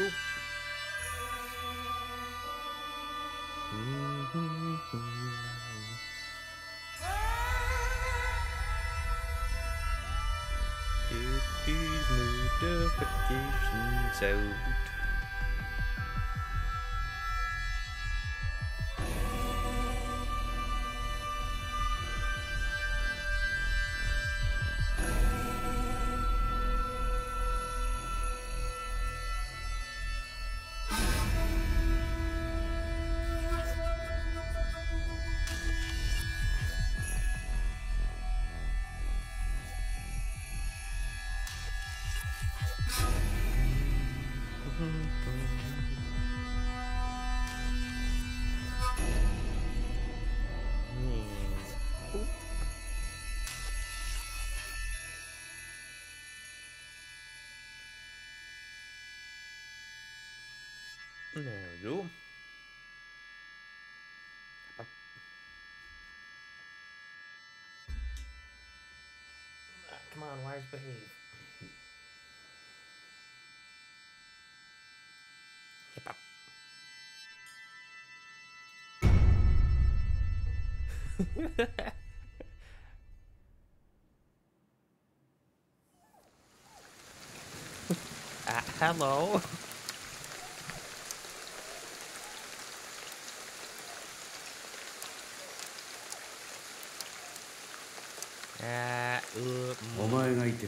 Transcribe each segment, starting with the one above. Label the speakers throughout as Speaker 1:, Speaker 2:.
Speaker 1: Mm-hmm. Get these notifications out. On, wires behave. Hip up. uh, hello.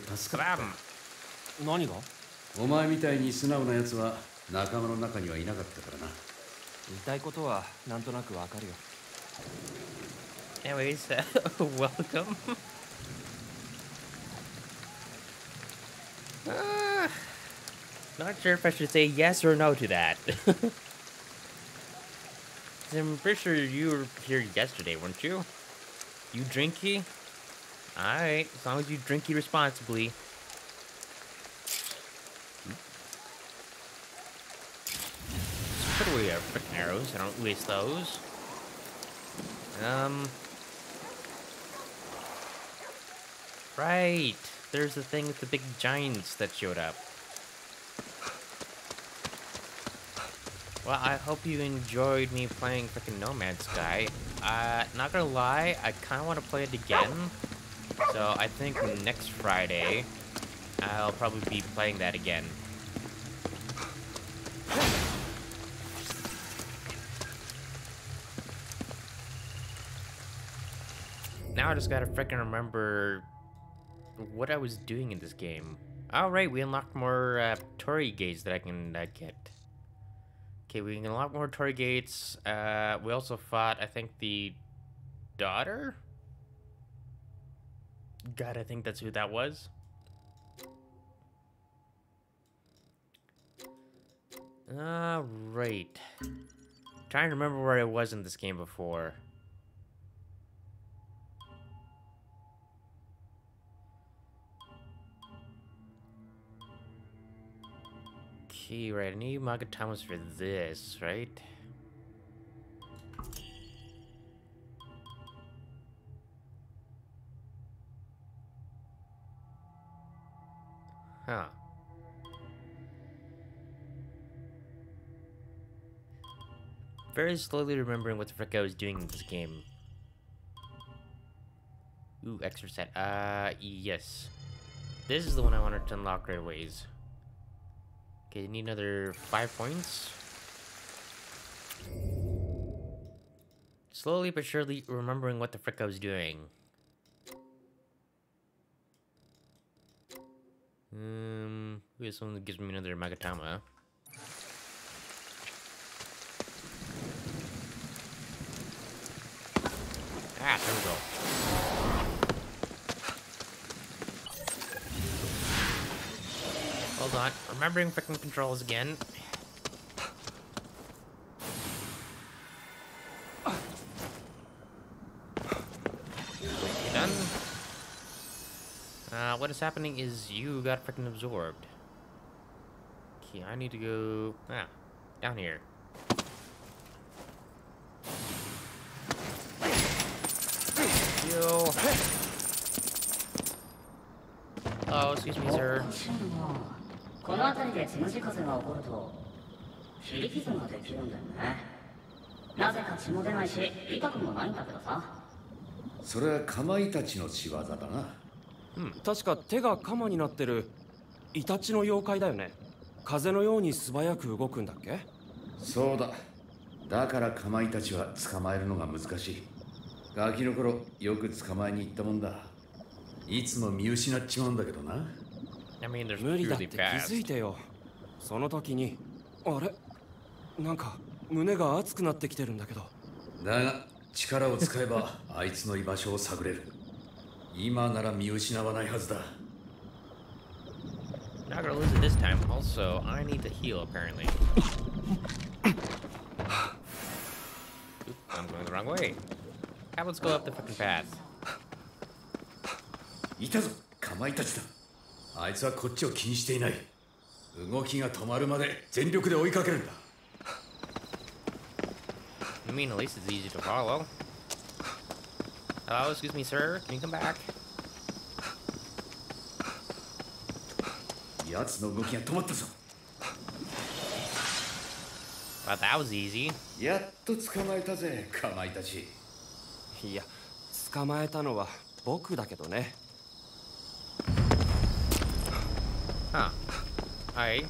Speaker 2: 助かっ
Speaker 1: Scram.
Speaker 3: 何が
Speaker 2: たお前みたいに素直な奴は仲間の中にはいなかったからな
Speaker 3: 言いたいことはなんとなくわかるよ
Speaker 1: Anyways, uh, welcome. Uh, not sure if I should say yes or no to that. I'm pretty sure you were here yesterday, weren't you? You drinky? Alright, as long as you drink it responsibly. Put away our frickin' arrows, I don't waste those. Um. Right. There's the thing with the big giants that showed up. Well, I hope you enjoyed me playing freaking No Man's Sky. Uh, not gonna lie, I kind of want to play it again. So I think next Friday, I'll probably be playing that again. Now I just gotta freaking remember what I was doing in this game. Alright, we unlocked more uh, Torii gates that I can uh, get. Okay, we can unlock more Torii gates. Uh, we also fought, I think, the daughter? God, I think that's who that was. Alright. Trying to remember where I was in this game before. Okay, right. I need Magatamas for this, right? Huh. Very slowly remembering what the frick I was doing in this game. Ooh, extra set. Uh, yes. This is the one I wanted to unlock right aways. Okay, need another five points. Slowly but surely remembering what the frick I was doing. Um, who is someone that gives me another Magatama? Ah, there we go. Hold on, remembering frickin' controls again. What is happening is you got frickin' absorbed. Okay, I need to go... Ah, down here. Yo. Oh, excuse me, sir.
Speaker 4: この辺りでつむじ風が起こると切り傷ができるんだよねなぜか血も出ないし痛くもないんだけどさ
Speaker 2: それはかまいたちの仕業だな
Speaker 3: 確か手が鎌になってる。イタチの妖怪だよね。風のように素早く動くんだっけ？
Speaker 2: そうだ。だからかまいたちは捕まえるのが難しい。ガキの頃よく捕まえに行ったもんだ。いつも見失っちまうんだけどな。
Speaker 1: I mean,
Speaker 3: 無理だって気.づいてよ。その時にあれ？なんか胸が熱くなってきてるんだけど。
Speaker 2: だが力を使えばあいつの居場所を探れる今なら見失わないはずだ
Speaker 1: Not gonna lose it this time. Also, I need to heal apparently. Oop, I'm going the wrong way. How let's go up the fucking path.
Speaker 2: いたぞかまいたちだあいつはこっちを気にしていない動きが止まるまで全力で追いかけるんだ
Speaker 1: I mean, at least it's easy to follow. Hello, excuse me, sir. Can you come back?
Speaker 2: 奴の動きが止まったぞ
Speaker 1: Well, that was easy.
Speaker 2: やっと捕まえたぜかまいたち
Speaker 3: いや捕まえたのは僕だけどね
Speaker 1: Huh. Alright.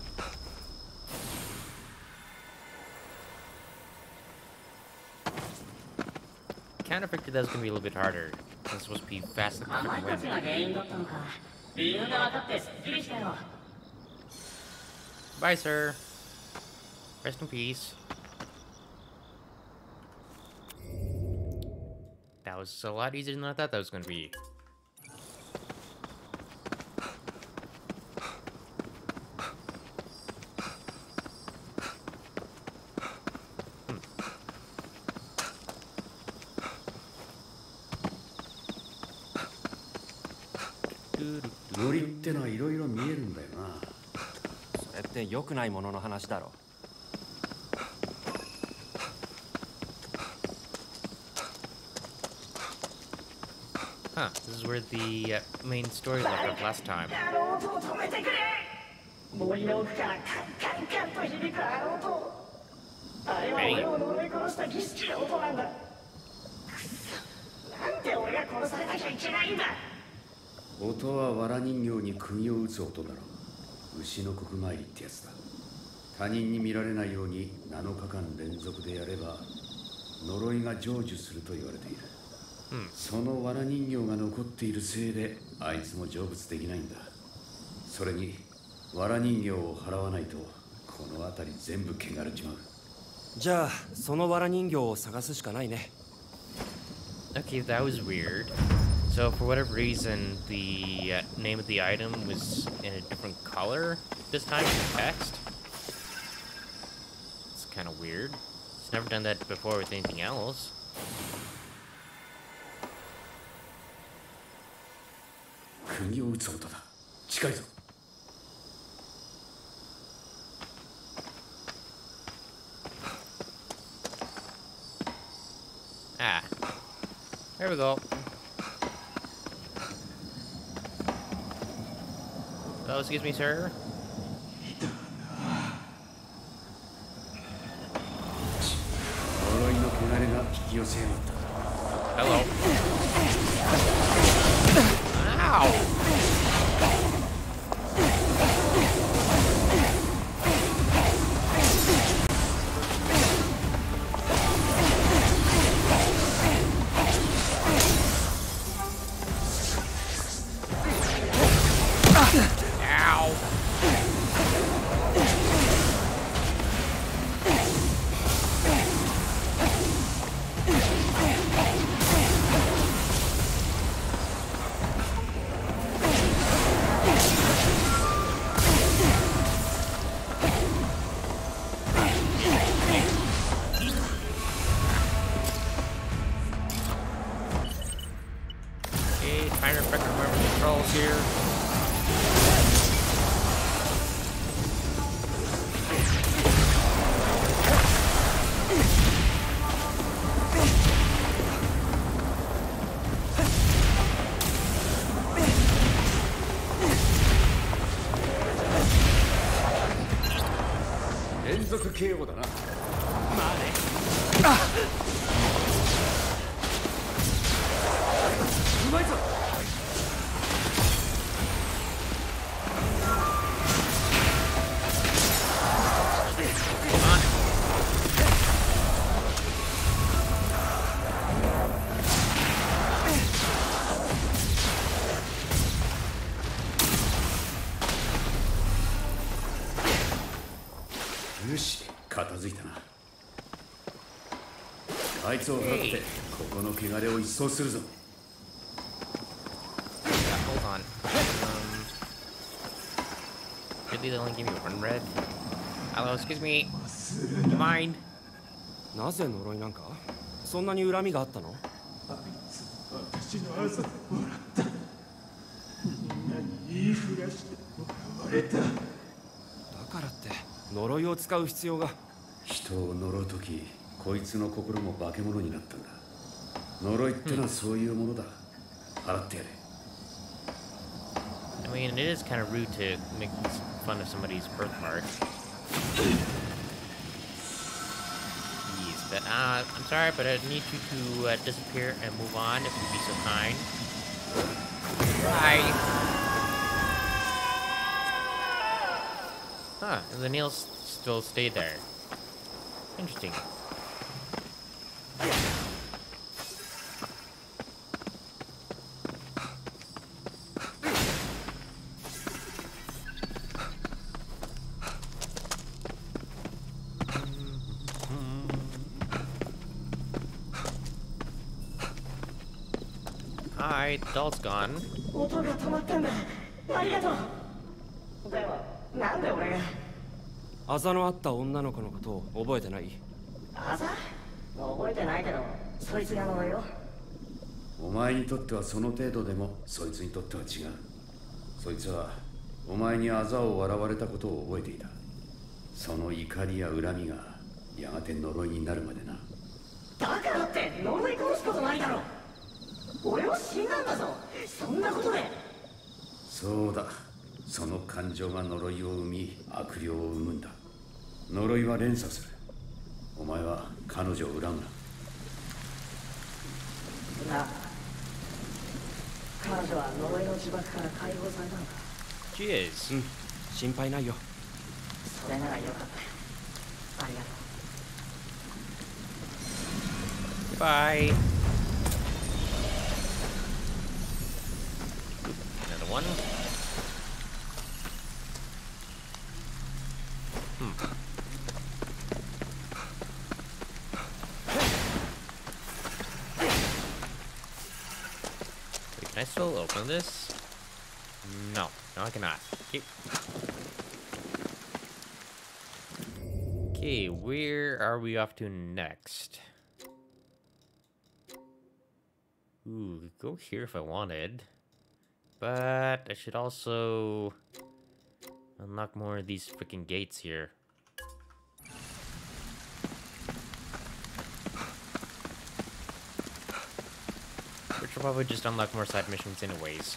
Speaker 1: kind of figured that was gonna be a little bit harder. It's supposed to be fast
Speaker 4: and
Speaker 1: freaking wind. Bye, sir. Rest in peace. That was a lot easier than I thought that was gonna be.
Speaker 3: 良くないものの話だろ
Speaker 1: Huh, this is where the uh, main story left off last time.
Speaker 4: Hey. って俺が殺されなきゃいけないんだ
Speaker 2: 音は藁人形に釘を打つ音だろう牛の国参りってやつだ。他人に見られないように7日間連続でやれば呪いが成就すると言われている、
Speaker 1: うん。
Speaker 2: その藁人形が残っているせいであいつも成仏できないんだ。それに藁人形を払わないとこの辺り全部汚れちまう。
Speaker 3: じゃあその藁人形を探すしかないね。
Speaker 1: Okay, that was weird. So for whatever reason, the uh, name of the item was in a different color this time in the text. It's kind of weird. It's never done that before with anything else. Ah. There we go. Oh, excuse me, sir.
Speaker 2: 連続 KO だな。
Speaker 3: まあね
Speaker 2: 汚れを一掃するぞ
Speaker 1: Yeah, hold on. Um, really, they only give me one red? Hello, excuse me. Mind?
Speaker 3: なぜ呪いなんか？そんなに恨みがあったの？
Speaker 4: 私の朝をもらったみんなに言いふらして笑われた
Speaker 3: だからって呪いを使う必要が
Speaker 2: 人を呪う時こいつの心も化け物になったんだ呪いってのはそういうものだ払ってやれ
Speaker 1: I mean, it is kind of rude to make fun of somebody's birthmark. Jeez, but uh, I'm sorry, but I need you to uh, disappear and move on if you'd be so kind. Bye. Huh, and the nails still stay there. Interesting. Doll's gone.
Speaker 4: 音が止まったんだ。ありがとう。でもなんで俺が？
Speaker 3: あざ？のあった女の子のことを覚えてな。い
Speaker 4: あざ？覚えてないけどそいつが呪いよ
Speaker 2: お前にとってはその程度でもそいつにとっては違う。そいつはお前にあざを笑われたことを覚えていた。その怒りや恨みがやがて呪いになるまでな。
Speaker 4: だからって呪い殺すことないだろ俺は死んだんだぞ。そんなことで。
Speaker 2: そうだ。その感情が呪いを生み悪霊を生むんだ。呪いは連鎖する。お前は彼女を恨むな
Speaker 4: な彼女は呪いの呪縛から解放されたんだ。
Speaker 1: Jeez.
Speaker 3: うん心配ないよ。
Speaker 4: それならよかったありがとう。
Speaker 1: Goodbye. Another one. Hmm. Wait, can I still open this? No, no I cannot. Okay. Okay, where are we off to next? Ooh, go here if I wanted. But I should also unlock more of these freaking gates here. Which will probably just unlock more side missions anyways.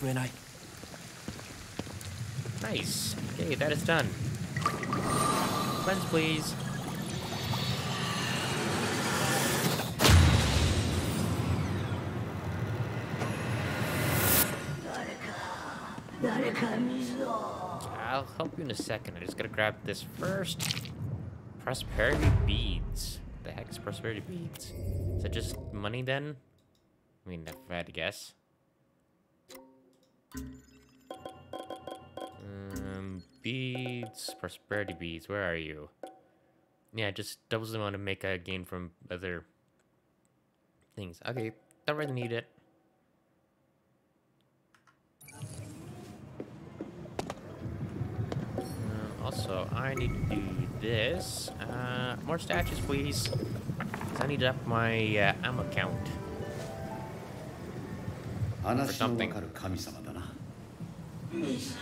Speaker 3: Green Eye.
Speaker 1: Nice. Okay, that is done. Cleanse, please. I'll help you in a second. I just gotta grab this first. Prosperity beads. What the heck is prosperity beads? Is that just money then? I mean, if I had to guess. Um, beads, prosperity beads, where are you? Yeah, just doubles the amount of Meika gain from other things. Okay, don't really need it. Uh, also, I need to do this. Uh, more statues, please. I need to up my uh, ammo count.
Speaker 2: For something.
Speaker 1: Um,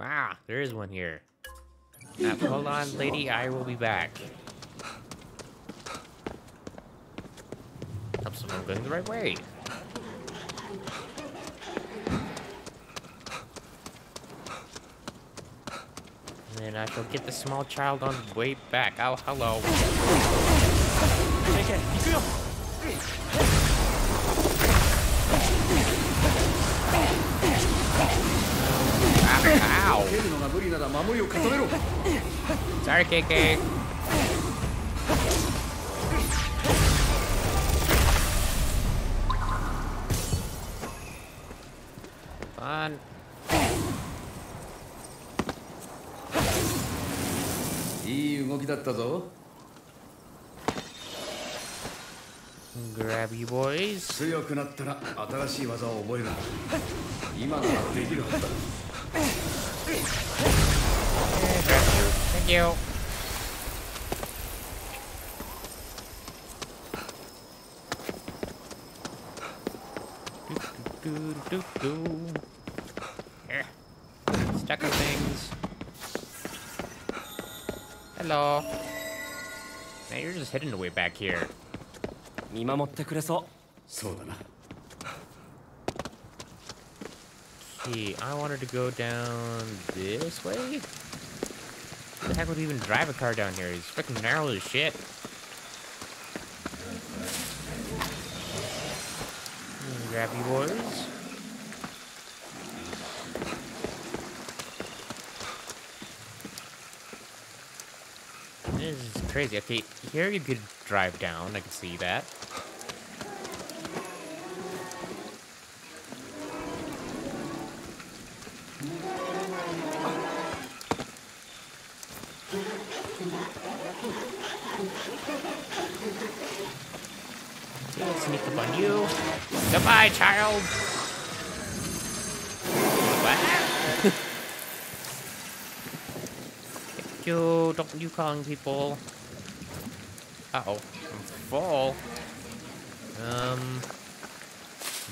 Speaker 1: ah, there is one here. Uh, hold on, lady. I will be back. Helps if I'm going the right way. And then I shall get the small child on the way back. Oh, hello.
Speaker 2: 蹴るのが無理なら守りを固めろ
Speaker 1: Sorry, KK. Fun.
Speaker 2: いい動きだったぞ
Speaker 1: Grab you boys.
Speaker 2: 強くなったら新しい技を覚える今ならできるはずだ
Speaker 1: Grab you. Thank you. Do, do, do, do, do. Eh. Stuck in things. Hello. Man, you're just hidden away back here.
Speaker 3: 見守ってくれそ
Speaker 2: そうだな
Speaker 1: I wanted to go down this way? How the heck would even drive a car down here? It's freaking narrow as shit. Grab you boys. This is crazy. Okay, here you could drive down. I can see that. Okay, sneak up on you. Goodbye, child. Thank you. Don't you calling people? Uh oh, I'm full. Um,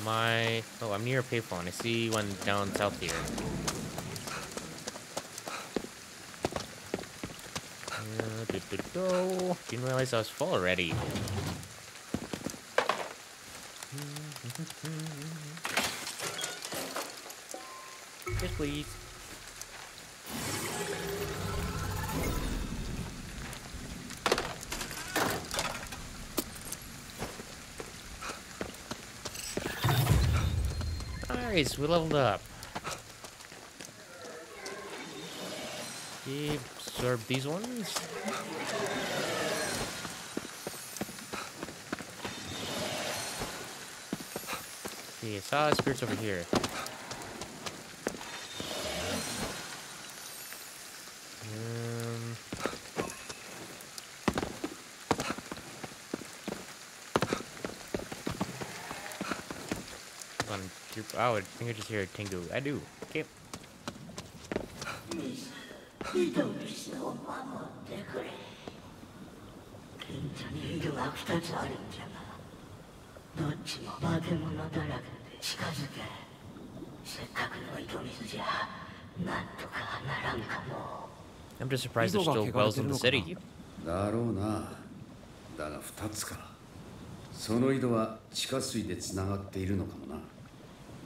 Speaker 1: my oh, I'm near a payphone. I see one down south here. Uh, do, do, do. Didn't realize I was full already. Yes, please. Nice, we leveled up. Okay, absorb these ones. Okay, I saw spirits over here. Um, hold on, you're- oh, I think I just hear a Tengu. I do. Okay.
Speaker 4: 近づけせっかくの井戸水じゃなんとかならんかも。
Speaker 1: I'm just surprised there's still wells in the city.
Speaker 2: だろうな。だが2つか。その井戸は地下水でつながっているのかもな。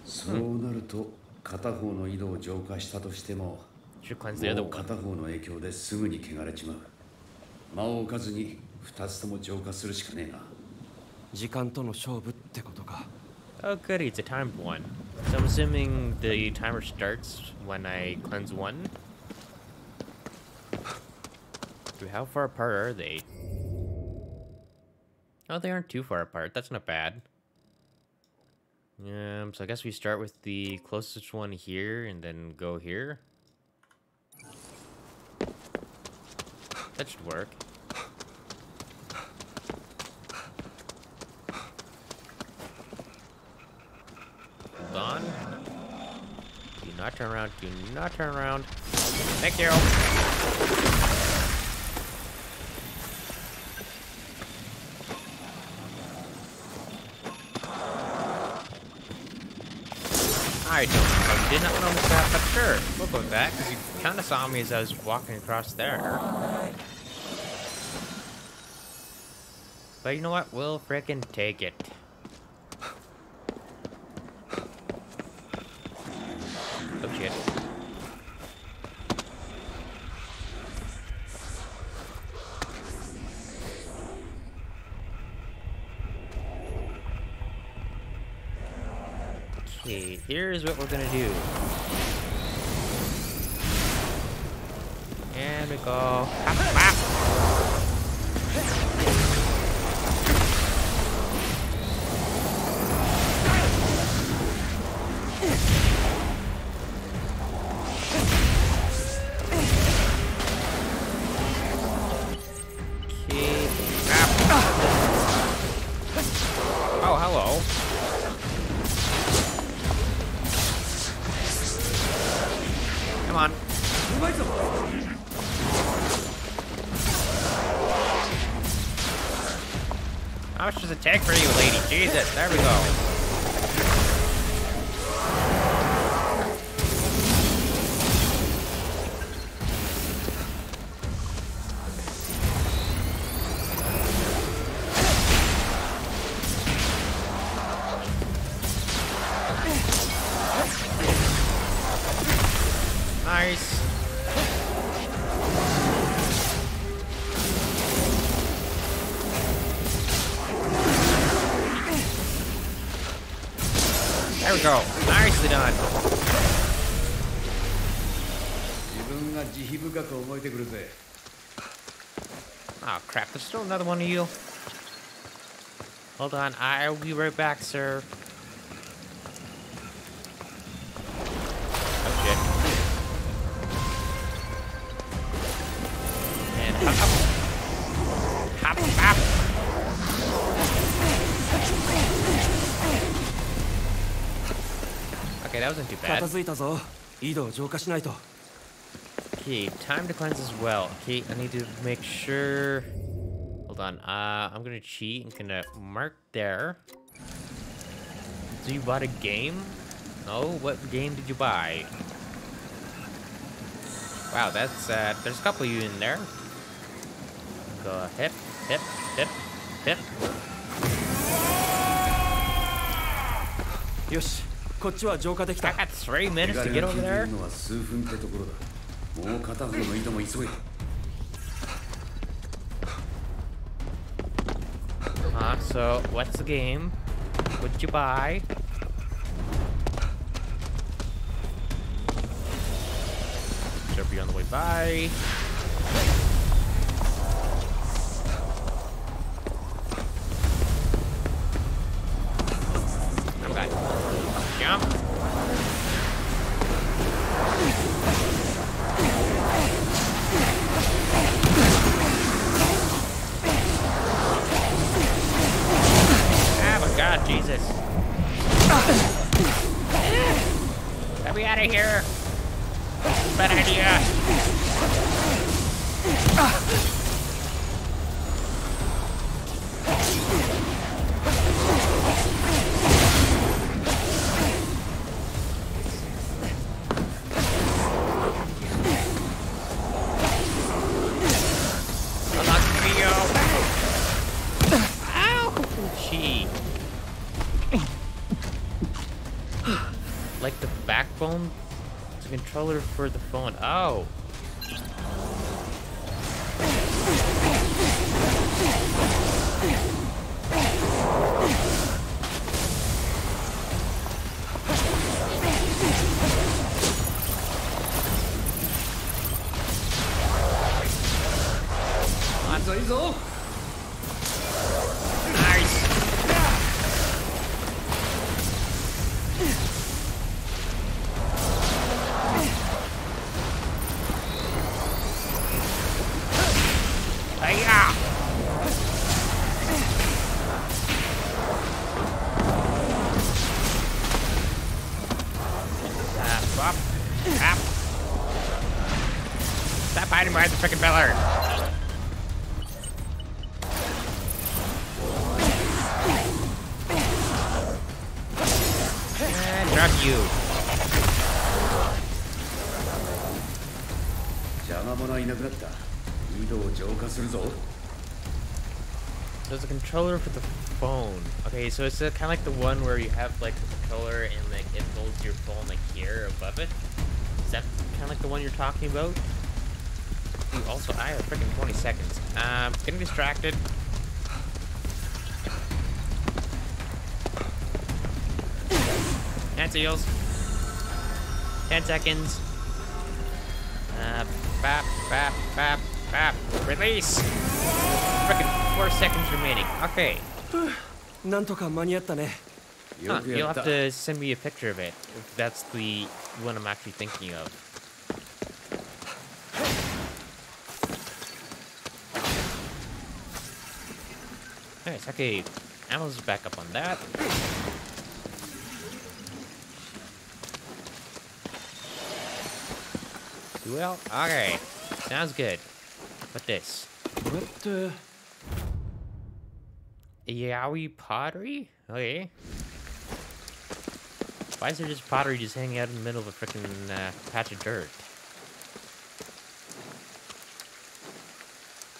Speaker 2: そうなると片方の井戸を浄化したとしてももう.片方の影響ですぐに汚れちまう。間を置かずに2つとも浄化するしかねえな。
Speaker 3: 時間との勝負ってことか
Speaker 1: Oh, goody, it's a timed one. So I'm assuming the timer starts when I cleanse one. Dude, how far apart are they? Oh, they aren't too far apart. That's not bad. Um, so I guess we start with the closest one here and then go here. That should work. Hold on. Do not turn around. Do not turn around. Thank you. I don't I did not know that, but sure. We'll go with that, because you kind of saw me as I was walking across there. But you know what? We'll frickin' take it. We're gonna do. another one of you. Hold on, I'll be right back, sir. Okay. And hop, hop. Hop, hop. Okay, that wasn't too bad. Okay, time to cleanse as well. Okay, I need to make sure Hold on. Uh, I'm gonna cheat and gonna mark there. So you bought a game? Oh, what game did you buy? Wow, that's uh, there's a couple of you in there. Go hip, hip, hip, hip.
Speaker 3: よしこっちは浄化でき
Speaker 1: I
Speaker 3: た
Speaker 1: got three
Speaker 2: 手
Speaker 1: minutes to
Speaker 2: 軽
Speaker 1: get
Speaker 2: が
Speaker 1: over
Speaker 2: 効いてい
Speaker 1: there.
Speaker 2: るのは数分ってところだもう片方の糸も急げ
Speaker 1: So what's the game? What'd you buy? Should be on the way by. Controller for the phone. freaking Ballard. And drop you. There's a controller for the phone. Okay, so it's uh, kind of like the one where you have like the controller and like it holds your phone like here above it. Is that kind of like the one you're talking about? Ooh, also, I have freaking 20 seconds. Um, getting distracted. Hand seals. 10 seconds. Uh, bap, bap, bap, bap. Release! Freaking 4 seconds remaining. Okay.
Speaker 3: なんとか間に合ったね
Speaker 1: Huh,
Speaker 2: よく
Speaker 1: you'll
Speaker 2: やっ
Speaker 1: have
Speaker 2: た
Speaker 1: to send me a picture of it if that's the one I'm actually thinking of. Okay, ammo's back up on that. Well. Okay, sounds good. What this?
Speaker 3: What the...
Speaker 1: Yowie pottery? Okay. Why is there just pottery just hanging out in the middle of a freaking uh, patch of dirt?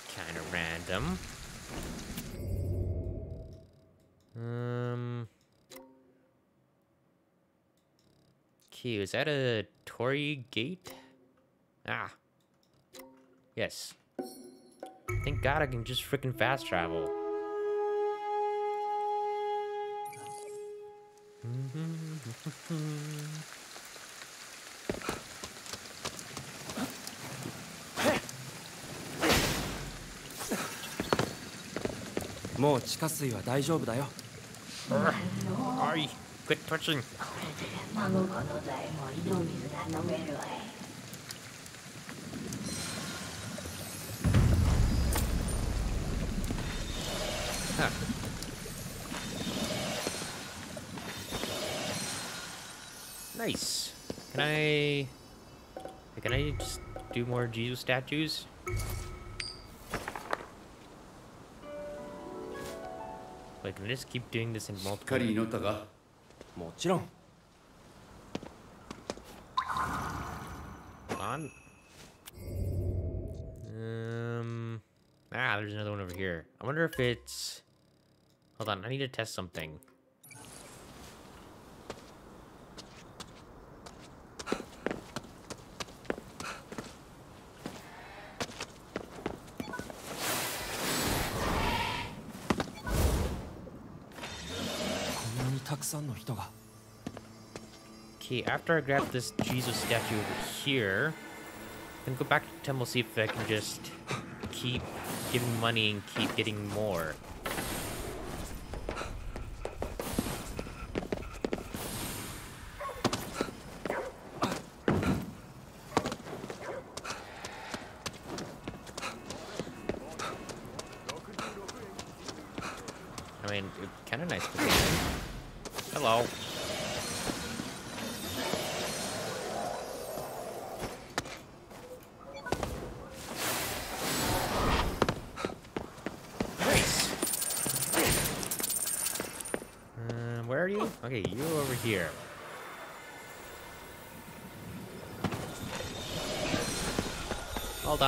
Speaker 1: Kinda random. Um. Q, is that a Torii gate? Ah. Yes. Thank God I can just freaking fast travel.
Speaker 3: travel. もう地下水は大丈夫だよ。
Speaker 1: uh, quit
Speaker 4: touching.
Speaker 1: Huh. Nice. Can I... Can I just do more Jizo statues? Like, can I just keep doing this in
Speaker 2: しっ
Speaker 1: multiple...
Speaker 2: かり祈ったか
Speaker 3: もちろん
Speaker 1: on? Um... Ah, there's another one over here. I wonder if it's... Hold on, I need to test something. Okay, after I grab this Jizo statue over here, then go back to the temple see if I can just keep giving money and keep getting more. I mean, kind of nice position. Hello. Nice. Um, where are you? Okay, you over here. Hold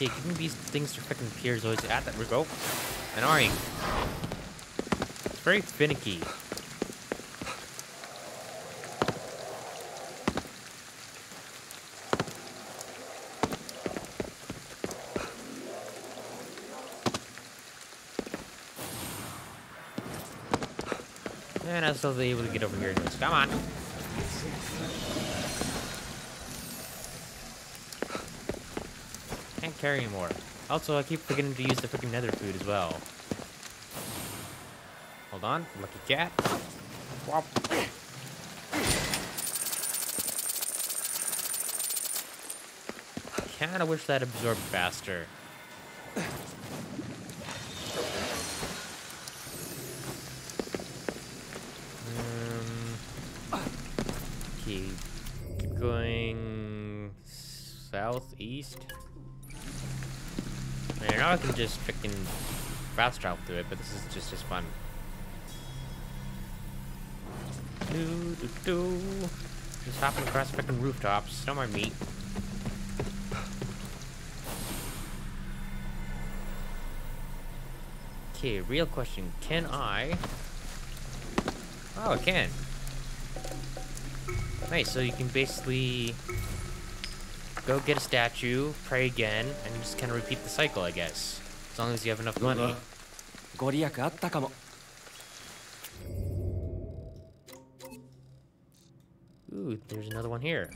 Speaker 1: Okay, giving these things to freaking peers always at that we go. Annoying. It's very finicky. And I was still able to get over here. Come on. Carry anymore. Also, I keep forgetting to use the freaking nether food as well. Hold on. Lucky cat. Wop. Kinda wish that absorbed faster. Just freaking fast travel through it, but this is just as fun. Do do do. Just hopping across freaking rooftops. Don't mind me. Okay, real question. Can I? Oh, I can. Nice, so you can basically go get a statue, pray again, and just kind of repeat the cycle, I guess. As long as you have enough
Speaker 2: どう
Speaker 1: money.
Speaker 2: だ
Speaker 3: ご利益あったかも
Speaker 1: Ooh, there's another one here.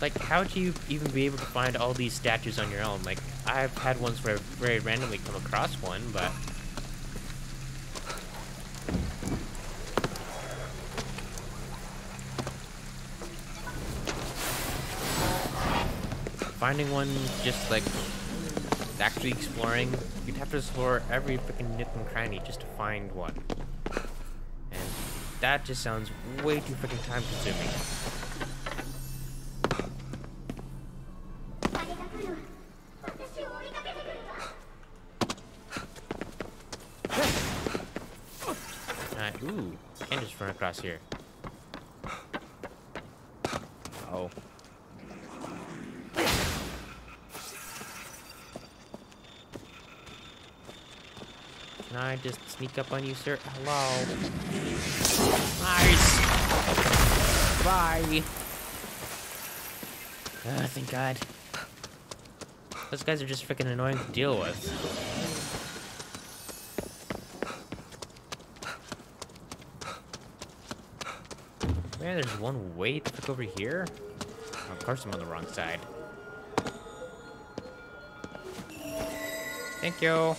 Speaker 1: Like, how would you even be able to find all these statues on your own? Like, I've had ones where I very randomly come across one, but... Finding one just like actually exploring, you'd have to explore every freaking nook and cranny just to find one. And that just sounds way too freaking time consuming. Ooh, can just run across here. Sneak up on you, sir? Hello. Nice. Bye. Ah, thank God. Those guys are just freaking annoying to deal with. Man, there's one way to look over here? Oh, of course I'm on the wrong side. Thank you.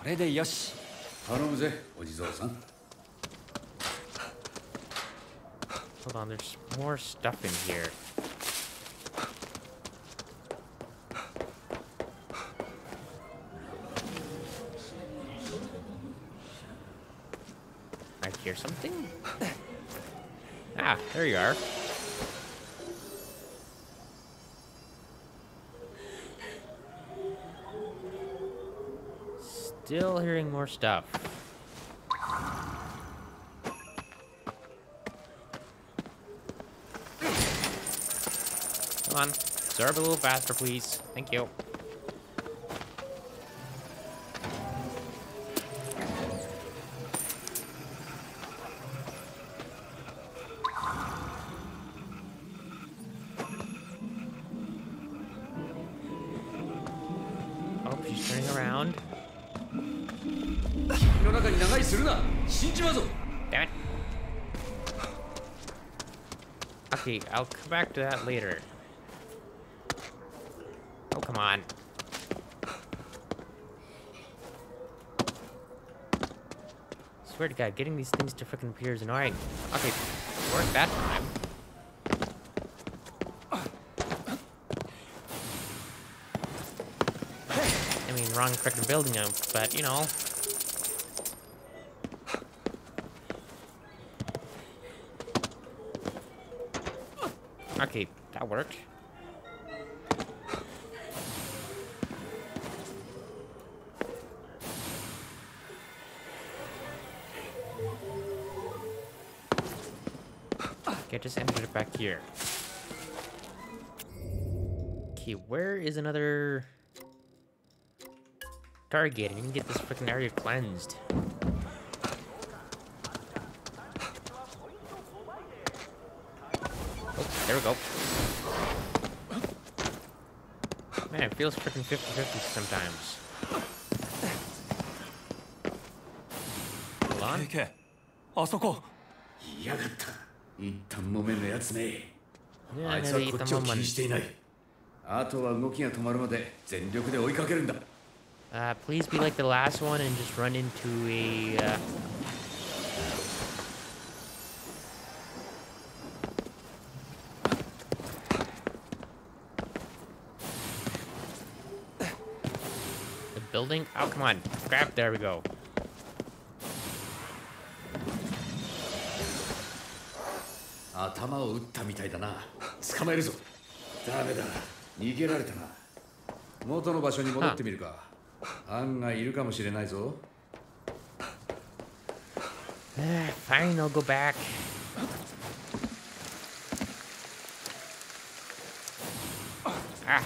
Speaker 3: これでよし
Speaker 2: 頼むぜお地蔵さん
Speaker 1: Hold on, there's more stuff in here. I hear something? Ah, there you are. More stuff. Come on. Absorb a little faster, please. Thank you. I'll come back to that later. Oh, come on. Swear to God, getting these things to frickin' appear is annoying. Okay, worked that time. I mean, wrong frickin' building, um, but you know. Okay, that worked. Okay, I just entered it back here. Okay, where is another target? I need to get this freaking area cleansed. Oh, there we go. Man, it feels freaking 50-50 sometimes. Hold on.
Speaker 3: ケイケイあそこ
Speaker 2: やがった一旦もめのやつめ
Speaker 1: Yeah,
Speaker 2: あいつはこっちを気にしていないあとは動きが止まるまで全力で追いかけるんだ
Speaker 1: Uh, please be like the last one and just run into a. Uh... building? Oh, come on. Grab. There we go.
Speaker 2: 頭を打ったみたいだな捕まえるぞダメだ逃げられたな元の場所に戻ってみるか案外いるかもしれないぞ
Speaker 1: Fine, I'll go back. Ah,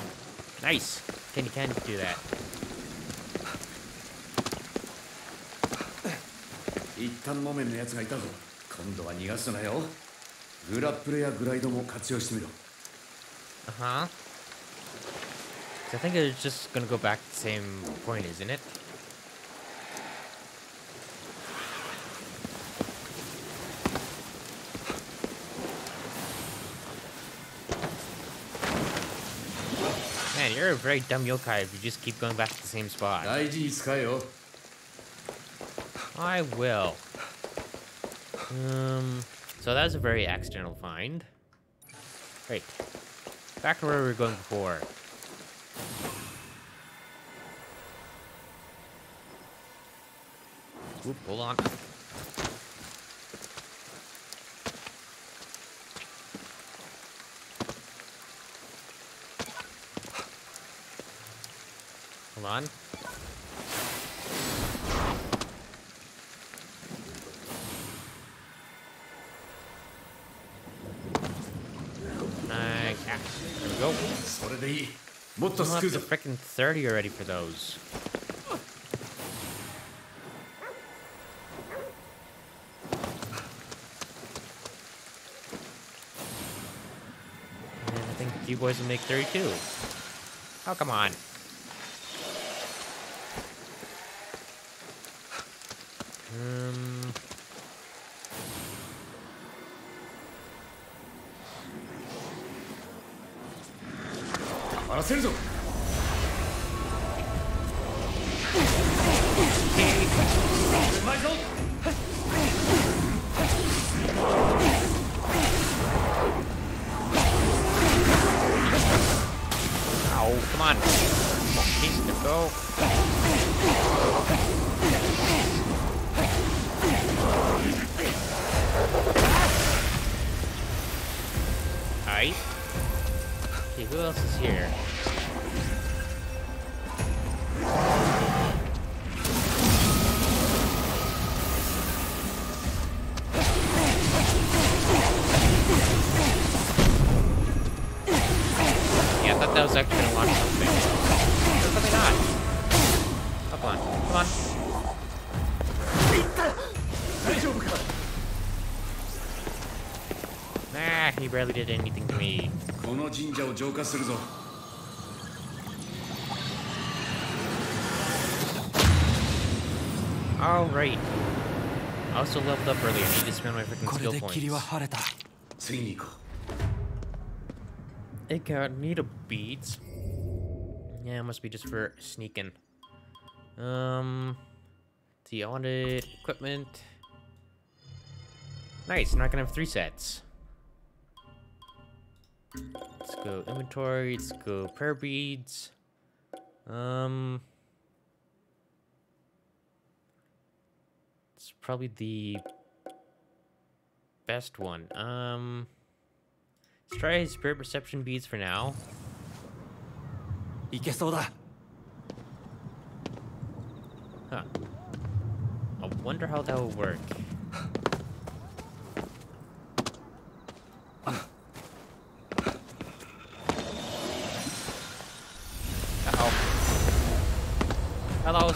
Speaker 1: nice. Can you can do that?
Speaker 2: 一旦もめのやつがいたぞ今度は逃がすなよグラップルやグライドも活用してみろ
Speaker 1: Uh huh. I think it's just gonna go back to the same point, isn't it? Man, you're a very dumb yokai if you just keep going back to the same spot. I will. Um, so that was a very accidental find. Great. Back to where we were going before. Oop, hold on.
Speaker 2: What
Speaker 1: I'm up freaking 30 already for those. And I think you boys will make 32. Oh, come on. Um...
Speaker 2: せるぞ。
Speaker 1: never did anything to me. Alright. I also leveled up earlier. I need to spend my freaking skill points.
Speaker 2: It got me
Speaker 1: to beat. Yeah, it must be just for sneaking. Um, the audit equipment. Nice, now I can have three sets go inventory. Let's go prayer beads. Um, it's probably the best one. Um. Let's try spirit perception beads for now.
Speaker 3: いけそうだ
Speaker 1: Huh. I wonder how that will work.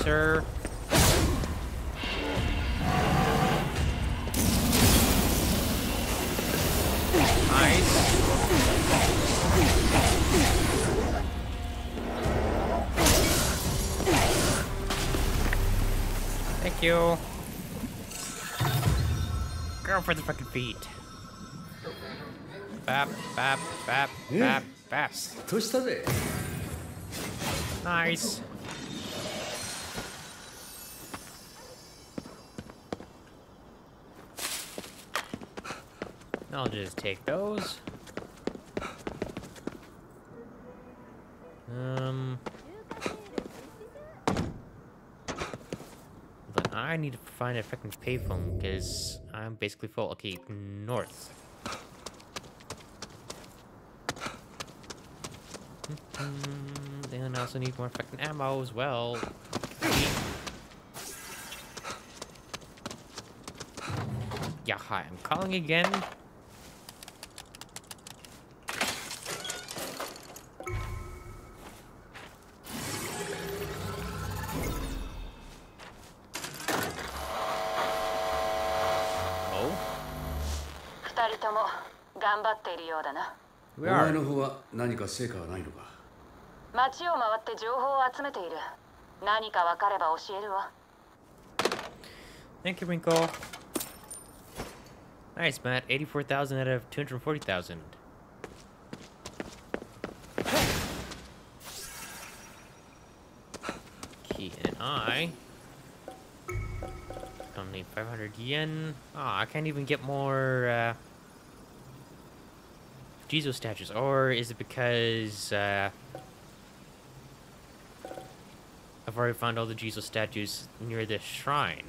Speaker 1: sir. Thank you. Girl for the fucking feet. Bap, bap, bap, bap, bap. Nice. I'll just take those. Um. But I need to find a fucking payphone because I'm basically full. Okay, north. Mm, Then I also need more fucking ammo as well. Yeah, hi, I'm calling again.
Speaker 2: 前
Speaker 1: are.
Speaker 2: の方は何か成果はないのか
Speaker 5: 街を回って情報を集めている何か分かれば教えるわ
Speaker 1: Thank you, Rinkle. Nice, Matt. 84,000 out of 240,000. Key and I. Only 500 yen. Oh, I can't even get more, uh... Jizo statues, or is it because uh, I've already found all the Jizo statues near this shrine?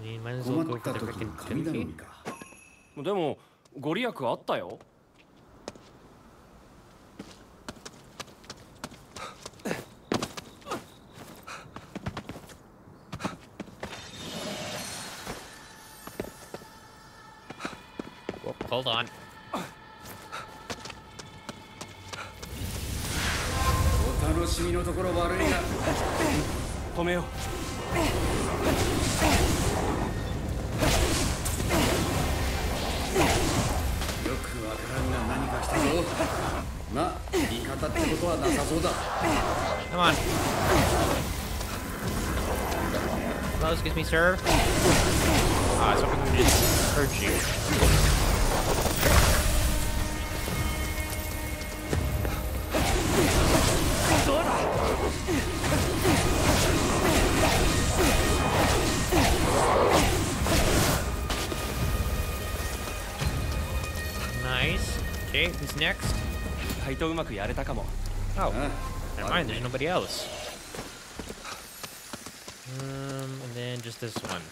Speaker 1: We might as well go for the freaking
Speaker 2: うだ
Speaker 1: Come on. Hello, excuse me, sir. Ah, so we can just hurt you. Oh,
Speaker 2: あ
Speaker 1: never mind. There's nobody else. Um, and then just this one.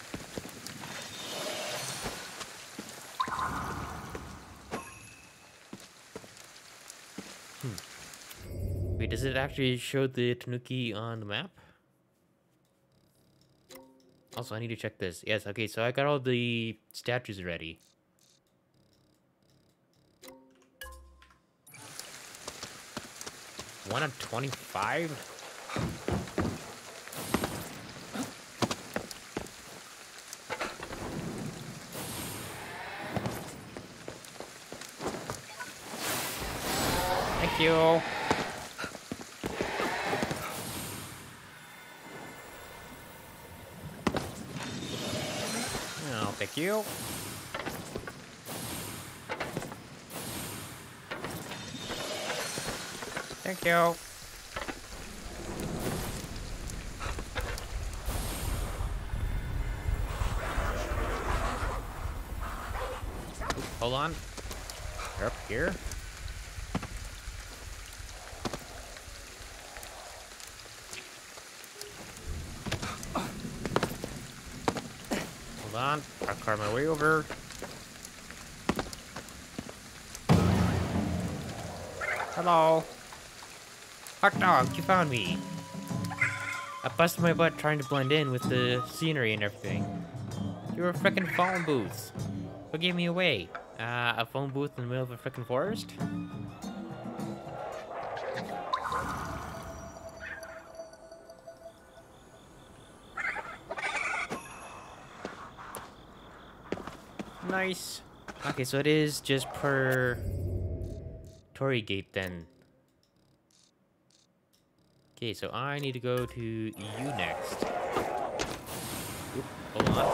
Speaker 1: Hmm. Wait, does it actually show the Tanuki on the map? Also, I need to check this. Yes, okay, so I got all the statues ready. One of 25? Thank you. Oh, thank you. Thank you. Hold on. They're up here. Hold on. I'll car my way over. Hello. Hot dog, you found me. I busted my butt trying to blend in with the scenery and everything. You were a frickin' phone booth. What gave me away? Uh, a phone booth in the middle of a freaking forest? Nice. Okay, so it is just per Torii Gate then. Okay, so I need to go to you next. Oop, hold on.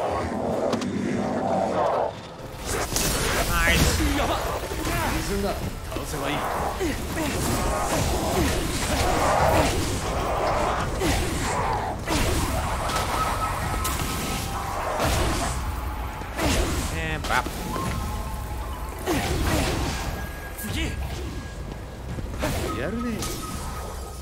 Speaker 1: And bop.
Speaker 2: Yeah.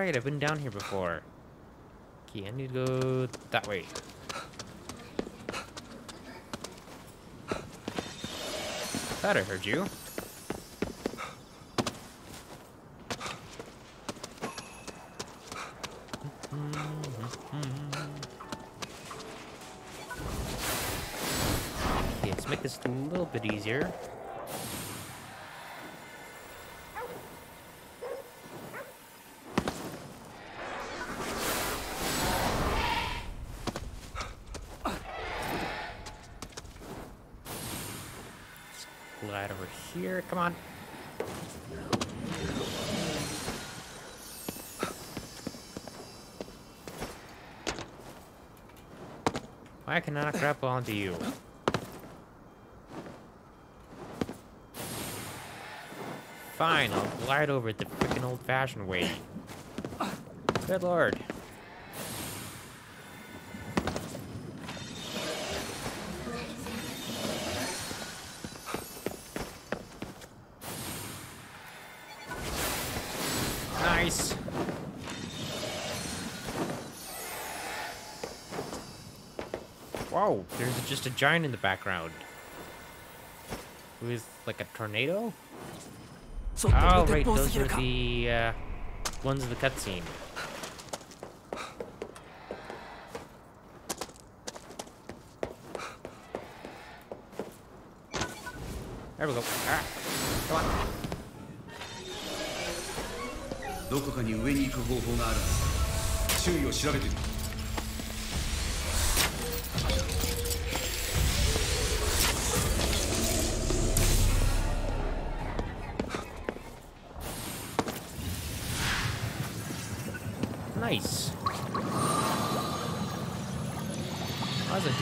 Speaker 1: Alright, I've been down here before. Okay, I need to go that way. Thought I heard you. Come on. Why can I not grapple onto you? Fine, I'll glide over it the freaking old-fashioned way. Good lord. Whoa, there's just a giant in the background. With like a tornado?
Speaker 3: ちょっと
Speaker 1: Oh,
Speaker 3: 鉄
Speaker 1: right,
Speaker 3: 砲す
Speaker 1: those
Speaker 3: ぎる
Speaker 1: are
Speaker 3: か
Speaker 1: the uh, ones in the cutscene. There we go. Ah, come on.
Speaker 2: どこかに上に行く方法がある周囲を調べてみる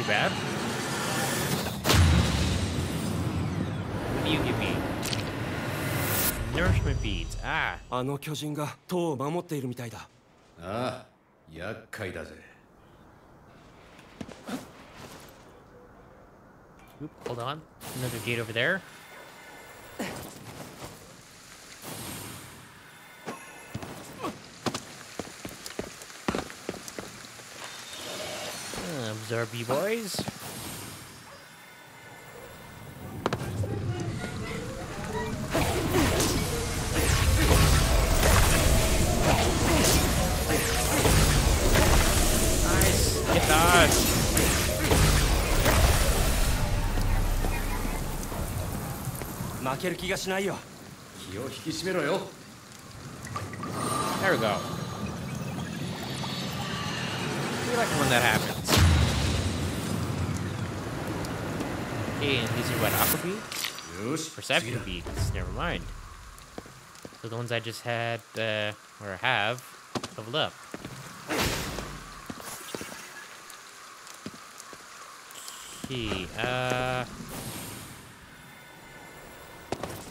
Speaker 1: bad. What do you give me? Nourishment beads. Ah,
Speaker 3: あの巨人が塔を守っているみたいだ
Speaker 2: ああ厄介だぜ
Speaker 1: Oop, hold on. Another gate over there.
Speaker 2: ろよ
Speaker 1: There we go. We like when that happens. Okay, and these are what, Aqua
Speaker 2: Bead? Yes.
Speaker 1: Perception Beads, never mind. So the ones I just had, uh, or have, leveled up. Okay, uh...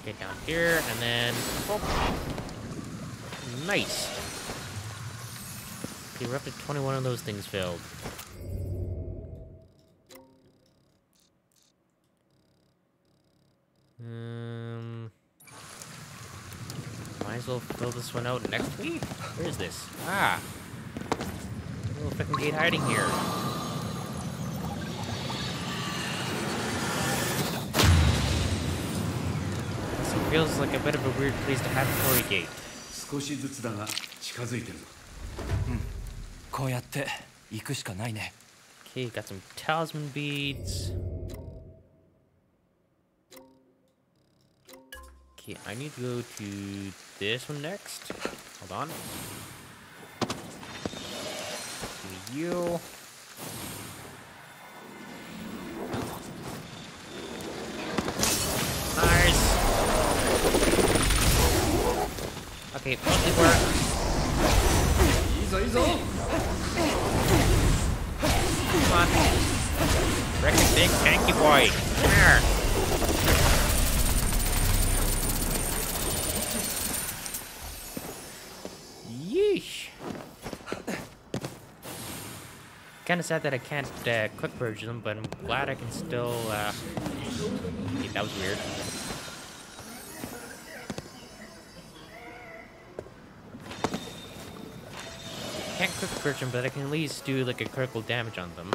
Speaker 1: Get down here, and then... Oh, nice! Okay, we're up to 21 of those things filled. as well fill this one out next week. Where is this? Ah! little fucking gate hiding here. This feels like a bit of a weird place to have a Tory gate.
Speaker 2: 少しずつだが近づいてるぞ
Speaker 3: こうやって行くしかないね
Speaker 1: Okay, got some talisman beads. Okay, I need to go to this one next. Hold on. Give me you. Nice! Okay, mostly work.
Speaker 2: Easy, easy.
Speaker 1: Come on. Wreck big tanky boy. Come here. Kinda sad that I can't uh, quick purge them, but I'm glad I can still. Uh... That was weird. Can't quick purge them, but I can at least do like a critical damage on them.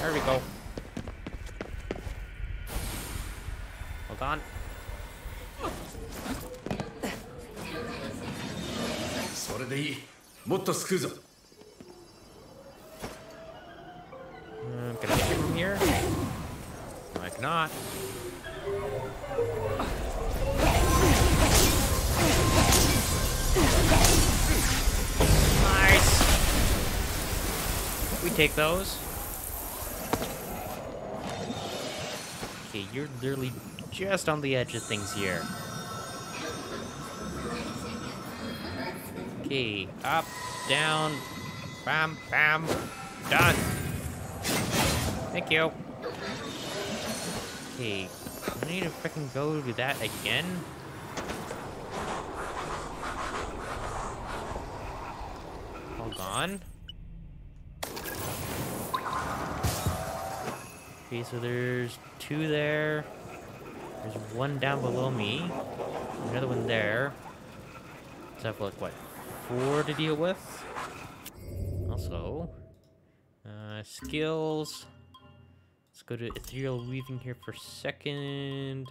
Speaker 1: There we go. Hold on.
Speaker 2: でいいもっと救うぞ
Speaker 1: Um, can I get from here? No, I cannot. Nice. We take those. Okay, you're literally just on the edge of things here. Okay, up, down, bam, bam, done. Thank you. Okay, I need to freaking go to that again. Hold on. Okay, so there's two there. There's one down below me. Another one there. Let's have a look what, four to deal with? Also, uh, skills. Let's go to ethereal weaving here for a second.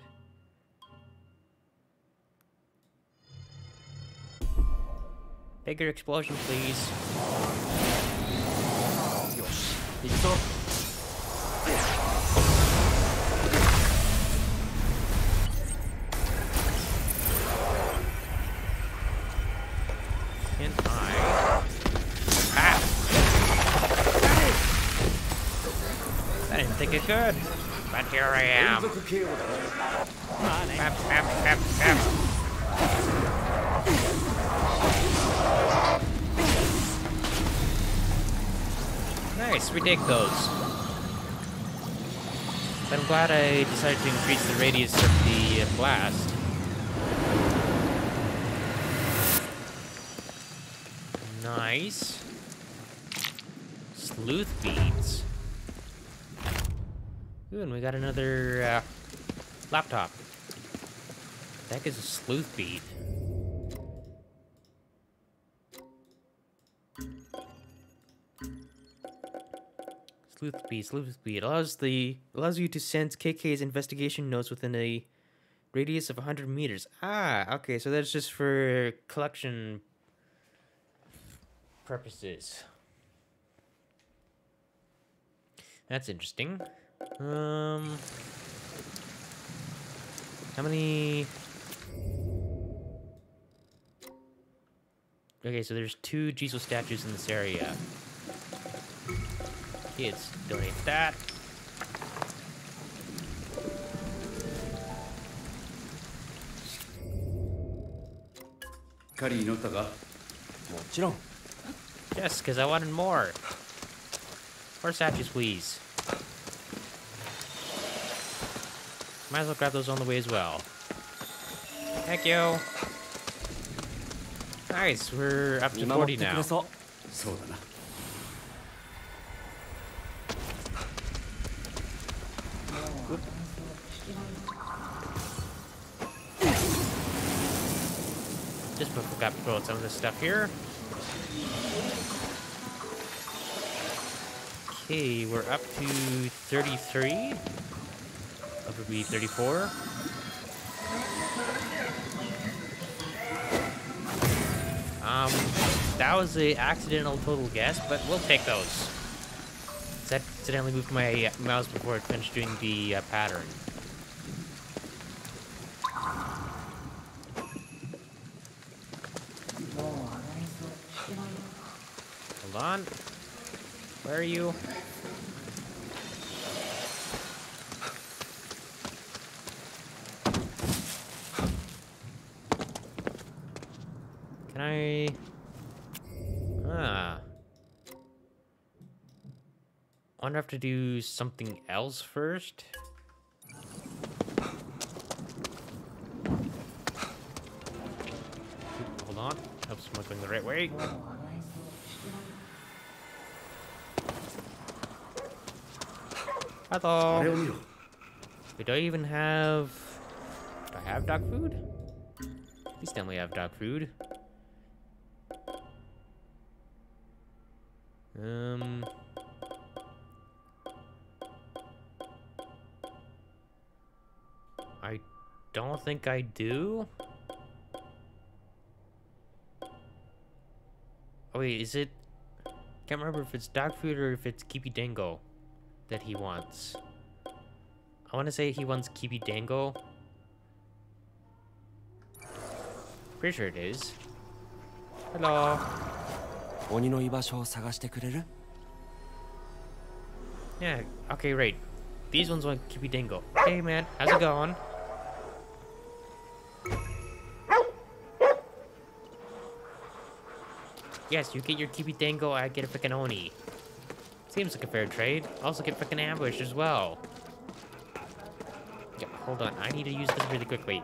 Speaker 1: Bigger explosion, please. good. But here I am. Bap, bap, bap, bap. Nice, we take those. I'm glad I decided to increase the radius of the uh, blast. Nice. Sleuth beads. Ooh, and we got another uh, laptop. Heck is a sleuth bead? Sleuth bead, sleuth bead allows the allows you to sense KK's investigation notes within a radius of 100 meters. Ah, okay, so that's just for collection purposes. That's interesting. Um, how many? Okay, so there's two Jizo statues in this area. Kids, donate that. Yes, because I wanted more. More statues, please. Might as well grab those on the way as well. Heck yo! Nice, we're up to 40 now. Just got to some of this stuff here. Okay, we're up to 33. Would be 34. Um, that was a accidental total guess, but we'll take those. I accidentally moved my mouse before it finished doing the uh, pattern. Hold on. Where are you? Can I... Ah. I wonder if I have to do something else first. Hold on. help I'm going the right way. Hello. We don't even have... Do I have dog food? At least then we have dog food. Um... don't think I do. Oh wait, is it... Can't remember if it's dog food or if it's Kibi Dango that he wants. I want to say he wants Kibi Dango. Pretty sure it is. Hello.
Speaker 3: 鬼の居場所を探してくれる
Speaker 1: Yeah, okay, right. These ones want Kibi Dango. Hey man, how's it going? Yes, you get your Kibi Dango, I get a frickin' Oni. Seems like a fair trade. Also get frickin' ambush as well. Yeah, hold on, I need to use this really quickly.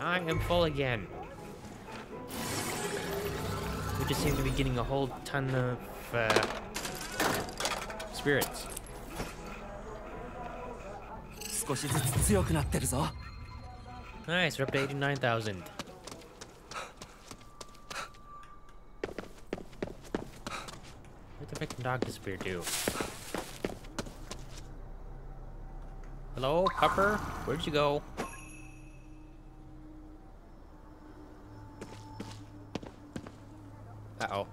Speaker 1: I am full again. We just seem to be getting a whole ton of uh, spirits.
Speaker 3: 少しずつ強くなってるぞ
Speaker 1: Nice, we're up to 89,000. Dog disappear to? Hello, Pupper? Where'd you go? Uh-oh.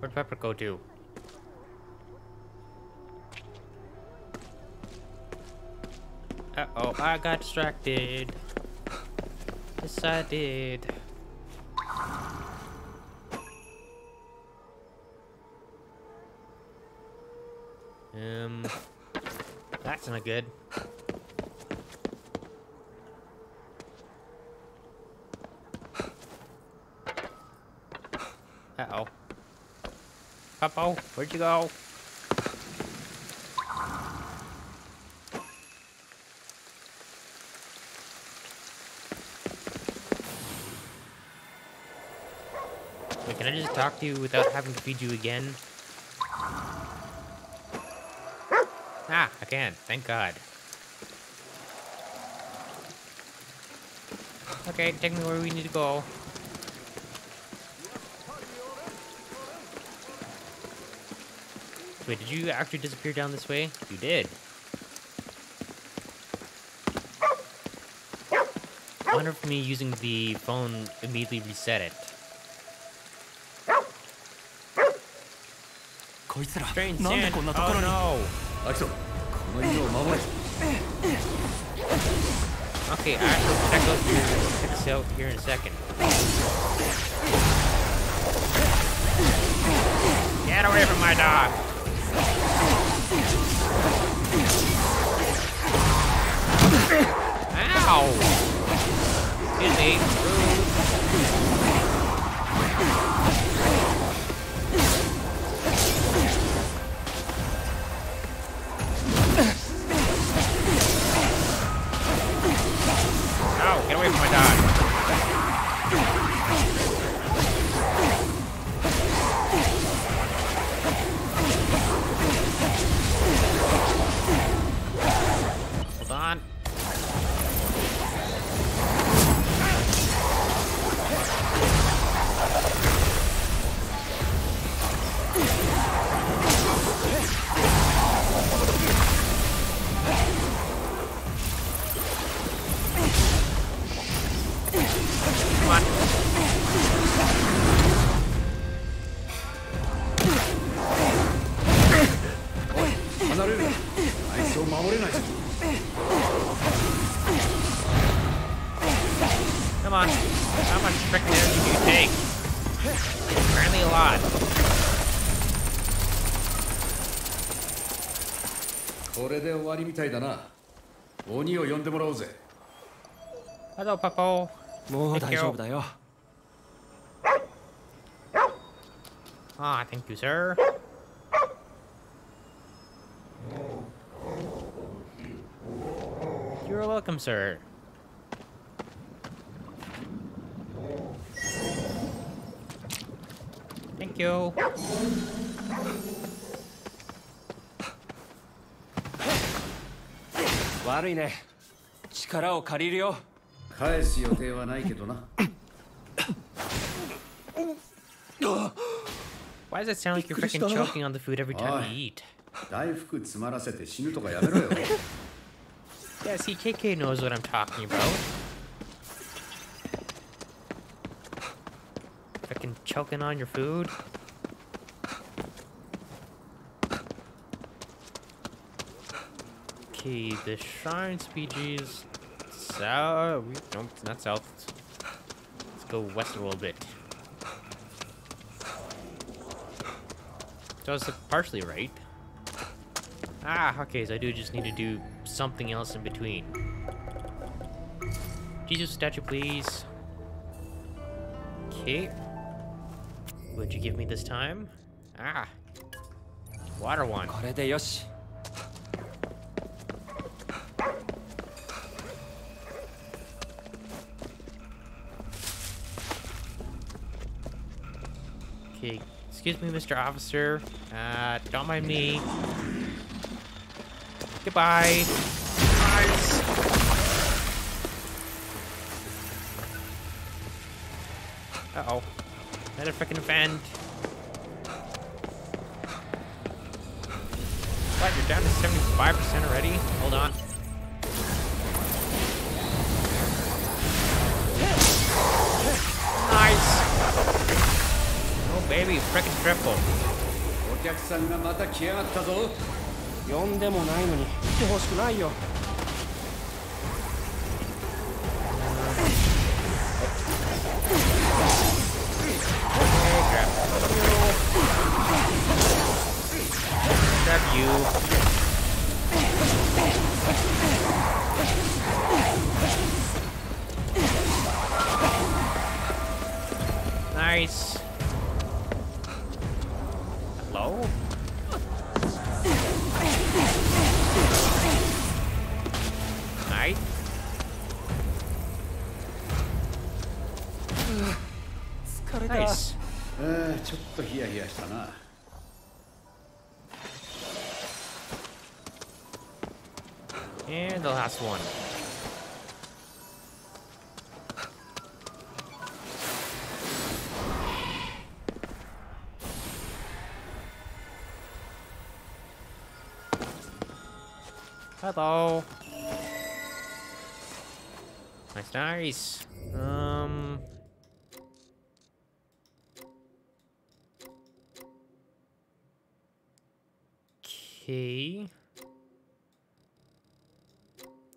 Speaker 1: Where'd Pepper go to? Uh-oh, I got distracted. Yes, I did. Good. Uh-oh. Puppo, where'd you go? Wait, can I just talk to you without having to feed you again? Ah, I can. Thank God. Okay, take me where we need to go. Wait, did you actually disappear down this way? You did. I wonder if me using the phone immediately reset it.
Speaker 3: こいつら
Speaker 1: Strange
Speaker 3: なんで
Speaker 1: sand.
Speaker 3: こんなところ
Speaker 1: Oh
Speaker 3: に、
Speaker 1: no.
Speaker 2: アキトこの家を守れ
Speaker 1: Okay, I will check out check this out here in a second. Get away from my dog! Ow! Excuse me.
Speaker 2: ไม่ค่อยได้ たいだな鬼を呼んでもらおうぜ
Speaker 1: Hello, Paco.
Speaker 3: もう大丈夫だよ
Speaker 1: Ah, thank you, sir. You're welcome, sir. Thank you.
Speaker 3: 悪いね力を借りるよ
Speaker 2: 返す予定はないけどな
Speaker 1: Why does it sound like you're freaking choking on the food every time you eat?
Speaker 2: 大福詰まらせて死ぬとかやめろよ
Speaker 1: Yeah, see, KK knows what I'm talking about. Freaking choking on your food. Okay, the shrine speeches. South. Nope, it's not south. Let's go west a little bit. So I was partially right. Ah, okay, so I do just need to do something else in between. Jizo statue, please. Okay. What'd you give me this time? Ah. Water one. Okay, excuse me, Mr. Officer. Uh, don't mind me. Goodbye. Uh-oh. Another freaking vent. What, you're down to 75% already? Hold on. baby freaking
Speaker 2: お客さんがまた来やがったぞ。
Speaker 3: 呼んでもないのに来てほしくないよ。
Speaker 1: Last one. Hello. Nice, nice. Um. Okay.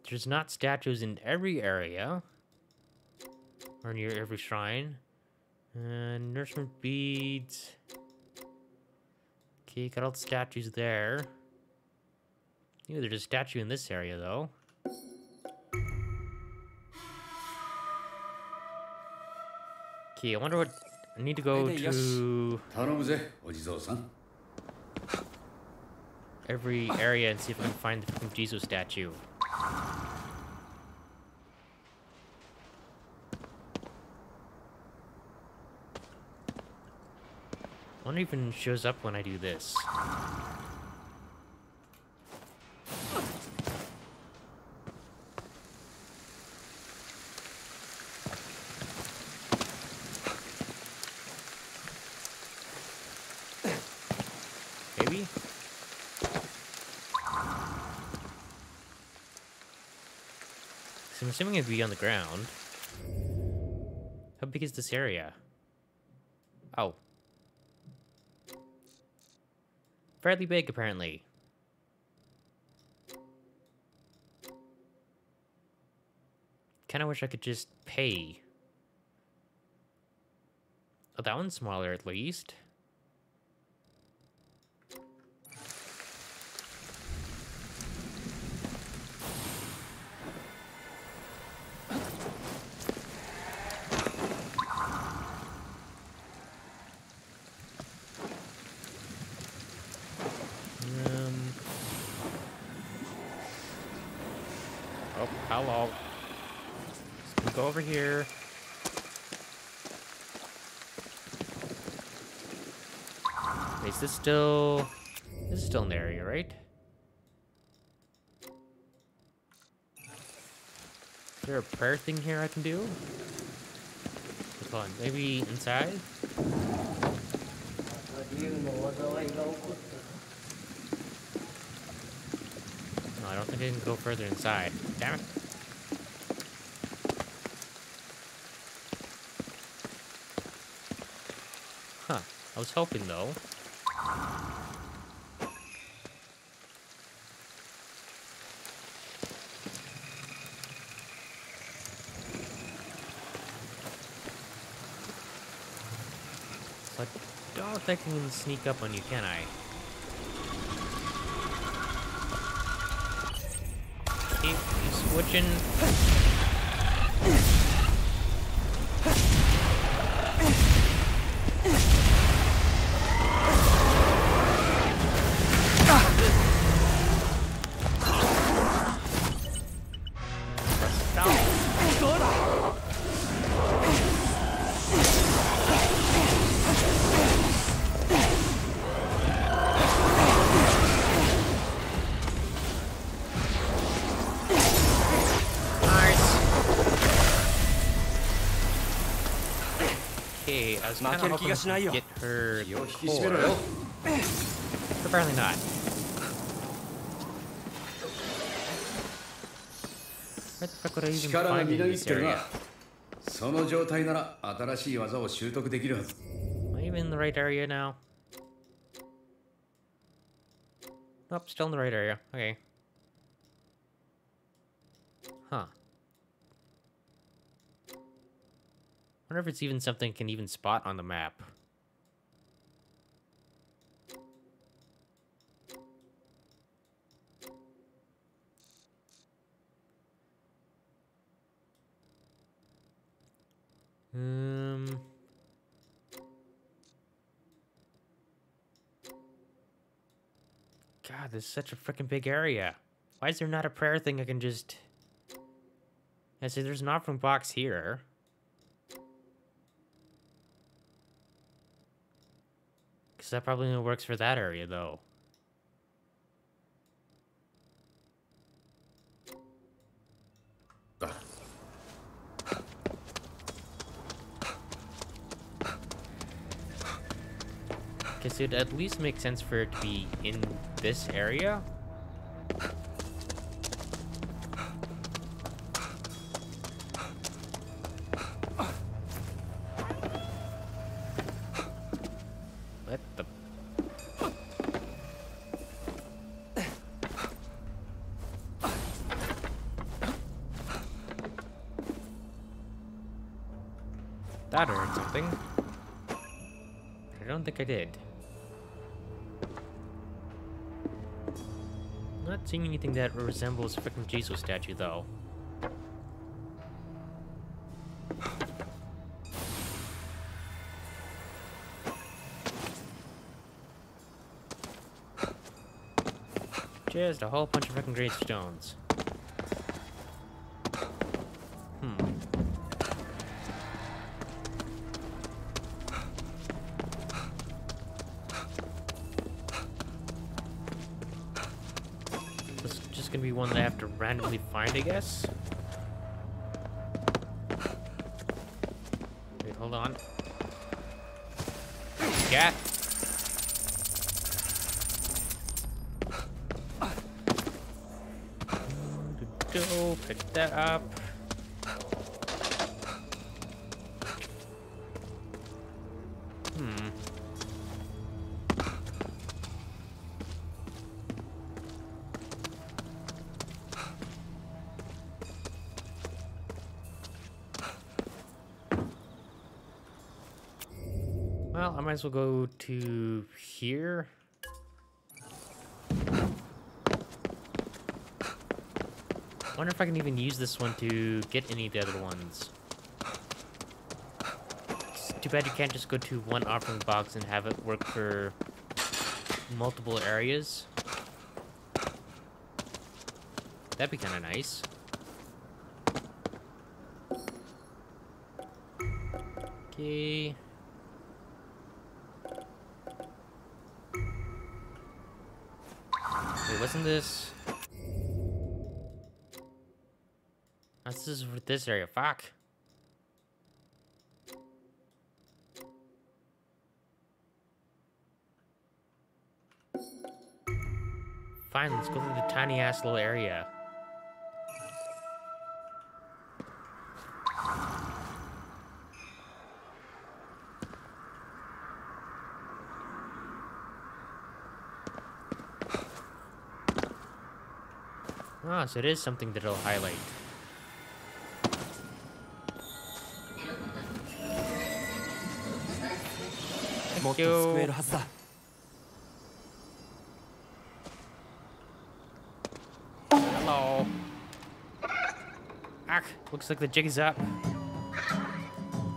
Speaker 1: There's not statues in every area. Or near every shrine. Uh, nourishment beads. Okay, got all the statues there. Yeah, there's a statue in this area, though. Okay, I wonder what... I need to go to... Every area and see if I can find the Jizo statue. One even shows up when I do this. I'm assuming it'd be on the ground. How big is this area? Oh. Fairly big, apparently. Kinda wish I could just pay. Oh, that one's smaller, at least. How long? Go over here. Wait, is this still... This is still an area, right? Is there a prayer thing here I can do? Hold on, maybe inside? No, I don't think I can go further inside. Damn it. I was hoping, though. So I don't think I can sneak up on you, can I? Keep switching. Let's
Speaker 3: not
Speaker 1: get, get her core. Apparently not. Where the fuck would I even find in this area?
Speaker 2: その状態なら新しい技を習得できるはず。
Speaker 1: Am I even in the right area now? Nope, still in the right area. Okay. Wonder if it's even something can even spot on the map. Um. God, this is such a freaking big area. Why is there not a prayer thing I can just... I see there's an offering box here. Because that probably only works for that area, though. Guess it'd at least makes sense for it to be in this area. That earned something. I don't think I did. Not seeing anything that resembles a freaking Jizo statue, though. Just a whole bunch of freaking gravestones. Hmm. Randomly find, I guess. As well go to here. wonder if I can even use this one to get any of the other ones. It's too bad you can't just go to one offering box and have it work for multiple areas. That'd be kind of nice. Okay. Wasn't this? This is for this area. Fuck. Fine, let's go through the tiny ass little area. Ah, so it is something that it'll highlight.
Speaker 3: Thank you.
Speaker 1: Hello. Ah, looks like the jig is up.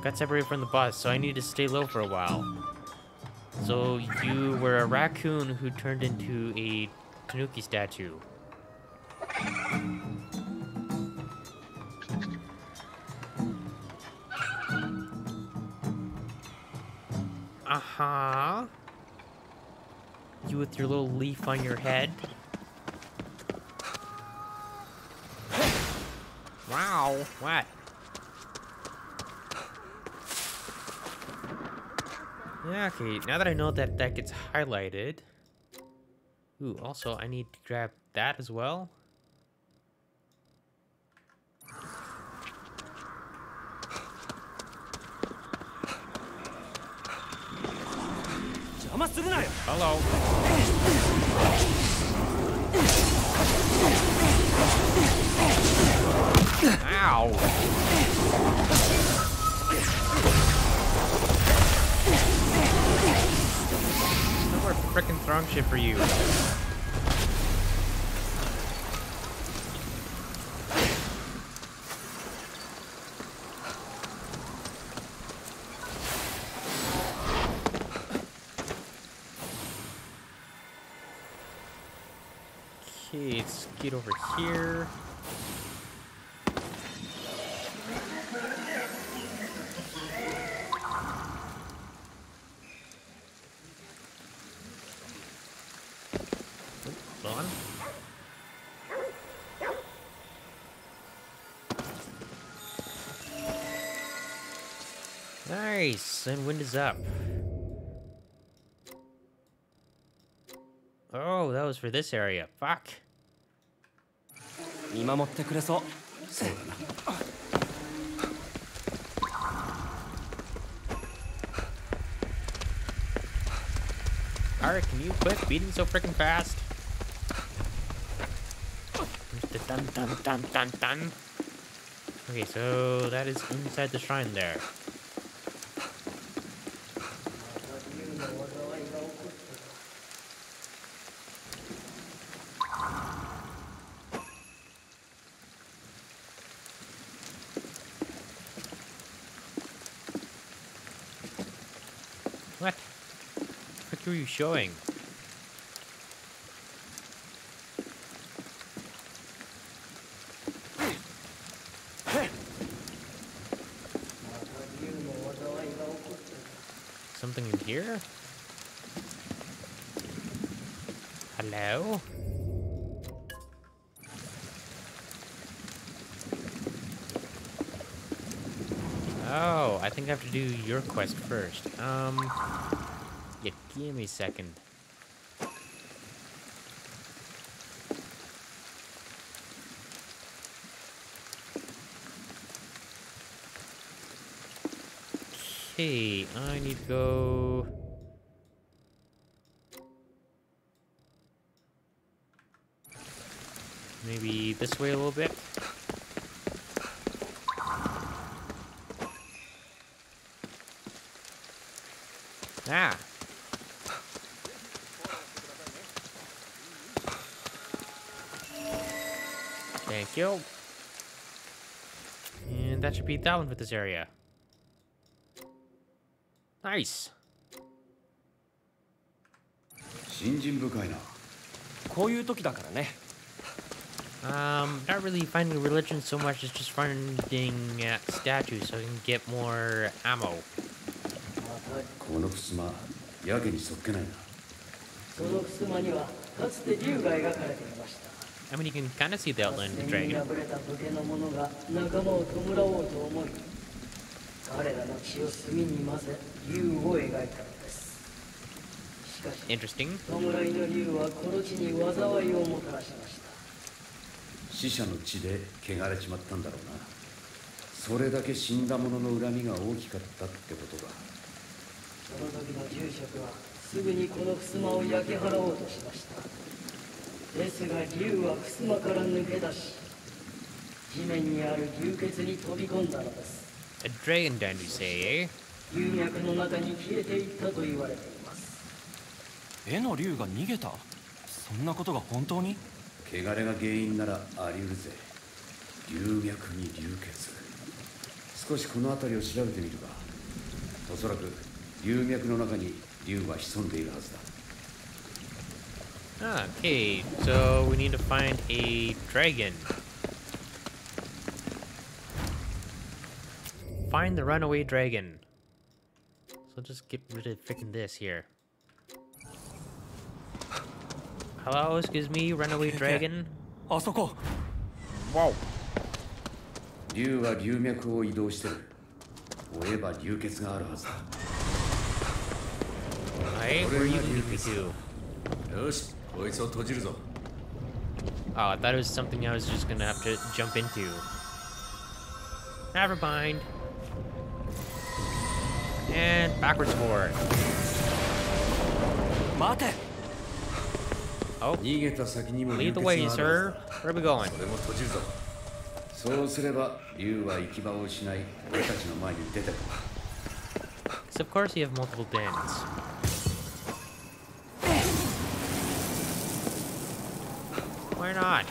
Speaker 1: Got separated from the bus, so I need to stay low for a while. So you were a raccoon who turned into a tanuki statue. with your little leaf on your head. Wow. What? Yeah, okay, now that I know that that gets highlighted... Ooh, also, I need to grab that as well. Hello. Ow. No more frickin' throng shit for you. Okay, let's get over here. Hold on. Nice, and wind is up. Oh, that was for this area. Fuck.
Speaker 3: 見守ってくれそう
Speaker 1: Alright, can you quit beating so freaking fast? There's the dun dun dun dun dun. Okay, so that is inside the shrine there. Showing? Something in here? Hello? Oh, I think I have to do your quest first. Um, give me a second. Okay, I need to go. Maybe this way a little bit. Ah. Thank you And that should be that one for this area. Nice.
Speaker 2: 信心深いな
Speaker 3: こういう時だからね
Speaker 1: Um, not really finding religion so much as just finding uh, statues so I can get more ammo.
Speaker 2: この襖やけにそっけないな
Speaker 6: その襖にはかつて竜が描かれていました
Speaker 1: I mean, you can kind of see the outline of the dragon.
Speaker 6: 敗れた武家の者が仲間を弔おうと思い彼らの血を炭に混ぜ竜を描いたのですしかし
Speaker 1: Interesting.
Speaker 6: 弔いの竜はこの地に災いをもたらしました
Speaker 2: 死者の血で汚れちまったんだろうなそれだけ死んだ者の恨みが大きかったってことだ
Speaker 6: その時の住職はすぐにこの襖を焼き払おうとしましたですが竜は襖から抜け出し地面にある流血に飛び込んだのです。
Speaker 1: A dragon den, you say, eh?
Speaker 6: 龍脈の中に消えていったと言われています。
Speaker 3: 絵の竜が逃げた？そんなことが本当に？
Speaker 2: 汚れが原因ならあり得るぜ。流脈に流血。少しこの辺りを調べてみるか。おそらく流脈の中に竜は潜んでいるはずだ。
Speaker 1: Ah, okay, so we need to find a dragon. Find the runaway dragon. So just get rid of freaking this here. Hello, excuse me, runaway dragon?
Speaker 3: あそこ
Speaker 1: Whoa.
Speaker 2: 竜は流脈を移動してる追えば流血があるはずだ
Speaker 1: Hey, where are you leading me to?
Speaker 2: よしこいつを閉じるぞ
Speaker 1: Oh, I thought it was something I was just gonna have to jump into. Never mind. And backwards forward.
Speaker 3: 待て
Speaker 1: Oh,
Speaker 2: 逃げた先にも流
Speaker 1: lead
Speaker 2: 血
Speaker 1: the
Speaker 2: があ
Speaker 1: way,
Speaker 2: るはず
Speaker 1: sir.
Speaker 2: だ
Speaker 1: Where are we going?
Speaker 2: これも閉じるぞそうすれば竜は行き場を失い俺たちの前に出てくる
Speaker 1: So of course you have multiple dens. Why not?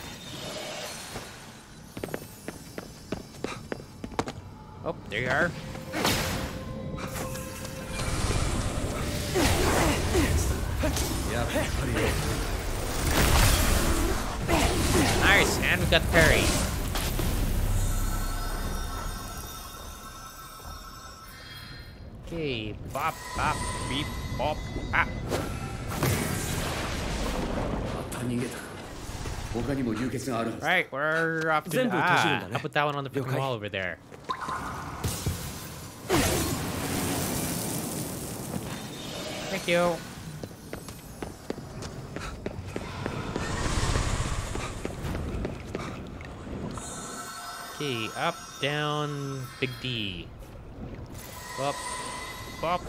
Speaker 1: Oh, there you are. Nice, and we got parry. Okay, bop, bop, beep, bop, bop. Right, we're off to ah, I'll put that one on the freaking wall over there. Thank you. Okay, up, down, big D. Up, up.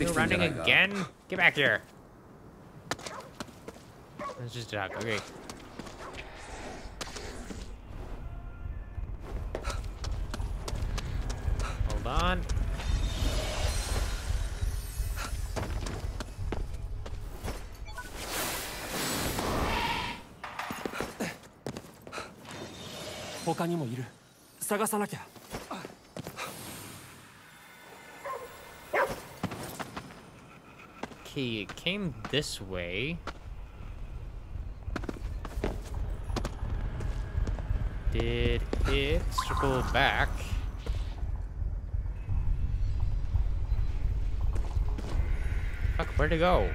Speaker 1: You're running again? Get back here. Let's just drag. Okay. Hold on. Okay, it came this way. Did it circle back? Fuck, where'd it go?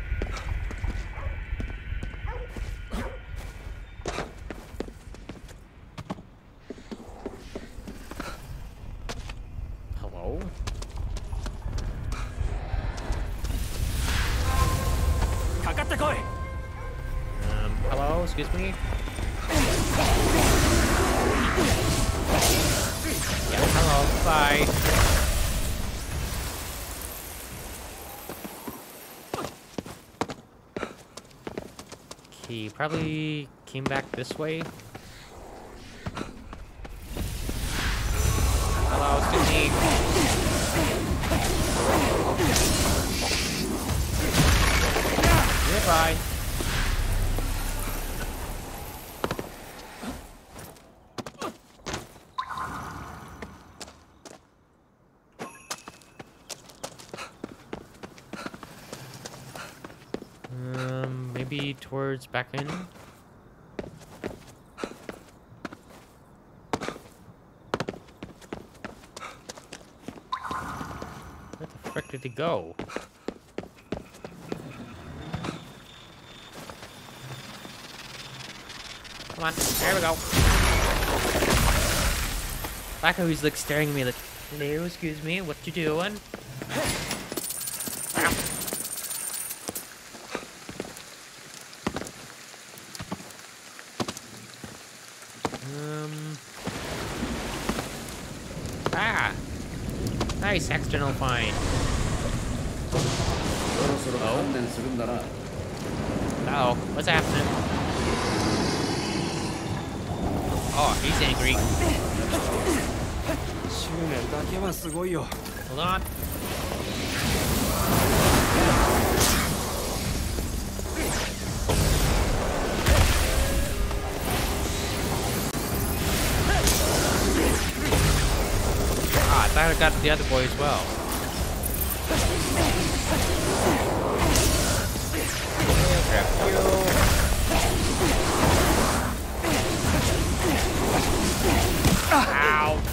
Speaker 1: probably came back this way. Hello, Sticky. Goodbye. Um, towards back in frick go? Come on, there we go. How he's like staring at me like, hello, excuse me, what you doing? Um. Ah! Nice, external fine.
Speaker 2: そろそろ観念するんだな
Speaker 1: Uh oh, what's happening? Oh, he's angry.
Speaker 3: 執念だけはすごいよ
Speaker 1: Hold on. Ah, I thought I got the other boy as well. Grab you. Ow.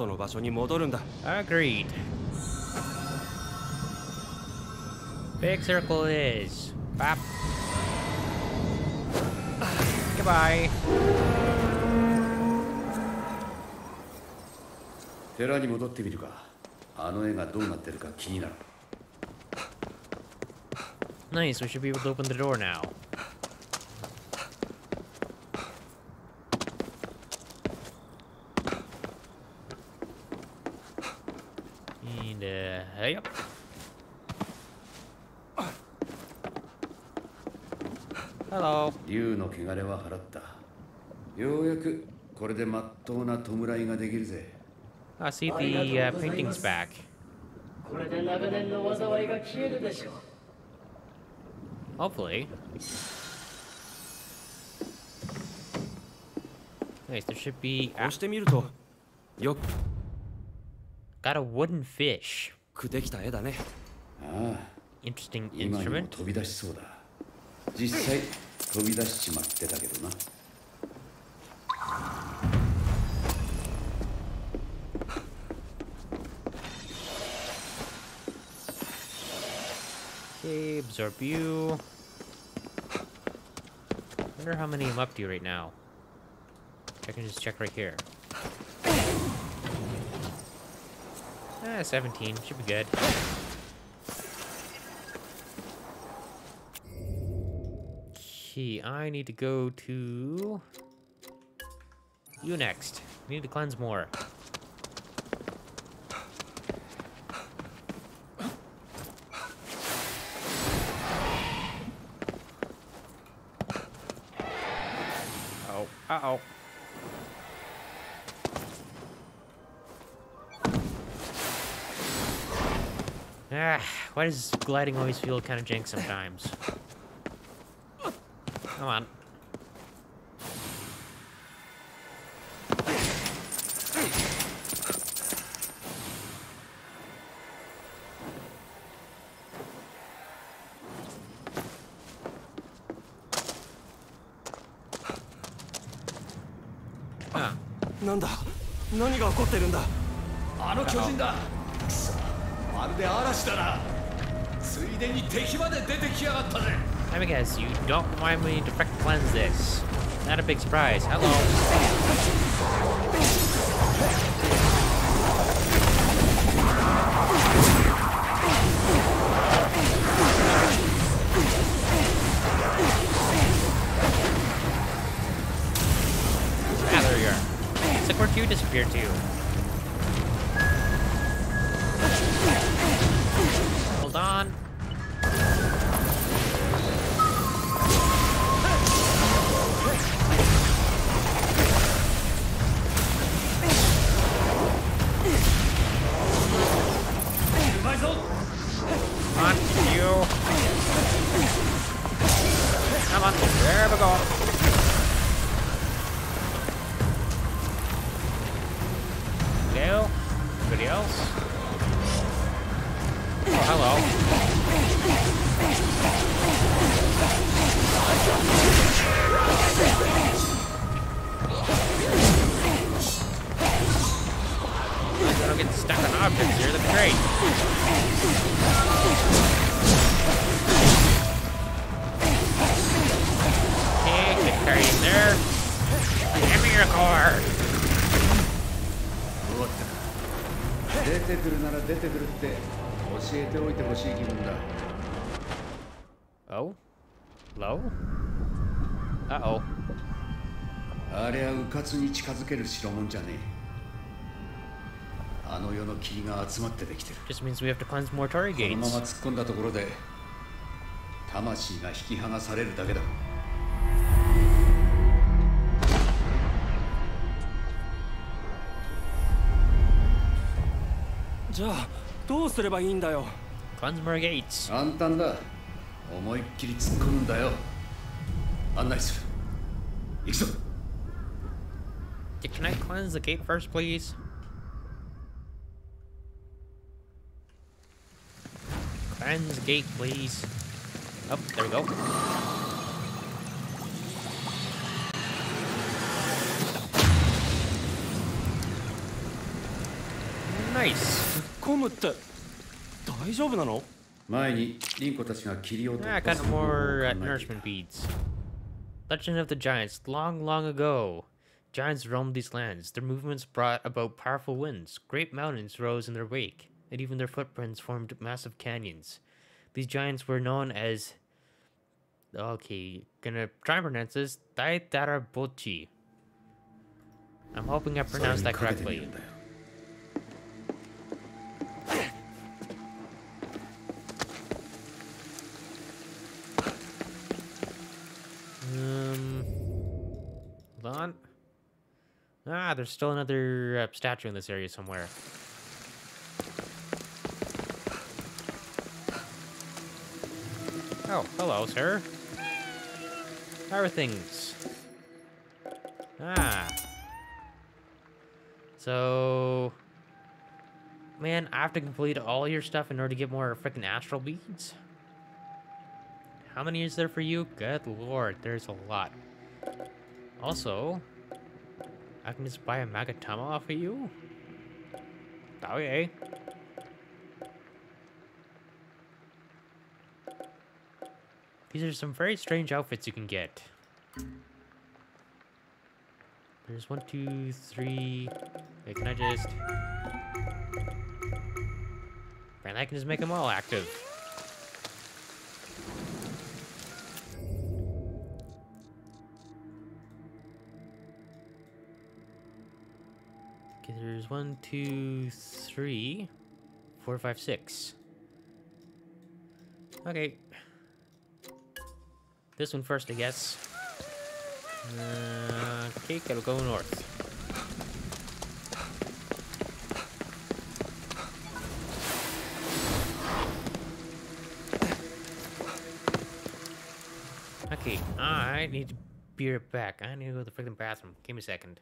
Speaker 3: 元の場所に戻るんだ
Speaker 1: Agreed. Big circle it is. Bop. Goodbye.
Speaker 2: 寺に戻ってみるかあの絵がどうなってるか気になる
Speaker 1: Nice, we should be able to open the door now.
Speaker 2: これでまっとうな弔いができるぜ
Speaker 1: I see the uh, painting's back.
Speaker 4: これで長年の災いが消えるでしょう
Speaker 1: Hopefully. Nice, there should be.
Speaker 3: こうしてみるとよ
Speaker 1: Got a wooden fish.
Speaker 3: くできた絵だね
Speaker 2: ああ
Speaker 1: Interesting
Speaker 2: 今にも
Speaker 1: instrument.
Speaker 2: 飛び出しそうだ実際飛び出しちまってたけどな
Speaker 1: Okay, absorb you. Wonder how many I'm up to right now. I can just check right here. Ah, 17. Should be good. Okay, I need to go to... You next. We need to cleanse more. Oh, uh-oh. Ah, why does gliding always feel kind of jank sometimes? Come on.
Speaker 3: 起こってるんだ
Speaker 7: あの巨人だくそまるで嵐だなついでに敵まで出てきやがったぜ
Speaker 1: Let me guess, you don't want me to frickin' cleanse this. Not a big surprise. Hello. Are. It's like where'd
Speaker 2: ありゃうかつに近づける代物じゃねえ。あの世の霧が集まってできてる。
Speaker 1: Just means we have to cleanse more Torii
Speaker 2: このまま
Speaker 1: gates.
Speaker 2: 突っ込んだところで魂が引き剥がされるだけだ。
Speaker 3: じゃあどうすればいいんだよ
Speaker 1: ？Cleanse more gates.
Speaker 2: 簡単だ。思いっきり突っ込むんだよ。案内する。行くぞ
Speaker 1: Can I cleanse the gate first, please? Cleanse gate, please. Oh, there we go. Nice.
Speaker 3: 込むって大丈夫なの
Speaker 2: 前にリンコたちが霧を突
Speaker 1: Ah, I
Speaker 2: 破
Speaker 1: got
Speaker 2: する方法を
Speaker 1: more uh,
Speaker 2: 考えてい
Speaker 1: nourishment beads. Legend of the Giants. Long, long ago, Giants roamed these lands. Their movements brought about powerful winds. Great mountains rose in their wake, and even their footprints formed massive canyons. These giants were known as. Okay, gonna try and pronounce this. Daitarabochi. I'm hoping I pronounced that correctly. Um. Hold on. Ah, there's still another uh, statue in this area somewhere. Oh, hello, sir. How are things? Ah. So, man, I have to complete all your stuff in order to get more freaking astral beads. How many is there for you? Good lord, there's a lot. Also, I can just buy a Magatama off of you? Oh, okay. These are some very strange outfits you can get. There's one, two, three. Wait, can I just... Man, I can just make them all active. There's one, two, three, four, five, six. Okay. This one first, I guess. Uh, okay, gotta go north. Okay, I need to be right back. I need to go to the freaking bathroom. Give me a second.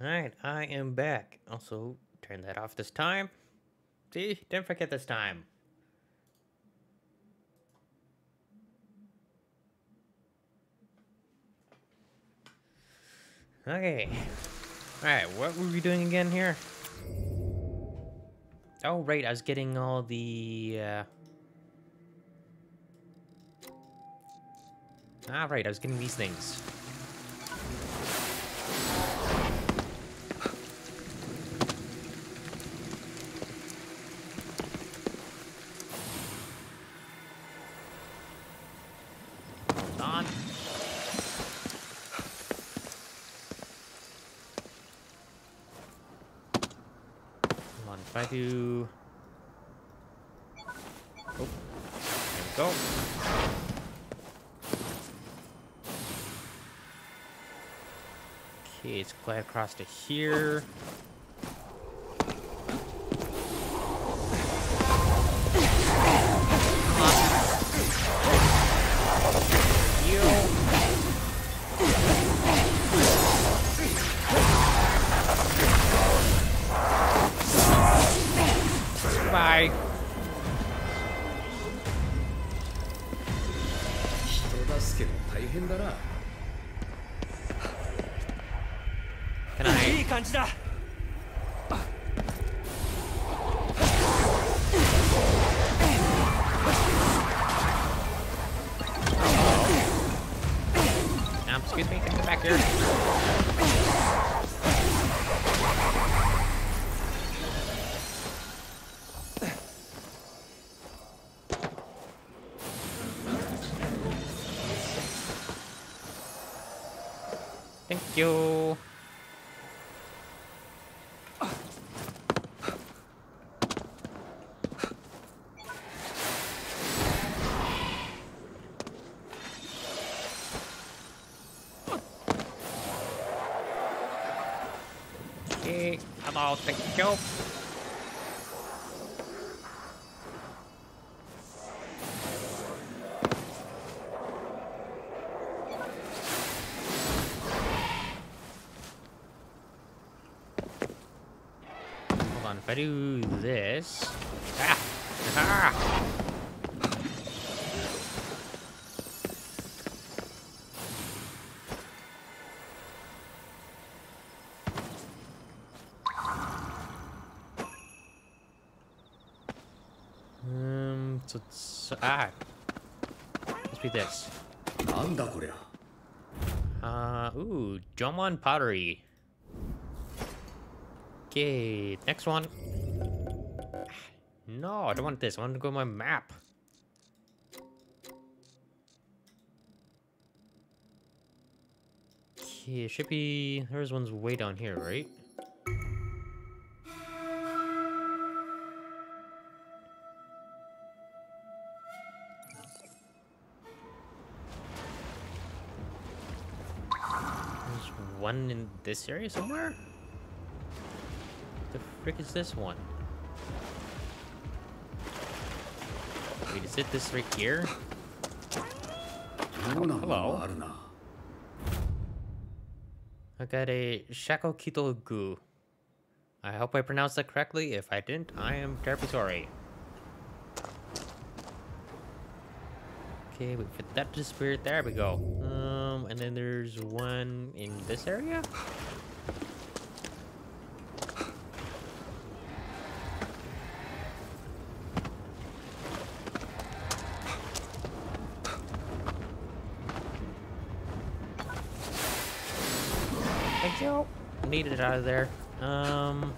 Speaker 1: Alright, I am back. Also, turn that off this time. See? Don't forget this time. Okay. Alright, what were we doing again here? Oh, right, I was getting all the, uh... Ah, right, I was getting these things. Hold on. Come on, if I Oh, there we go. Okay, it's quite across to here. You. Okay, hello, thank you. So, so ah. Must be this. Uh, ooh, Jomon pottery. Okay, next one. No, I don't want this. I want to go my map. Okay, it should be... There's one's way down here, right? one in this area somewhere? What the frick is this one? Wait, is it this right here?
Speaker 2: Hello.
Speaker 1: I got a Shakokito Gu. I hope I pronounced that correctly. If I didn't, I am terribly sorry. Okay, wait for that to disappear. There we go. And then there's one in this area? Thank. Needed it out of there. Um.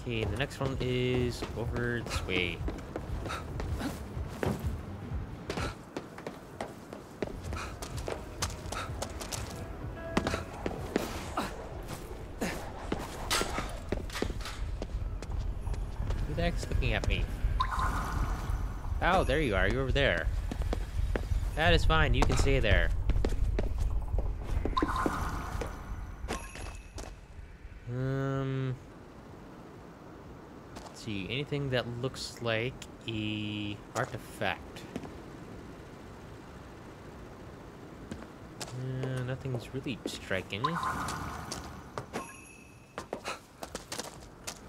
Speaker 1: Okay, the next one is over this way. There you are. You're over there. That is fine. You can stay there. Um. Let's see. Anything that looks like a artifact. Uh, nothing's really striking.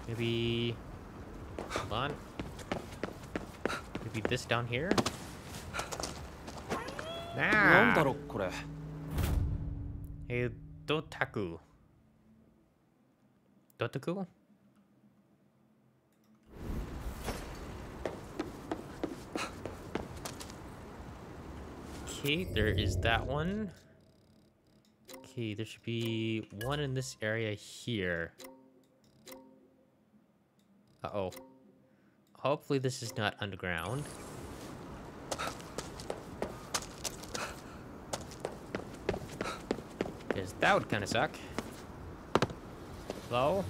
Speaker 1: Maybe. Hold on be this down here? Nah. Hey, Dotaku. Dotaku? Okay, there is that one. Okay, there should be one in this area here. Uh-oh. Hopefully this is not underground. Because that would kind of suck. Hello?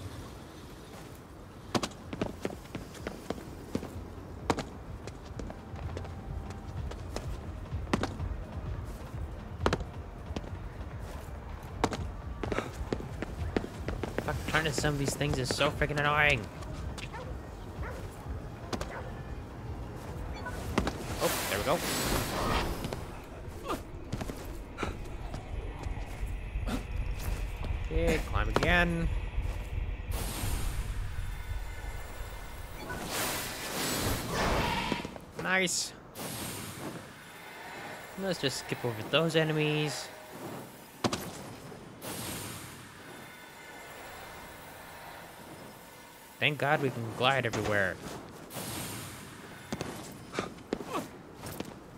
Speaker 1: Fuck, trying to summon these things is so freaking annoying. Let's just skip over those enemies. Thank God we can glide everywhere.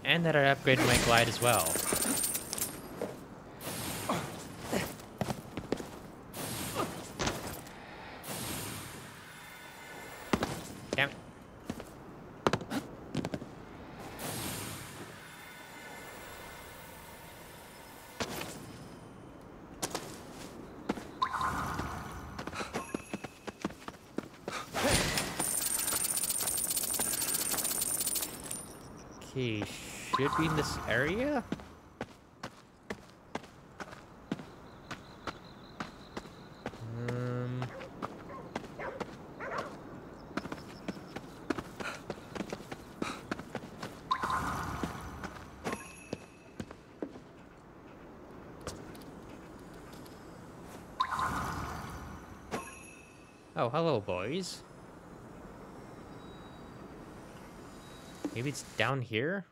Speaker 1: And that I upgraded my glide as well. Damn. it. Okay, should be in this area? Um... Oh, hello, boys. Maybe it's down here?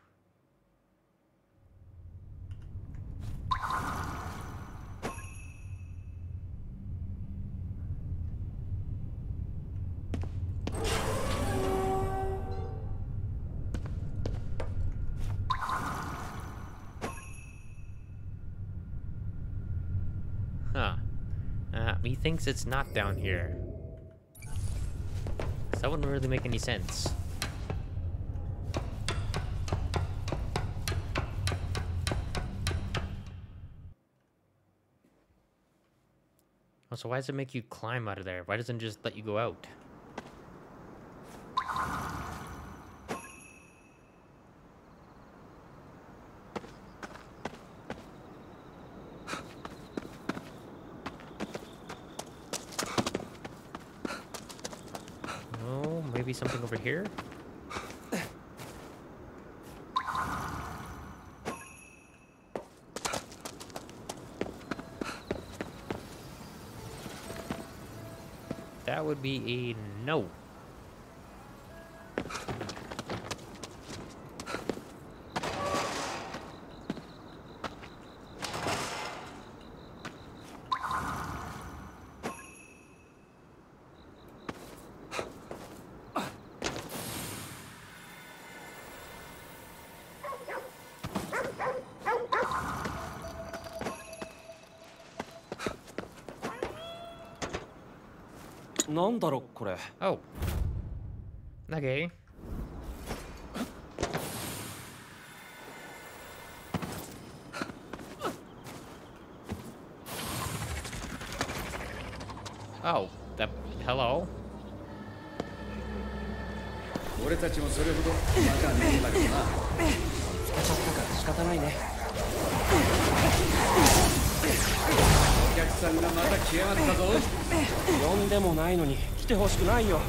Speaker 1: Methinks it's not down here. 'Cause that wouldn't really make any sense. So why does it make you climb out of there? Why doesn't it just let you go out? Oh, maybe something over here? That would be a no.
Speaker 3: なんだろこれ
Speaker 1: Oh. Okay.
Speaker 2: な
Speaker 3: いのに来てほしくないよ。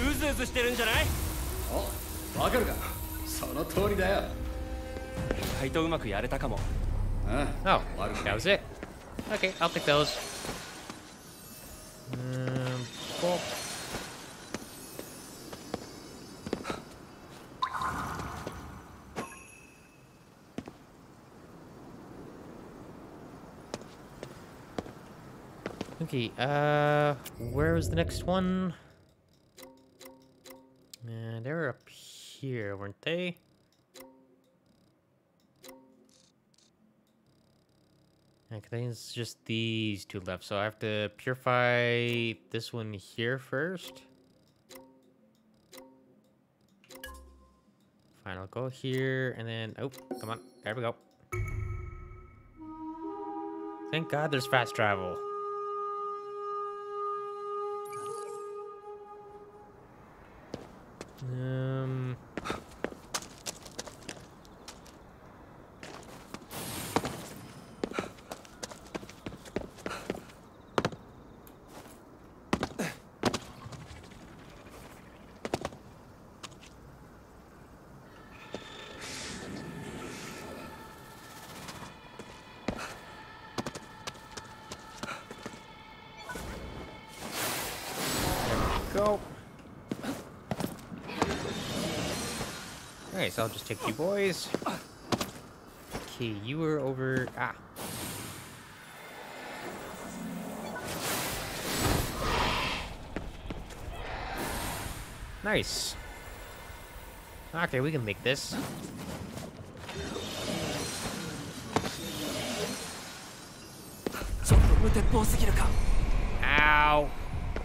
Speaker 3: うずうずしてるんじゃない？
Speaker 7: わかるか。その通りだよ。
Speaker 3: 意外とうまくやれたかも。
Speaker 2: あ
Speaker 1: Oh,
Speaker 2: 悪く
Speaker 1: that
Speaker 2: ない
Speaker 1: was it. Okay, I'll take those. Okay, uh, where was the next one? Uh, they were up here, weren't they? Think it's just these two left, so I have to purify this one here first. Fine, I'll go here, and then... Oh, come on. There we go. Thank God there's fast travel. Um... I'll just take you boys. Okay, you were over... Ah. Nice. Okay, we can make this. Ow!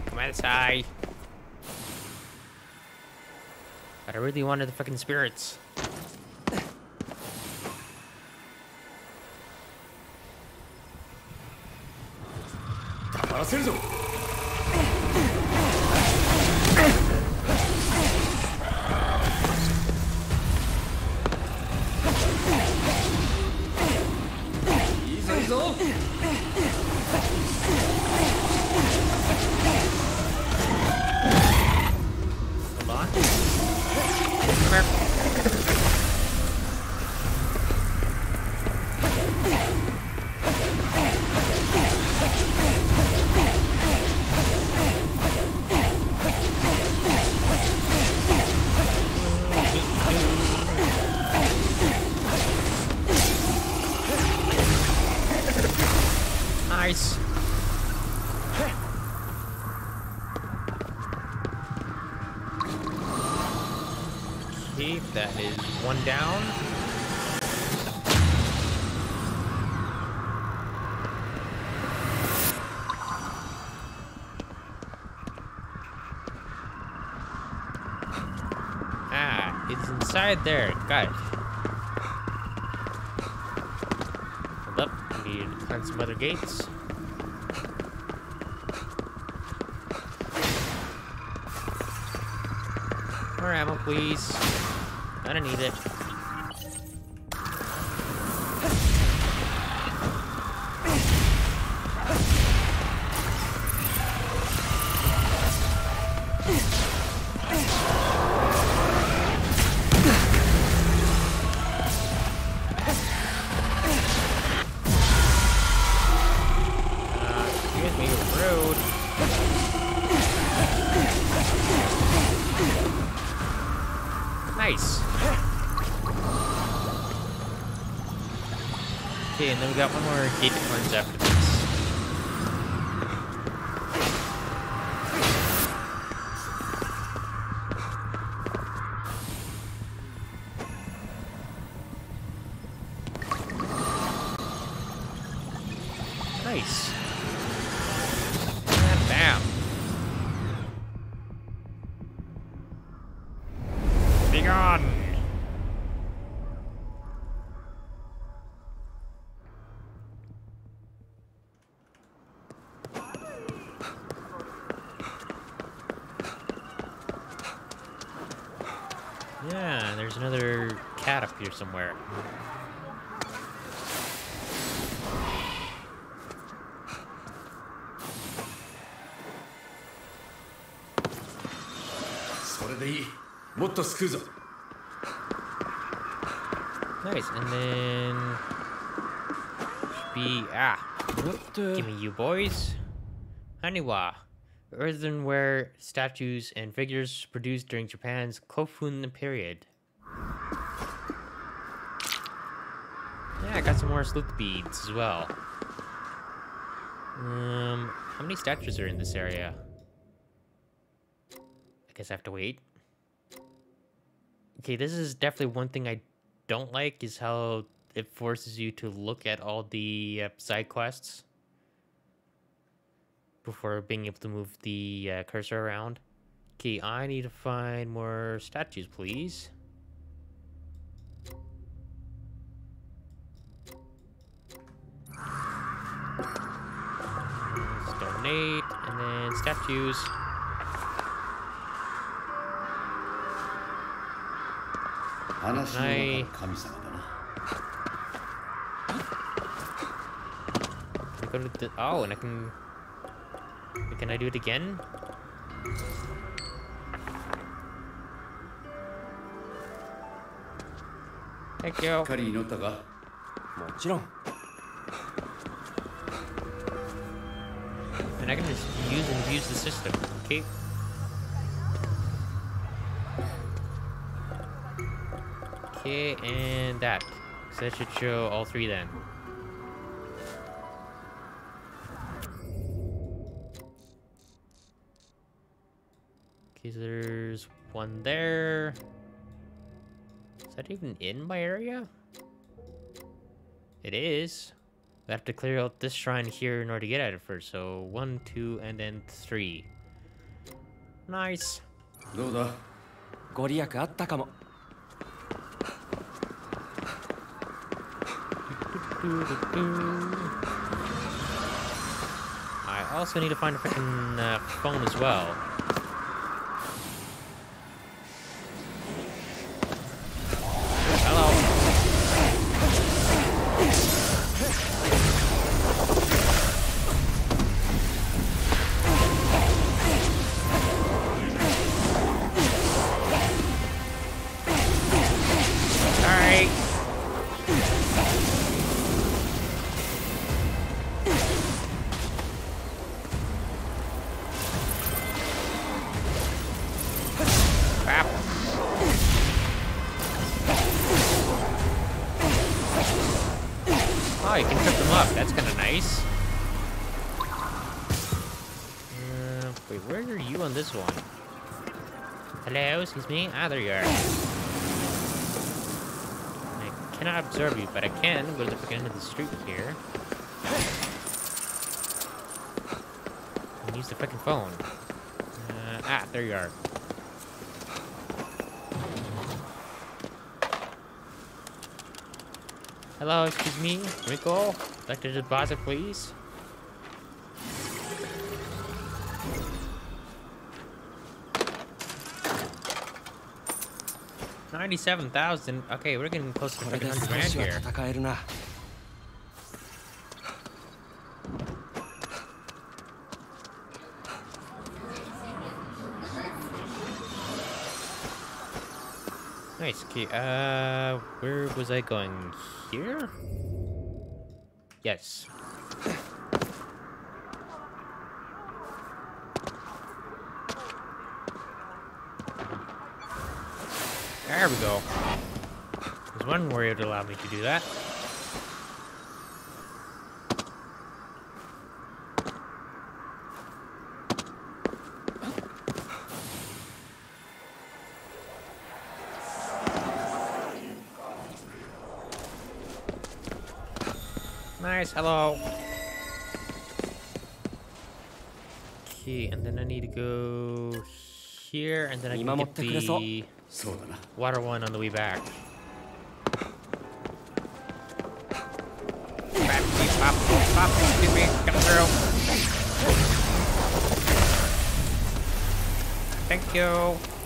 Speaker 1: Come outside. But I really wanted the fucking spirits.
Speaker 7: らせるぞ。
Speaker 1: Inside there. It. Hold up. Need to cleanse some other gates. More ammo, please. I don't need it.
Speaker 7: それでいいもっと救うぞ
Speaker 1: Nice, and then should be ah,
Speaker 3: これって
Speaker 1: give me you boys. Haniwa, earthenware statues and figures produced during Japan's Kofun period. Yeah, I got some more sleuth beads as well. Um, how many statues are in this area? I guess I have to wait. Okay, this is definitely one thing I don't like is how it forces you to look at all the uh, side quests before being able to move the uh, cursor around. Okay, I need to find more statues, please. Let's donate, and then statues.「
Speaker 2: 話の中
Speaker 1: はい
Speaker 2: の神様だな
Speaker 1: Can I go to the oh, and I can. Can I do it again? Thank you.
Speaker 2: しっかり祈ったか
Speaker 3: もちろん
Speaker 1: And I can just use and abuse the system. Okay. Okay, and that. So that should show all three then. Okay, so there's one there. Is that even in my area? It is. We have to clear out this shrine here in order to get at it first. So one, two, and then three. Nice.
Speaker 2: どうだ
Speaker 3: ご利益あったかも
Speaker 1: I also need to find a freaking uh, phone as well. Excuse me? Ah, there you are. I cannot observe you, but I can go to the end of the street here. And use the freaking phone. Uh, ah, there you are. Hello, excuse me, Rico. Like to deposit, please. 97,000. Okay, we're getting close to
Speaker 3: 100
Speaker 1: grand here. Nice key. Uh, where was I going? Here? Yes. There we go. There's one warrior to allow me to do that. Nice, hello. Okay, and then I need to go here, and then I can get the...
Speaker 2: そうだな
Speaker 1: water one on the way back. Bap, beep, pop, boop, pop, beep, beep, come through. Thank you.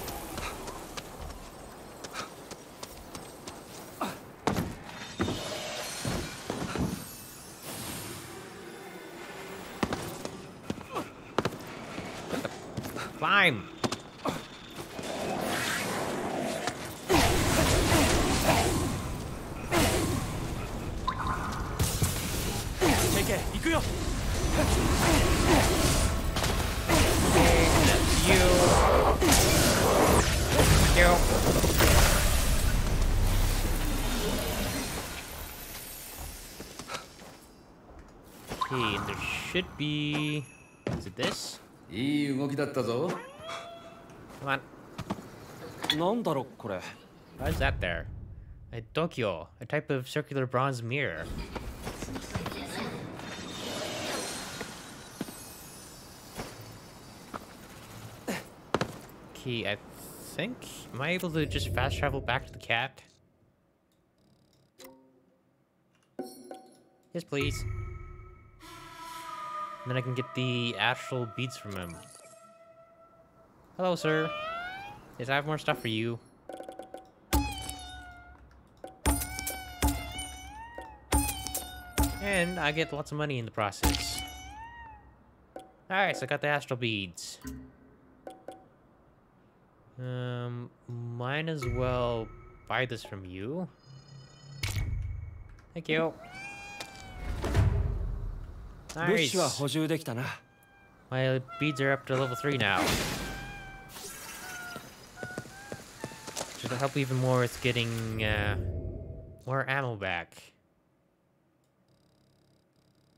Speaker 3: Sakura.
Speaker 1: Why is that there? A Dokyo, a type of circular bronze mirror. Key, I think. Am I able to just fast travel back to the cat? Yes, please. And then I can get the actual beads from him. Hello, sir. Yes, I have more stuff for you. And I get lots of money in the process. Alright, so I got the astral beads. Um, might as well buy this from you. Thank you. Nice. My beads are up to level 3 now. Should help even more with getting uh, more ammo back.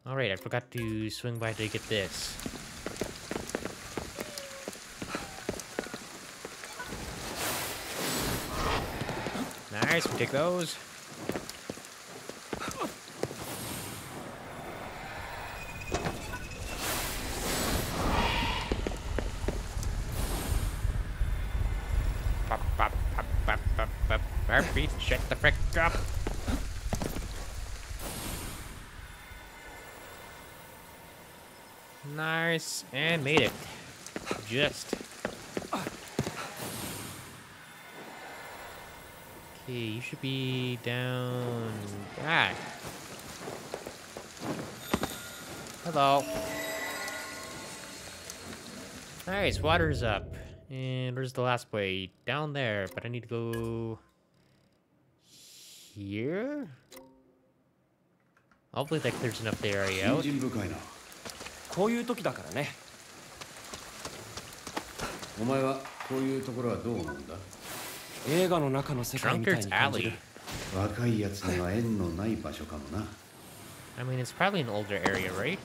Speaker 1: Alright, I forgot to swing by to get this. Nice, we take those. Pop, pop, pop, pop, pop, pop. Heartbeat, shut the frick up. Nice, and made it. Just. Okay, you should be down. Ah. Hello. Nice, water's up. And where's the last way? Down there, but I need to go here? Hopefully that clears enough the area out.
Speaker 3: こういう時だからね
Speaker 2: お前はこういうところはどう思うんだ？
Speaker 3: 映画の中の世界みたいに感じ.る
Speaker 2: 若いやつには縁のない場所かもな
Speaker 1: I mean, it's probably an older area, right?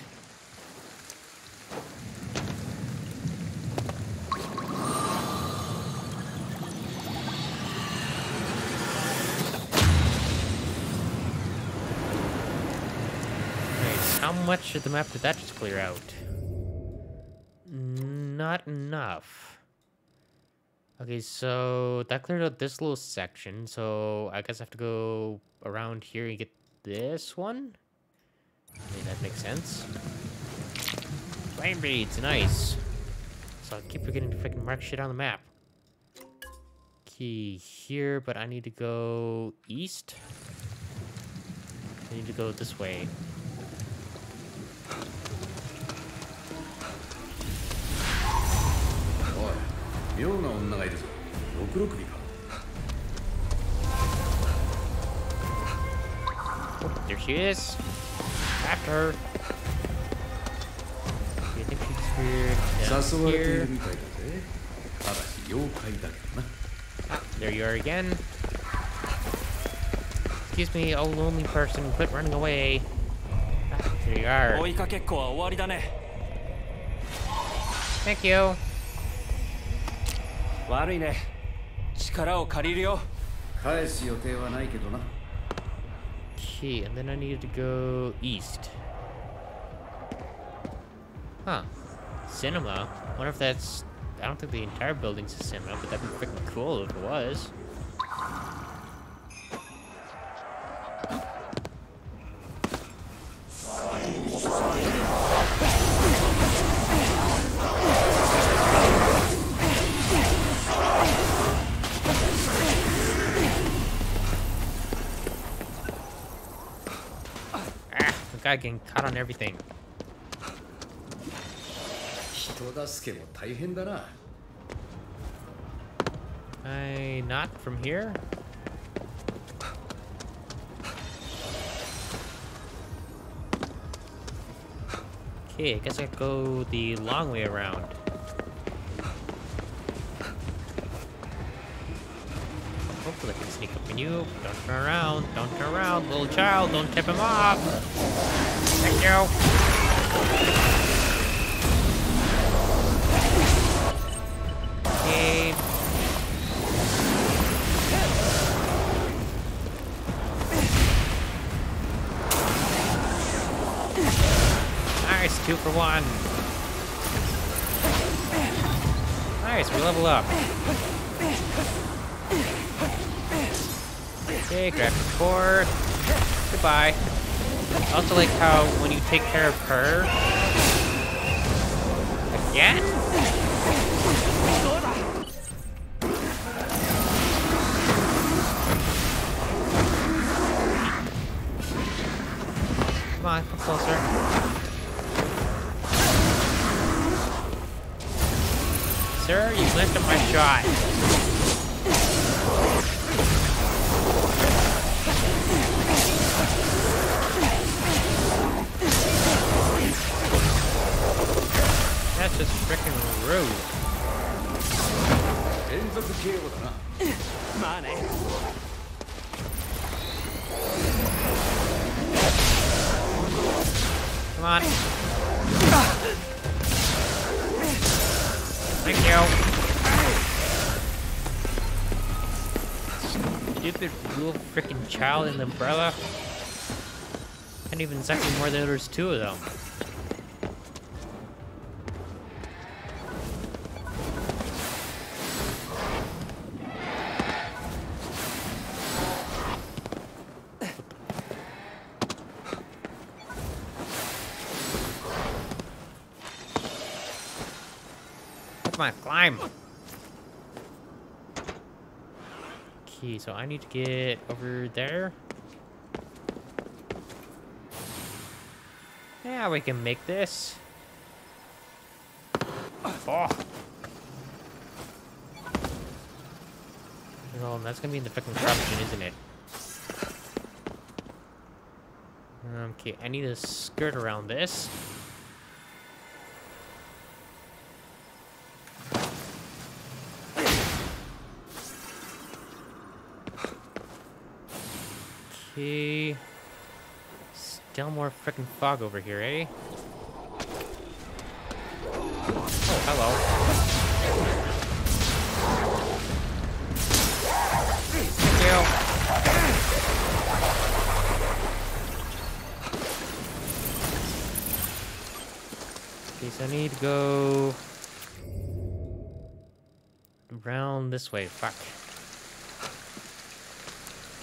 Speaker 1: Much of the map did that just clear out? Not enough. Okay, so that cleared out this little section, so I guess I have to go around here and get this one? Okay, that makes sense. Flame beads, nice. So I keep forgetting to freaking mark shit on the map. Key here, but I need to go east. I need to go this way.
Speaker 2: 妙な女がいるぞ六六尾か
Speaker 1: Oh, there she is. After her. Okay, I think she disappeared
Speaker 2: 誘われてい
Speaker 1: down
Speaker 2: る
Speaker 1: here.
Speaker 2: みたいだぜただし妖怪だけどな
Speaker 1: Ah, there you are again. Excuse me, oh lonely person, quit running away. Ah, there you are.
Speaker 3: 追いかけっこは終わりだね
Speaker 1: Thank you.
Speaker 3: 悪いね力を借りるよ
Speaker 2: 返す予定はないけどな
Speaker 1: Okay, and then I needed to go east. Huh. Cinema? Wonder if that's. I don't think the entire building's a cinema, but that'd be freaking cool if it was. guy getting caught on everything.
Speaker 2: 人助けも大変だな
Speaker 1: I not from here? Okay, I guess I go the long way around. Sneak up on you. Don't turn around. Don't turn around. Little child, don't tip him off. Thank you. Okay. Nice, two for one. Nice, we level up. Okay, grab the core. Goodbye. I also like how when you take care of her. Again? Come on, come closer. Sir, you messed up my shot. Come on. Thank you. stupid little freaking child in the umbrella. Can't even second where there's two of them. Climb. Okay, so I need to get over there. Yeah, we can make this. Oh. Well, that's gonna be in the fucking corruption, isn't it? Okay, I need to skirt around this. Okay. Still more freaking fog over here, eh? Oh, hello. Thank you. Okay, so I need to go around this way. Fuck.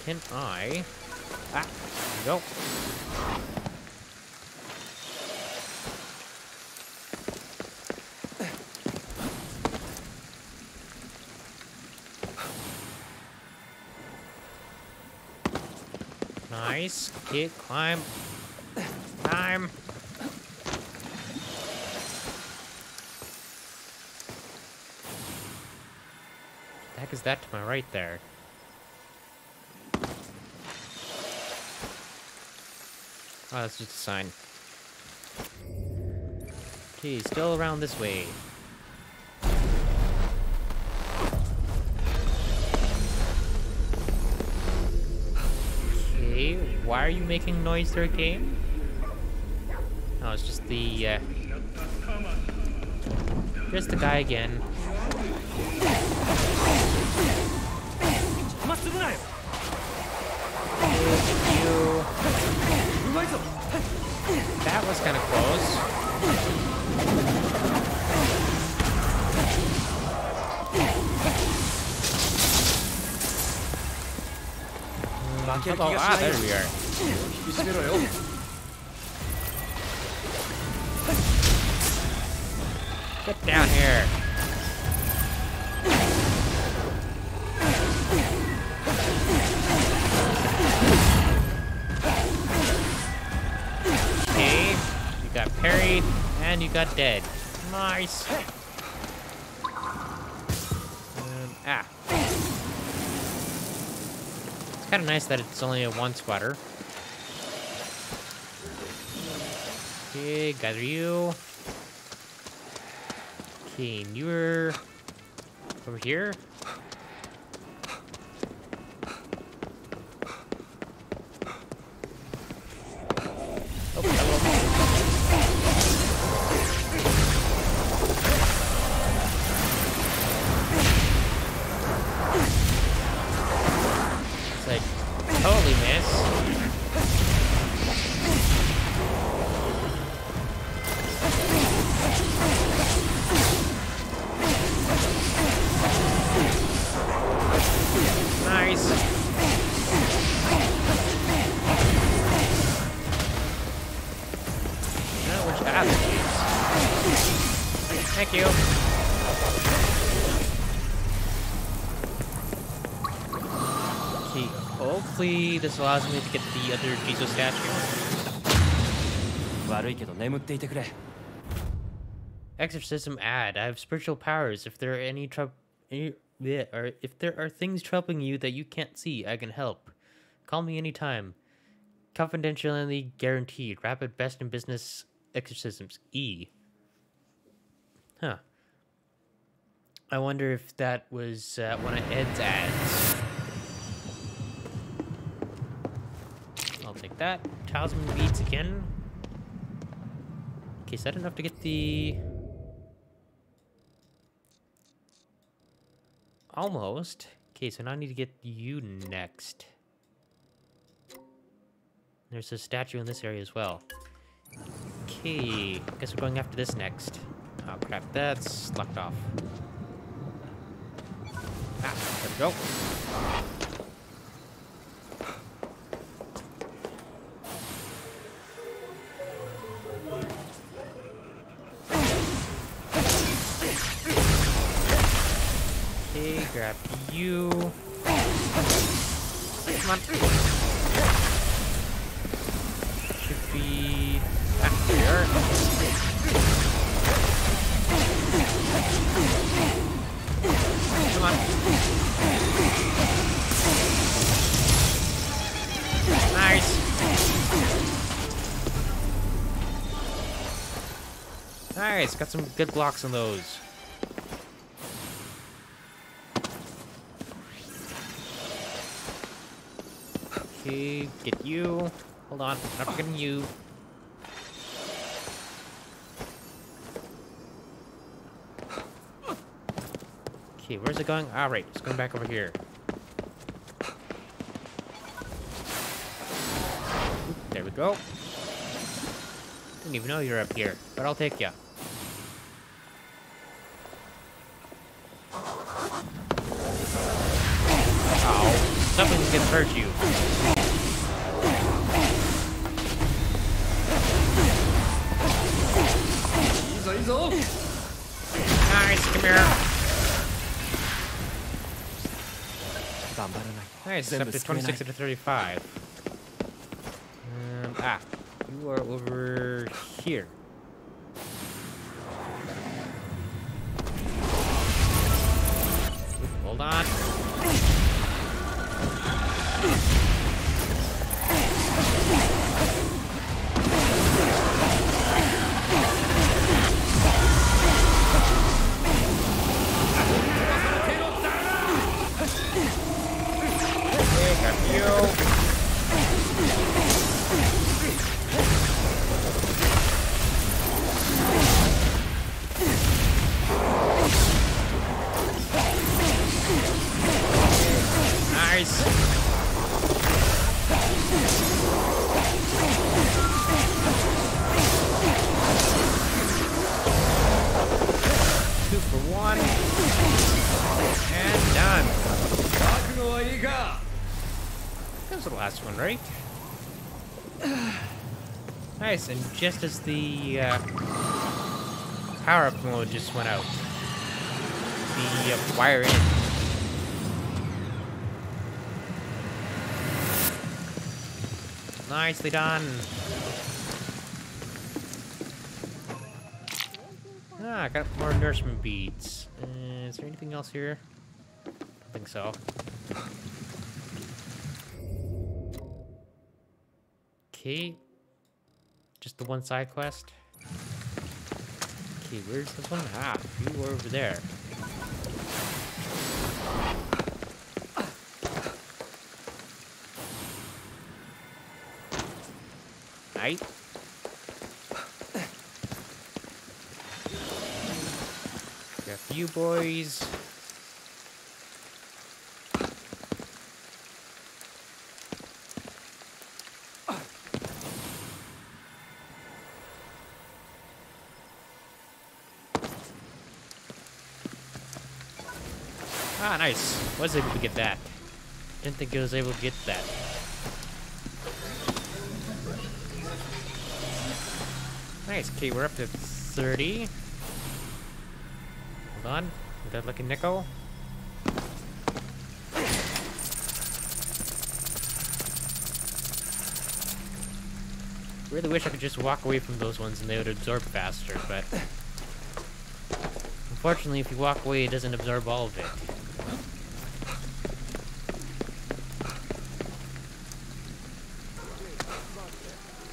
Speaker 1: Can I? Ah, there we go. Nice. Okay, climb. Climb. The heck is that to my right there? Oh, that's just a sign. Okay, still around this way. Okay, why are you making noise a game? Oh, it's just the, uh... Just the guy again. That was kind of close. Oh, ah, there we are. Dead. Nice. Ah. It's kind of nice that it's only a one squatter. Okay, gather you. Okay, you're over here. This allows me to get the other Jizo statue. Exorcism ad. I have spiritual powers. If there are any trouble, or if there are things troubling you that you can't see, I can help. Call me anytime. Confidentially guaranteed. Rapid best in business exorcisms. E. Huh. I wonder if that was uh, one of Ed's ads. That. Talisman beads again. Okay, is that enough to get the... Almost. Okay, so now I need to get you next. There's a statue in this area as well. Okay, guess we're going after this next. Oh crap, that's locked off. Ah, there we go. Grab you. Come on. Should be. There you. Come on. Nice. Nice, got some good blocks on those. Okay, get you. Hold on, not forgetting you. Okay, where's it going? All right, it's going back over here. There we go. Didn't even know you're up here, but I'll take ya. Ow. gonna hurt you.
Speaker 7: angle.
Speaker 1: Nice, come here. Nice, up to 26 to 35. Um, ah, you are over here. Hold on. Got you. Nice. Two for one. And done. That was the last one, right? nice, and just as the uh, power-up mode just went out, the uh, wire in. Nicely done. Ah, I got more nourishment beads. Uh, is there anything else here? I don't think so. Okay. just the one side quest? Okay, where's this one? Ah, you were over there. Right? Got you boys. Ah, nice. Was able to get that. Didn't think I was able to get that. Nice. Okay, we're up to 30. Hold on. Good looking nickel. Really wish I could just walk away from those ones and they would absorb faster, but... Unfortunately, if you walk away, it doesn't absorb all of it.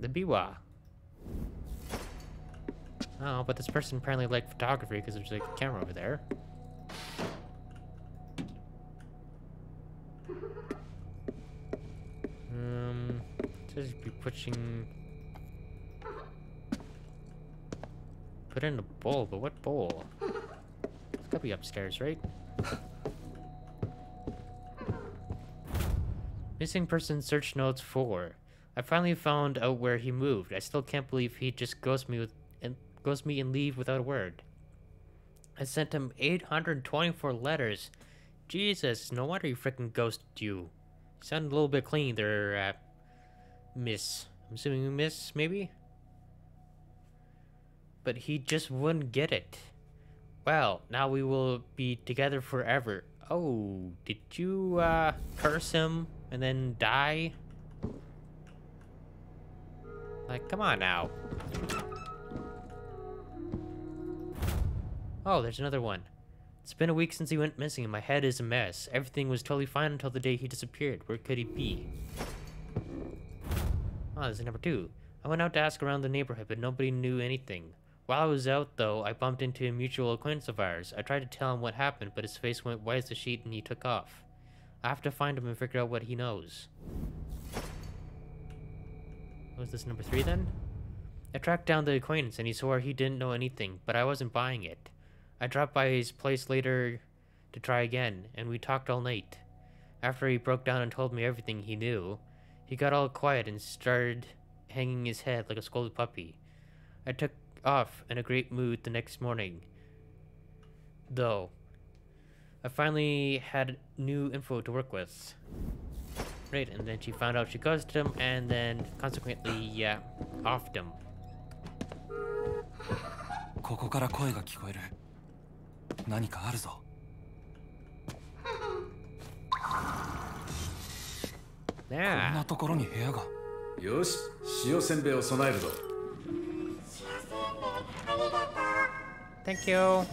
Speaker 1: The biwa. Oh, but this person apparently liked photography because there's like a camera over there. Um, just be pushing. Put in a bowl, but what bowl? It's gotta be upstairs, right? Missing person search notes 4. I finally found out where he moved. I still can't believe he just ghost me with and ghost me and leave without a word. I sent him 824 letters. Jesus, no wonder he freaking ghosted you. You sound a little bit clean there, uh, Miss. I'm assuming you Miss, maybe? But he just wouldn't get it. Well, now we will be together forever. Oh, did you, uh, curse him and then die? Like, come on now. Oh, there's another one. It's been a week since he went missing and my head is a mess. Everything was totally fine until the day he disappeared. Where could he be? Oh, there's number two. I went out to ask around the neighborhood, but nobody knew anything. While I was out, though, I bumped into a mutual acquaintance of ours. I tried to tell him what happened, but his face went white as a sheet and he took off. I have to find him and figure out what he knows. Was this number three then? I tracked down the acquaintance and he swore he didn't know anything, but I wasn't buying it. I dropped by his place later to try again, and we talked all night. After he broke down and told me everything he knew, he got all quiet and started hanging his head like a scolded puppy. I took off in a great mood the next morning. Though, I finally had new info to work with. Right, and then she found out she ghosted him, and then consequently, yeah, offed him.
Speaker 3: ここから声が聞こえる何かあるぞ こん
Speaker 1: Yeah.
Speaker 3: なところに部屋が
Speaker 2: よし塩せんべいを備えるぞ
Speaker 1: Thank you.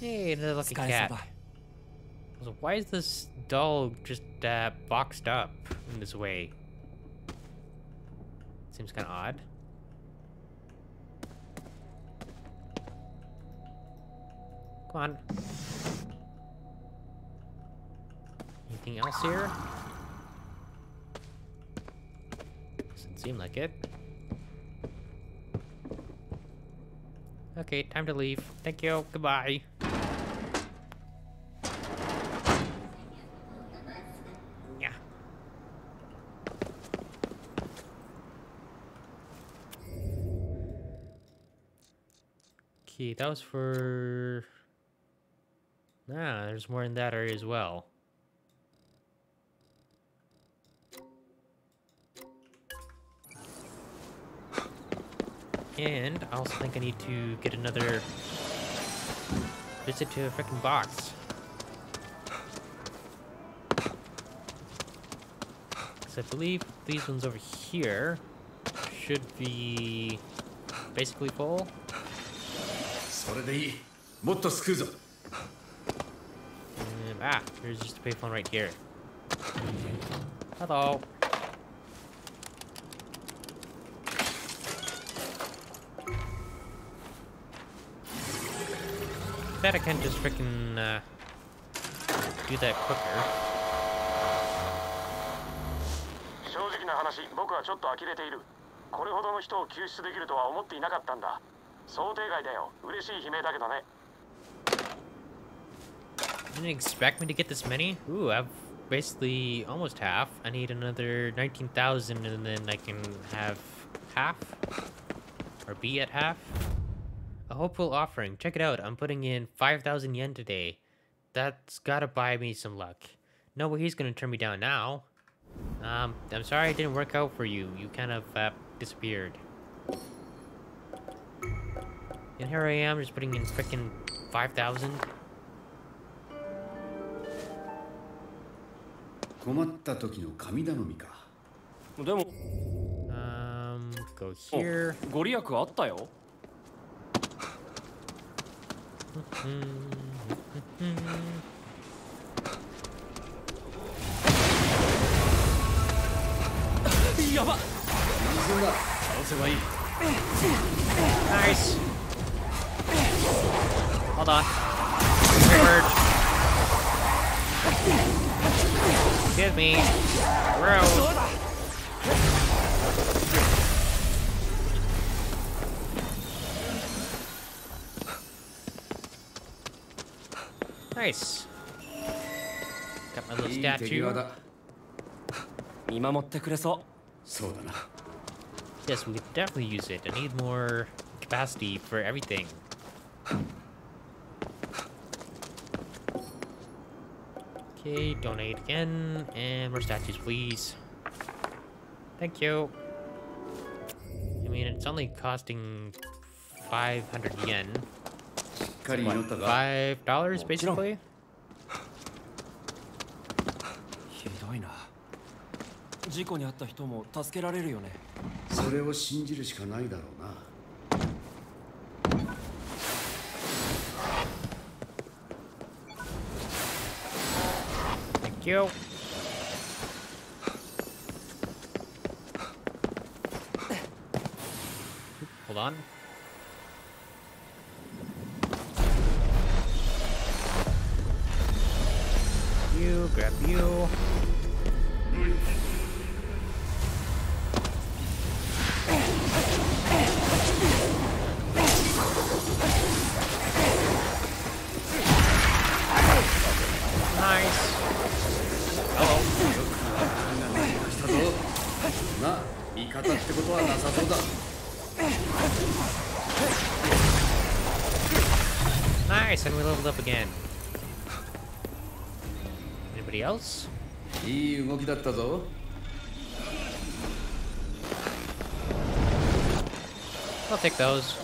Speaker 1: Hey, another lucky
Speaker 3: Sky
Speaker 1: cat. So why is this doll just uh, boxed up in this way? Seems kind of odd. Come on. Anything else here? Doesn't seem like it. Okay, time to leave. Thank you. Goodbye. Yeah. Okay, that was for... Ah, there's more in that area as well. And I also think I need to get another visit to a freaking box. 'Cause I believe these ones over here should be basically full.
Speaker 2: それでいいもっと救うぞ
Speaker 1: And, ah, there's just a payphone right here. Hello. Bet I can just freaking uh, do that quicker.
Speaker 8: 正直な話僕はちょっと呆れているこれほどの人を救出できるとは思っていなかったんだ想定外だよ嬉しい悲鳴だけどね
Speaker 1: Didn't expect me to get this many. Ooh, I've basically almost half. I need another 19,000 and then I can have half. Or be at half. A hopeful offering. Check it out. I'm putting in 5,000 yen today. That's gotta buy me some luck. No way he's gonna turn me down now. Um, I'm sorry it didn't work out for you. You kind of uh, disappeared. And here I am just putting in freaking 5,000.
Speaker 2: 困った時の神頼みか
Speaker 3: でも
Speaker 1: Um, go
Speaker 3: お
Speaker 1: here.
Speaker 3: ご利益あったよ やば
Speaker 2: 水だ倒せばいい
Speaker 1: Nice. Hold on. Converge. Give me. Road. Nice. Got my little
Speaker 2: いい手際
Speaker 1: statue.
Speaker 2: だ
Speaker 3: 見守ってくれそ
Speaker 2: そうだな
Speaker 1: Yes, we could definitely use it. I need more capacity for everything. Okay, donate again. And more statues, please. Thank you. I mean, it's only costing 500 yen.
Speaker 2: what,
Speaker 1: five dollars basically. Thank you. Hold on. Grab you. I'll take those.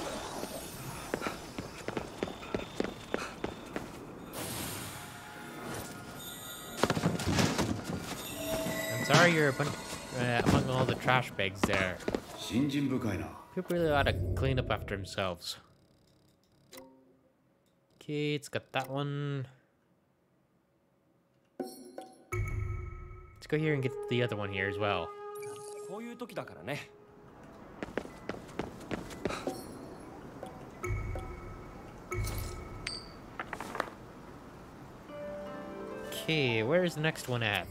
Speaker 1: I'm sorry you're bunch, uh, among all the trash bags there. People really ought to clean up after themselves. Okay, it's got that one. Let's go here and get the other one here as well.
Speaker 3: こういう時だからね
Speaker 1: Okay, where's the next one at?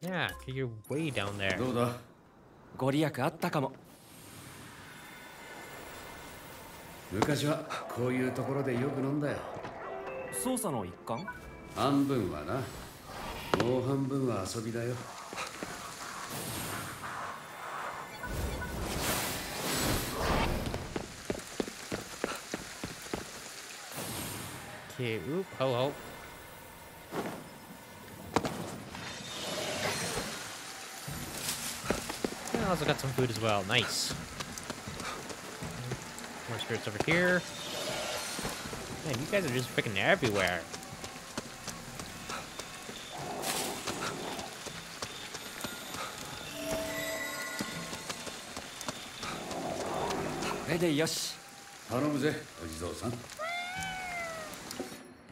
Speaker 1: Yeah, you're way down there.
Speaker 2: どうだ
Speaker 3: ご利益あったかも
Speaker 2: 昔はこういうところでよく飲んだよ
Speaker 3: 捜査の一環
Speaker 2: 半分はなもう半分は遊びだよ
Speaker 1: Okay, oop, ho ho. And I also got some food as well. Nice. More spirits over here. Man, you guys are just freaking everywhere.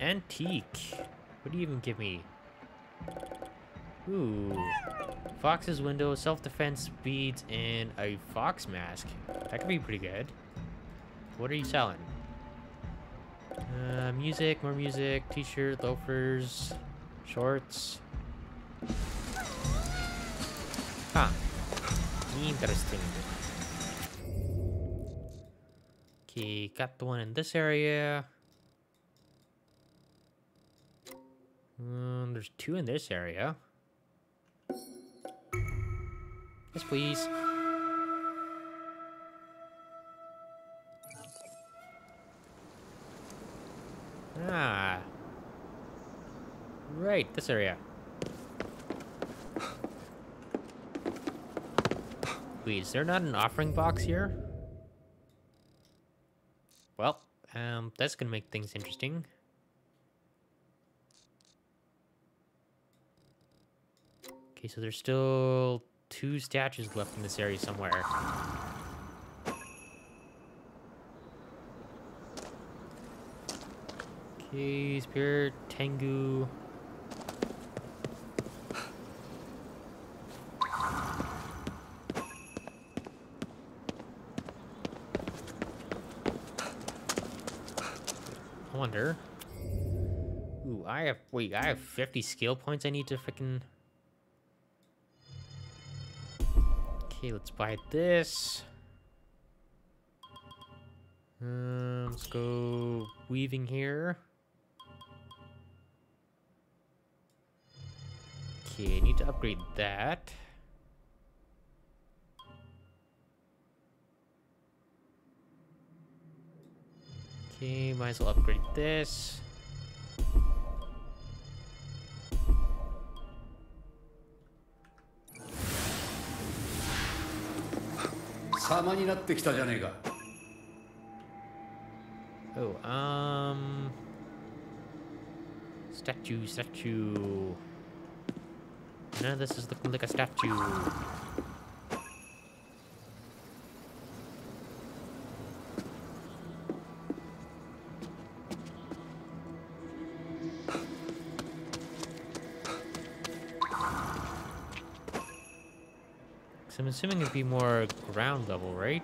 Speaker 1: Antique. What do you even give me? Ooh. Fox's window, self-defense beads, and a fox mask. That could be pretty good. What are you selling? Uh, music, more music, t-shirt, loafers, shorts. Huh. Interesting. Okay, got the one in this area. Um, there's two in this area. Yes, please. Ah. Right, this area. Wait, is there not an offering box here? Well, um, that's gonna make things interesting. Okay, so there's still two statues left in this area somewhere. Okay, Spirit, Tengu. I wonder. Ooh, I have wait, I have 50 skill points I need to freaking Okay, let's buy this. Um, let's go weaving here. Okay, need to upgrade that. Okay, might as well upgrade this. Oh, um... Statue, statue... None of this is looking like a statue. So I'm assuming it'd be more ground level, right?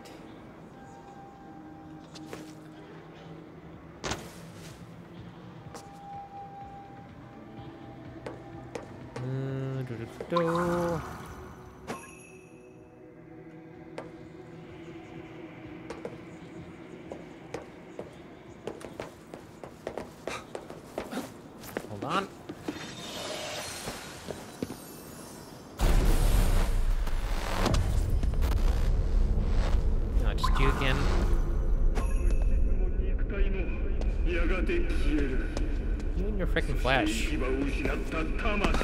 Speaker 9: やった魂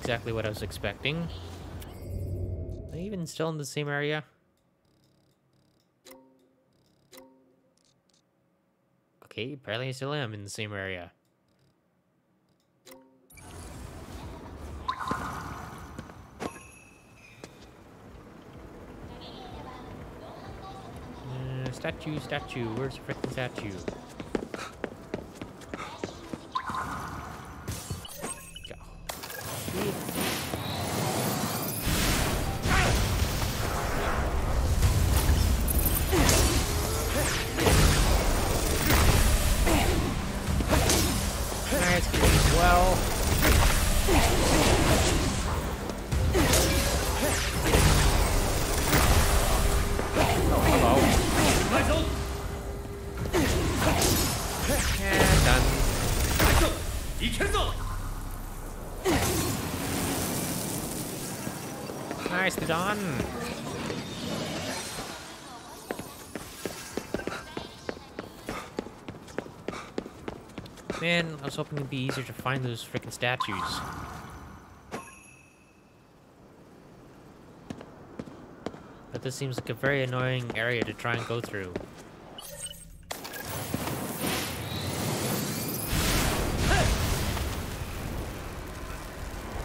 Speaker 1: exactly what I was expecting. Even still in the same area? Okay, apparently I still am in the same area. Uh, statue, statue, where's the freaking statue? Was hoping it'd be easier to find those freaking statues. But this seems like a very annoying area to try and go through.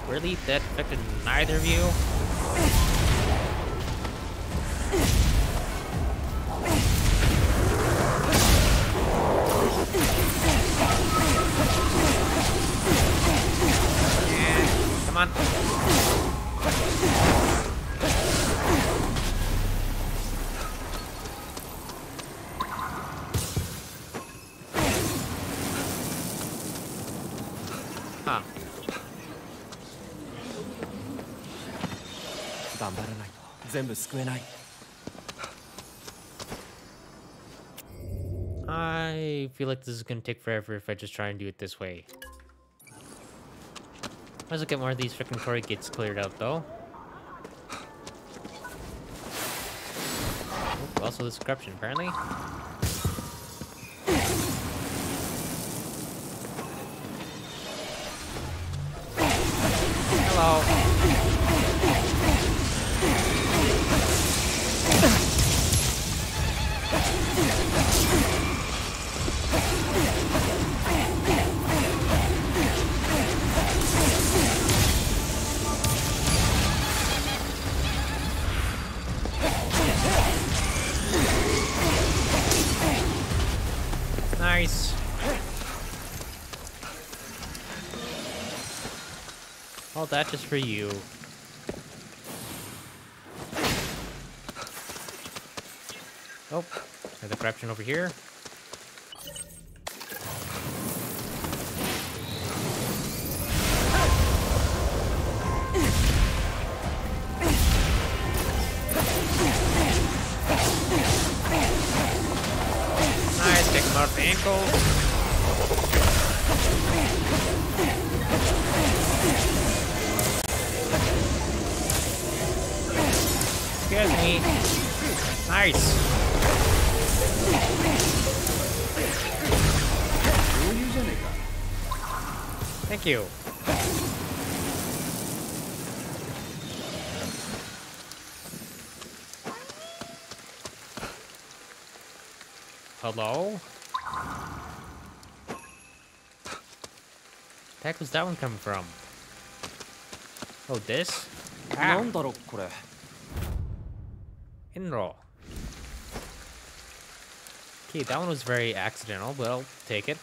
Speaker 1: Really? That affected neither of you? I feel like this is gonna take forever if I just try and do it this way. Let's get more of these freaking Torii gates cleared out though. Oh, also this corruption apparently. That just for you. Oh, another corruption over here. Hello? The heck was that one coming from? Oh, this? Ah. Inro. Okay, that one was very accidental, but I'll take it.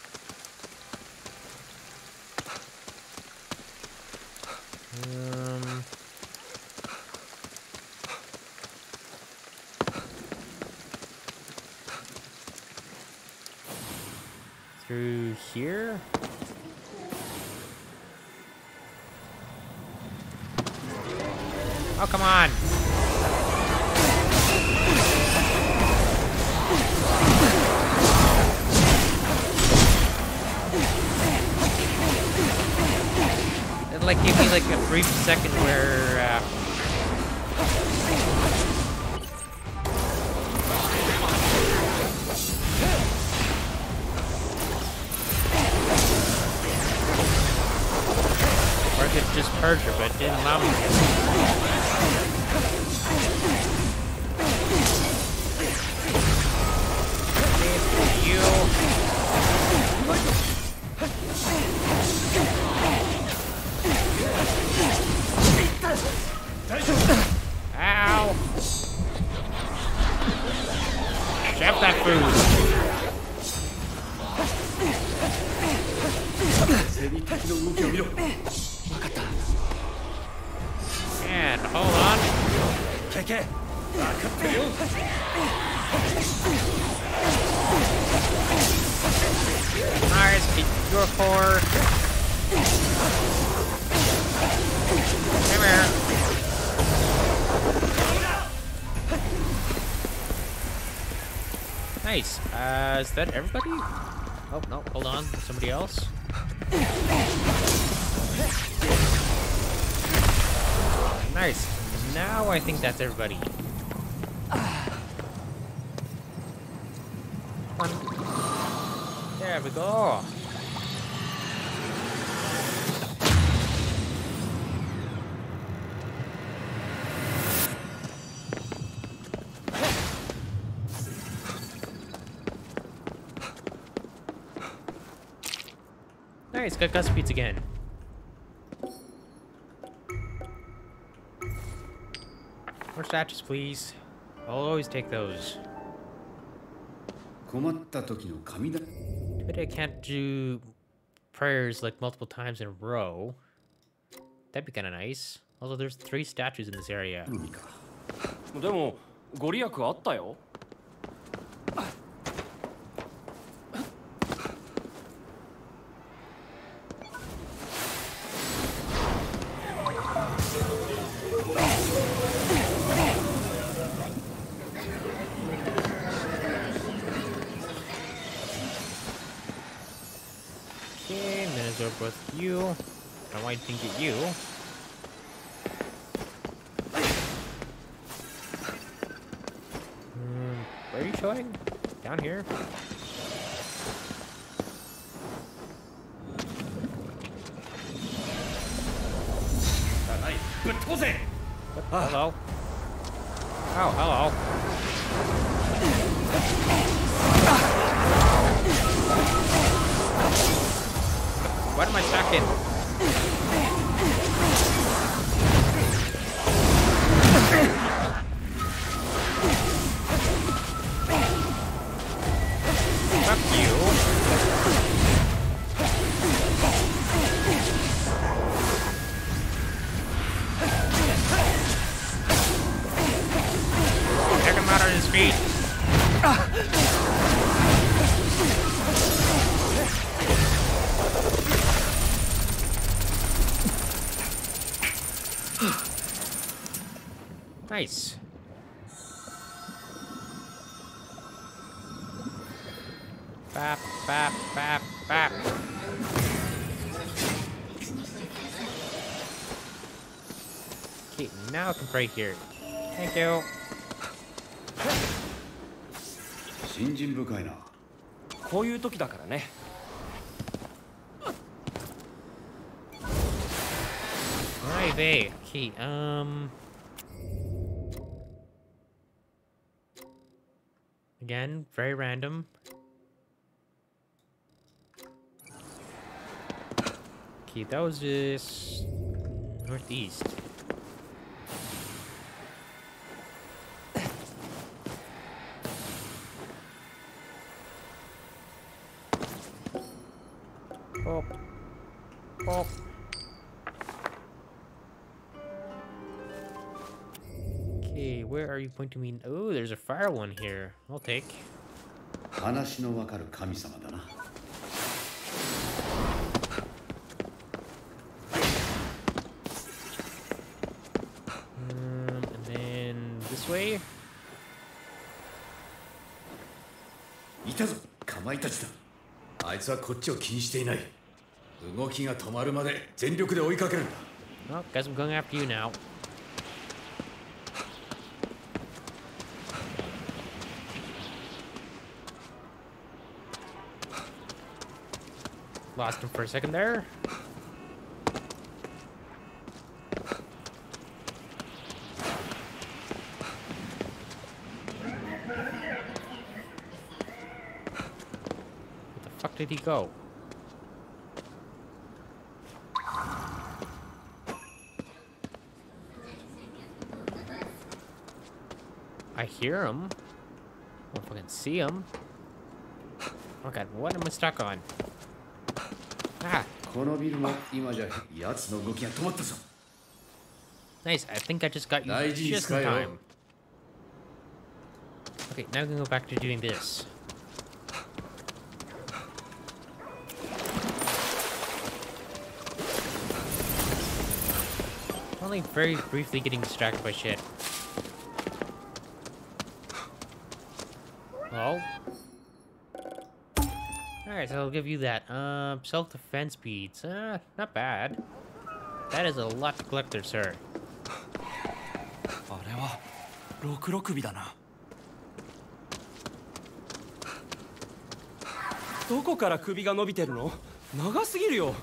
Speaker 1: Is that everybody? Oh, no, hold on. Somebody else? Nice. now I think that's everybody. There we go. Nice, got Gus Beats again. More statues, please. I'll always take those.
Speaker 2: 困った時の神だ
Speaker 1: But I can't do prayers like multiple times in a row. That'd be kind of nice. Although there's three statues in this area.
Speaker 2: 神か
Speaker 3: でもご利益あったよ
Speaker 1: now I can pray here. Thank you.
Speaker 2: 信心深いな
Speaker 3: こういう時だからね
Speaker 1: Right, they. Okay, um. Again, very random. Okay, that was just northeast. Pop. Pop. Okay, where are you pointing me? Oh, there's a fire one here. I'll take.
Speaker 2: 話のわかる神様だな
Speaker 1: Um, and then this way.
Speaker 2: いたぞかまいたちだ あいつはこっちを気にしていない動きが止まるまで全力で追いかけるんだ
Speaker 1: Well, guess I'm going after you now. Lost him for a second there. did he go? I hear him. I don't fucking see him. Oh god, what am I stuck on? Ah,
Speaker 2: このビルも今じゃ奴の動きが止まったぞ
Speaker 1: nice. I think I just got you
Speaker 2: 大事に
Speaker 1: just in
Speaker 2: 使えよ
Speaker 1: time. Okay, now we can go back to doing this. Only very briefly getting distracted by shit. Oh. Alright, so I'll give you that. Um, self-defense beads. Uh, not bad. That is a lot to collect there, sir.
Speaker 3: れは六六首だなどこから首が伸びてるの長すぎるよ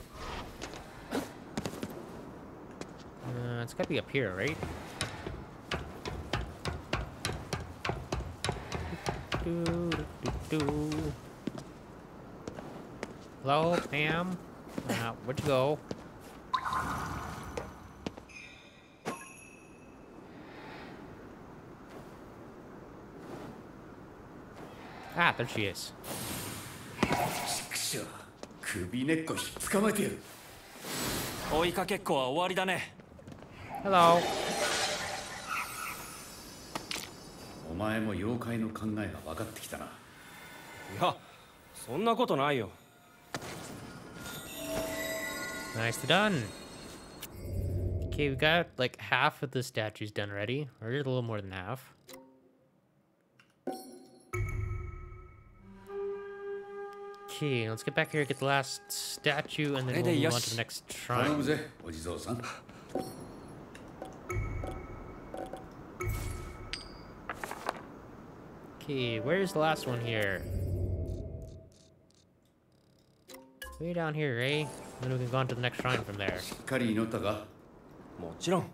Speaker 1: it's gotta be up here, right? Do, do, do, do. Hello, Pam? Uh, where'd you go? Ah, there she is.
Speaker 2: くしょ首根っこひっ捕まえてやる
Speaker 3: 追いかけっこは終わりだね
Speaker 1: Hello.
Speaker 2: お前も妖怪の考えが分かってきたない
Speaker 3: やそんなことないよ
Speaker 1: Nicely done. Okay, we got like half of the statues done already, or just a little more than half. Okay, let's get back here, get the last statue, and then
Speaker 3: Hey
Speaker 1: we'll
Speaker 3: there,
Speaker 1: move on to
Speaker 3: Yoshi.
Speaker 1: the next
Speaker 2: 頼
Speaker 1: shrine. Okay, where's the last one here? Way down here, eh? Then we can go on to the next shrine from there.
Speaker 2: しっかり祈ったか
Speaker 3: もちろん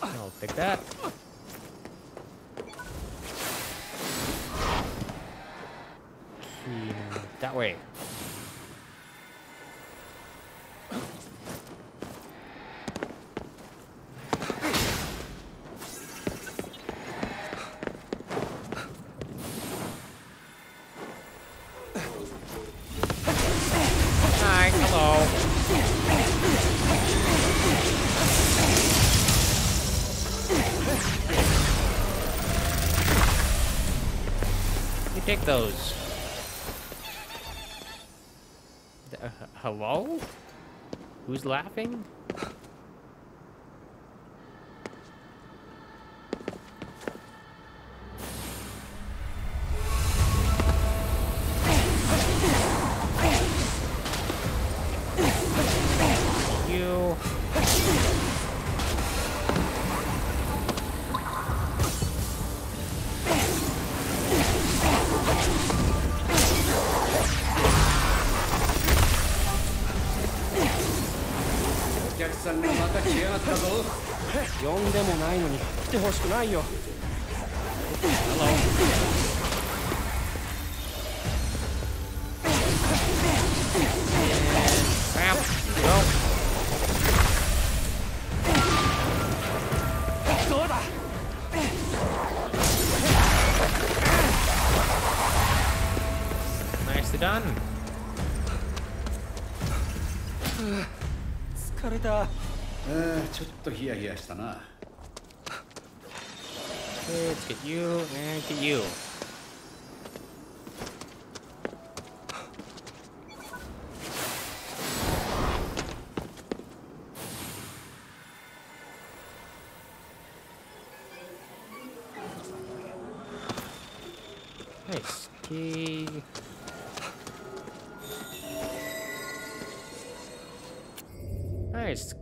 Speaker 1: I'll take that. Okay, that way. Who's laughing?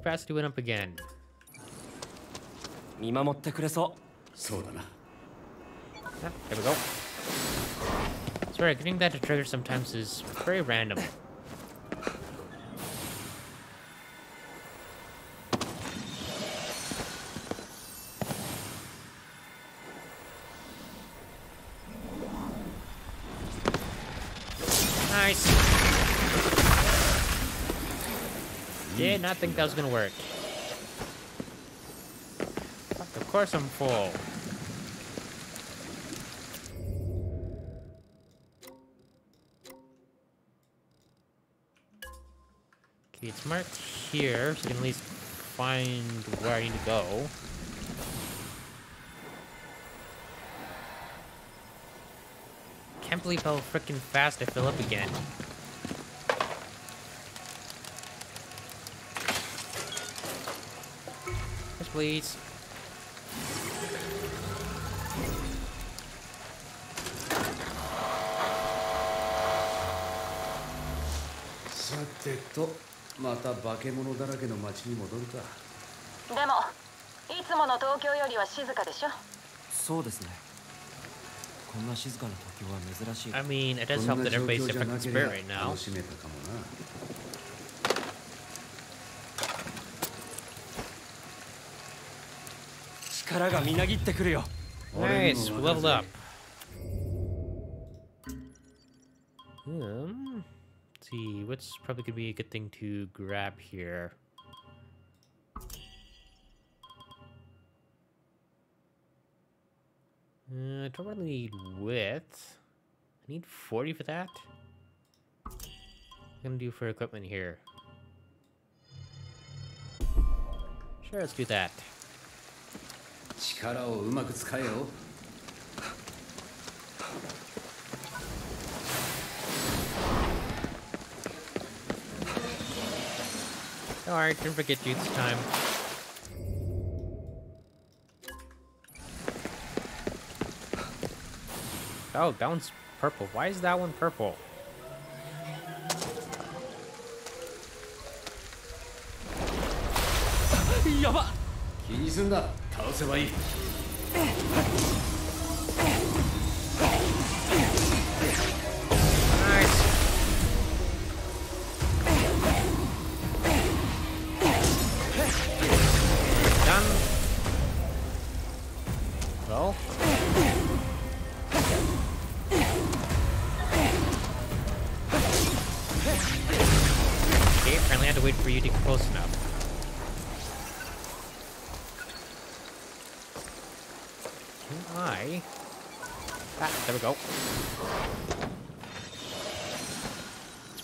Speaker 1: Capacity went up again.
Speaker 3: 見守ってくれそ
Speaker 2: そうだな
Speaker 1: Ah, there we go. Sorry, getting that to trigger sometimes is very random. Not think that was gonna work. Of course I'm full. Okay, it's marked here, so I can at least find where I need to go. Can't believe how freaking fast I fill up again. please. I mean, it does help that everybody's different spirit right now.
Speaker 3: 力がみなぎってくるよ
Speaker 1: Nice,
Speaker 2: 俺にもわかる
Speaker 1: leveled
Speaker 2: ぜ
Speaker 1: up. Um, let's see, what's probably gonna be a good thing to grab here? Uh, I don't really need width. I need 40 for that. What am gonna do for equipment here? Sure, let's do that.
Speaker 2: 力をうまく使えよ
Speaker 1: Alright, don't forget you this time. Oh, that one's purple. Why is that one purple?
Speaker 3: やば
Speaker 2: 気にすんな 倒せばいい。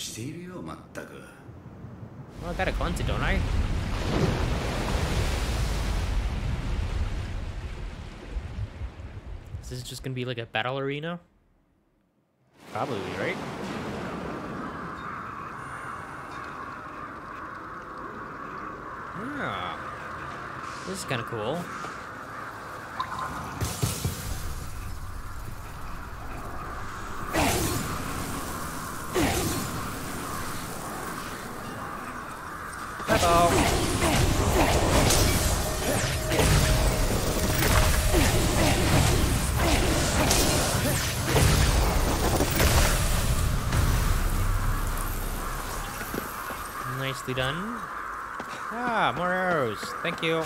Speaker 2: いい度胸しているよまったく
Speaker 1: Well, I got a gun to, don't I? Is this just gonna be like a battle arena? Probably, right? Yeah. This is kind of cool. Nicely done. Ah, more arrows. Thank you.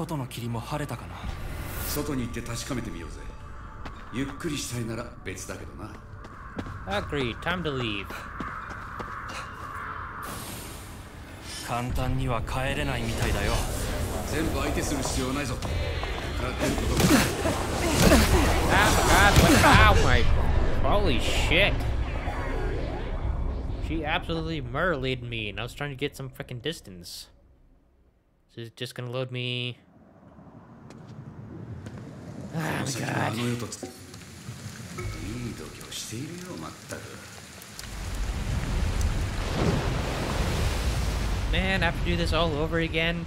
Speaker 3: 外の霧も晴れたかな
Speaker 2: 外に行って確かめてみようぜゆっくりしたいなら別だけどな
Speaker 1: Agreed, time to leave.
Speaker 3: 簡単には帰れないみたいだよ
Speaker 2: 全部相手する必要ないぞから出ることが
Speaker 1: Oh my god, what? Ow, my. Holy shit. She absolutely murdered me, and I was trying to get some freaking distance. So it's just gonna load me. Ah,
Speaker 2: この先
Speaker 1: my
Speaker 2: はあ
Speaker 1: god.
Speaker 2: の世とついい度胸しているよまったく
Speaker 1: Man, I have to do this all over again.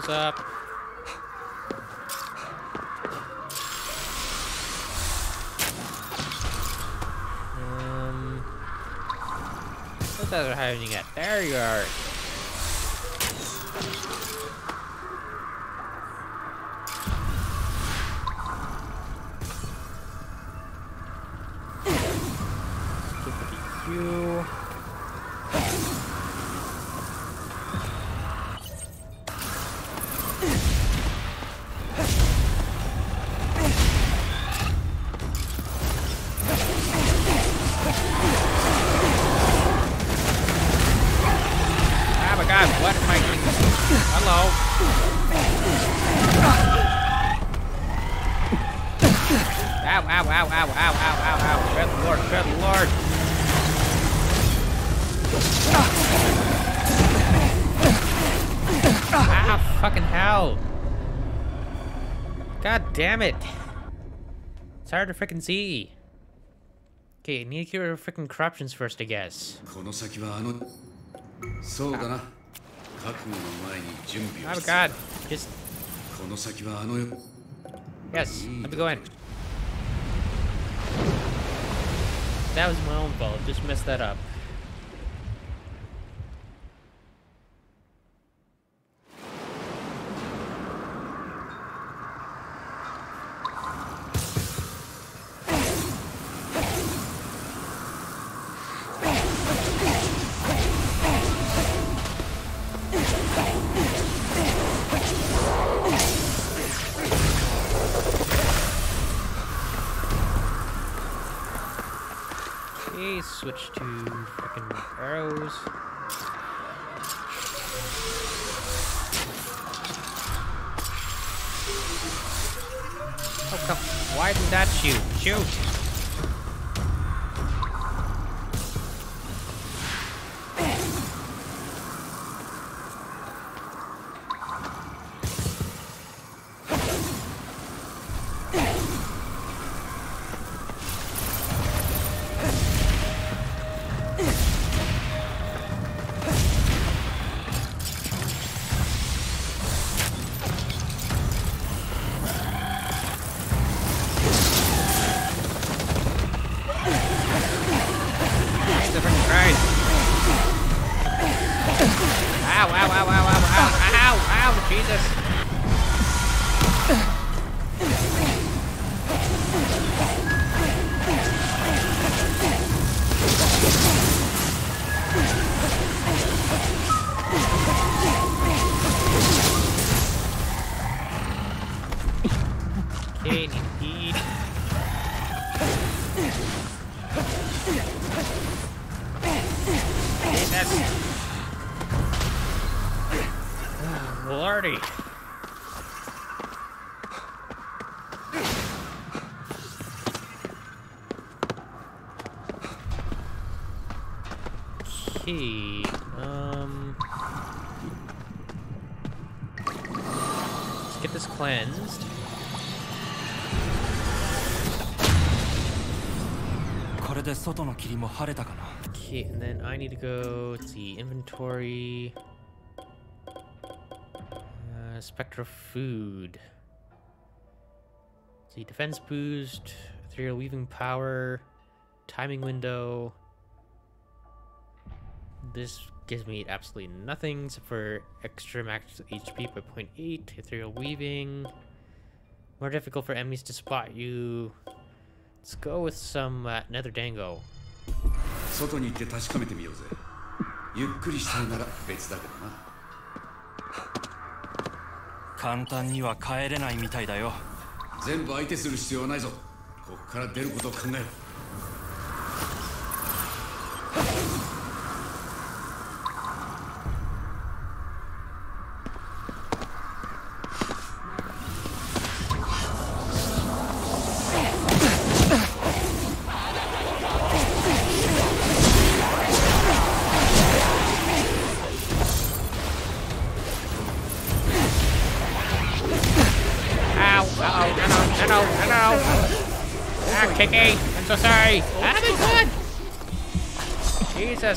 Speaker 1: Those up. Um, what other hiding at? There you are. damn it. It's hard to freaking see. Okay, need to cure freaking corruptions first, I guess.
Speaker 2: Ah.
Speaker 1: Oh god, just... Yes, let me go in. That was my own fault, just messed that up. Okay, and then I need to go, let's see, inventory. Uh, Spectra food. See, defense boost, ethereal weaving power, timing window. This gives me absolutely nothing except for extra max HP by 0.8, ethereal weaving. More difficult for enemies to spot you. Let's go with some uh, nether dango.
Speaker 2: 外に行って確かめてみようぜ。ゆっくりしたいなら別だけどな。
Speaker 3: 簡単には帰れないみたいだよ。
Speaker 2: 全部相手する必要はないぞ。ここから出ることを考えろ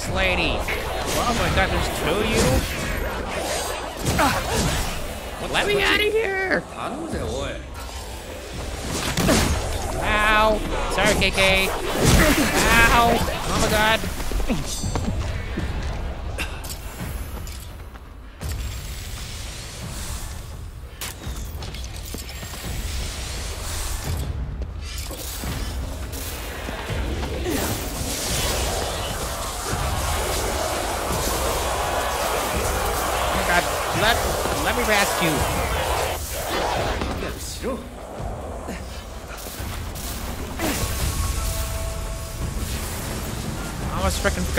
Speaker 1: Lady! Oh my god, there's two of you?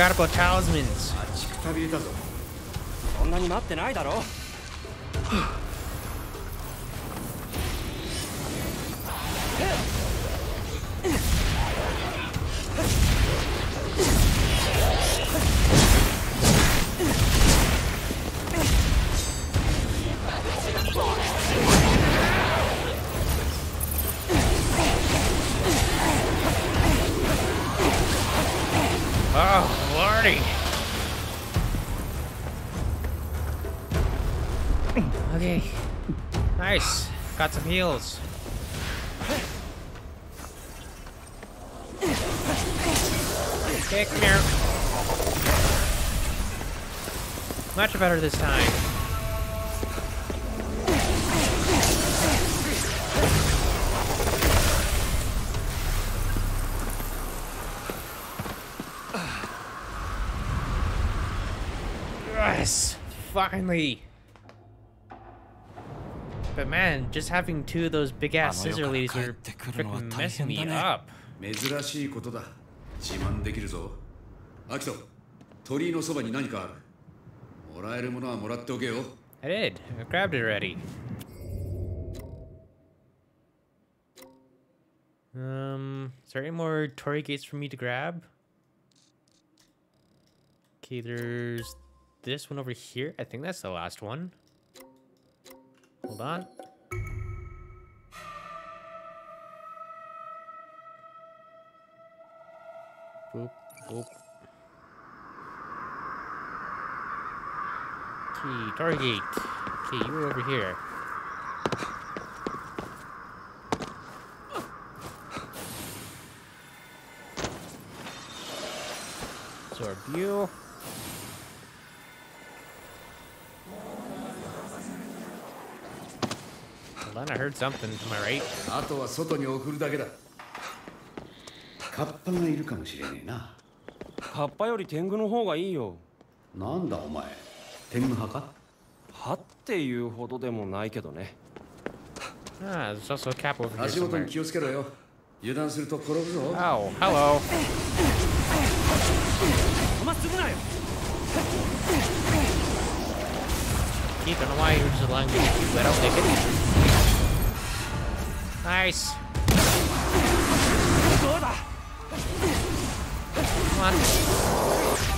Speaker 1: Forgot about talismans.
Speaker 2: あっちくたびれたぞ
Speaker 3: そんなに待ってないだろ
Speaker 1: Oh, heals. Okay, come here. Much better this time. Yes! Finally! man, just having two of those big ass scissor ladies
Speaker 3: were
Speaker 1: freaking messing me up. I did. I grabbed it already. Um, is there any more Torii gates for me to grab? Okay, there's this one over here. I think that's the last one. Hold on. Boop, boop. Okay, target. Okay, you over here. Absorb you. Hold on, I heard something to my right.
Speaker 2: カッパがいるかもしれねえな。
Speaker 3: カッパより天狗の方がいいよ。
Speaker 2: なんだお前。天狗派か？
Speaker 3: はっていうほどでもないけどね。
Speaker 2: 足元に気をつけろよ。油断すると転ぶぞ。
Speaker 1: Ow, hello.
Speaker 3: 止ま
Speaker 1: Come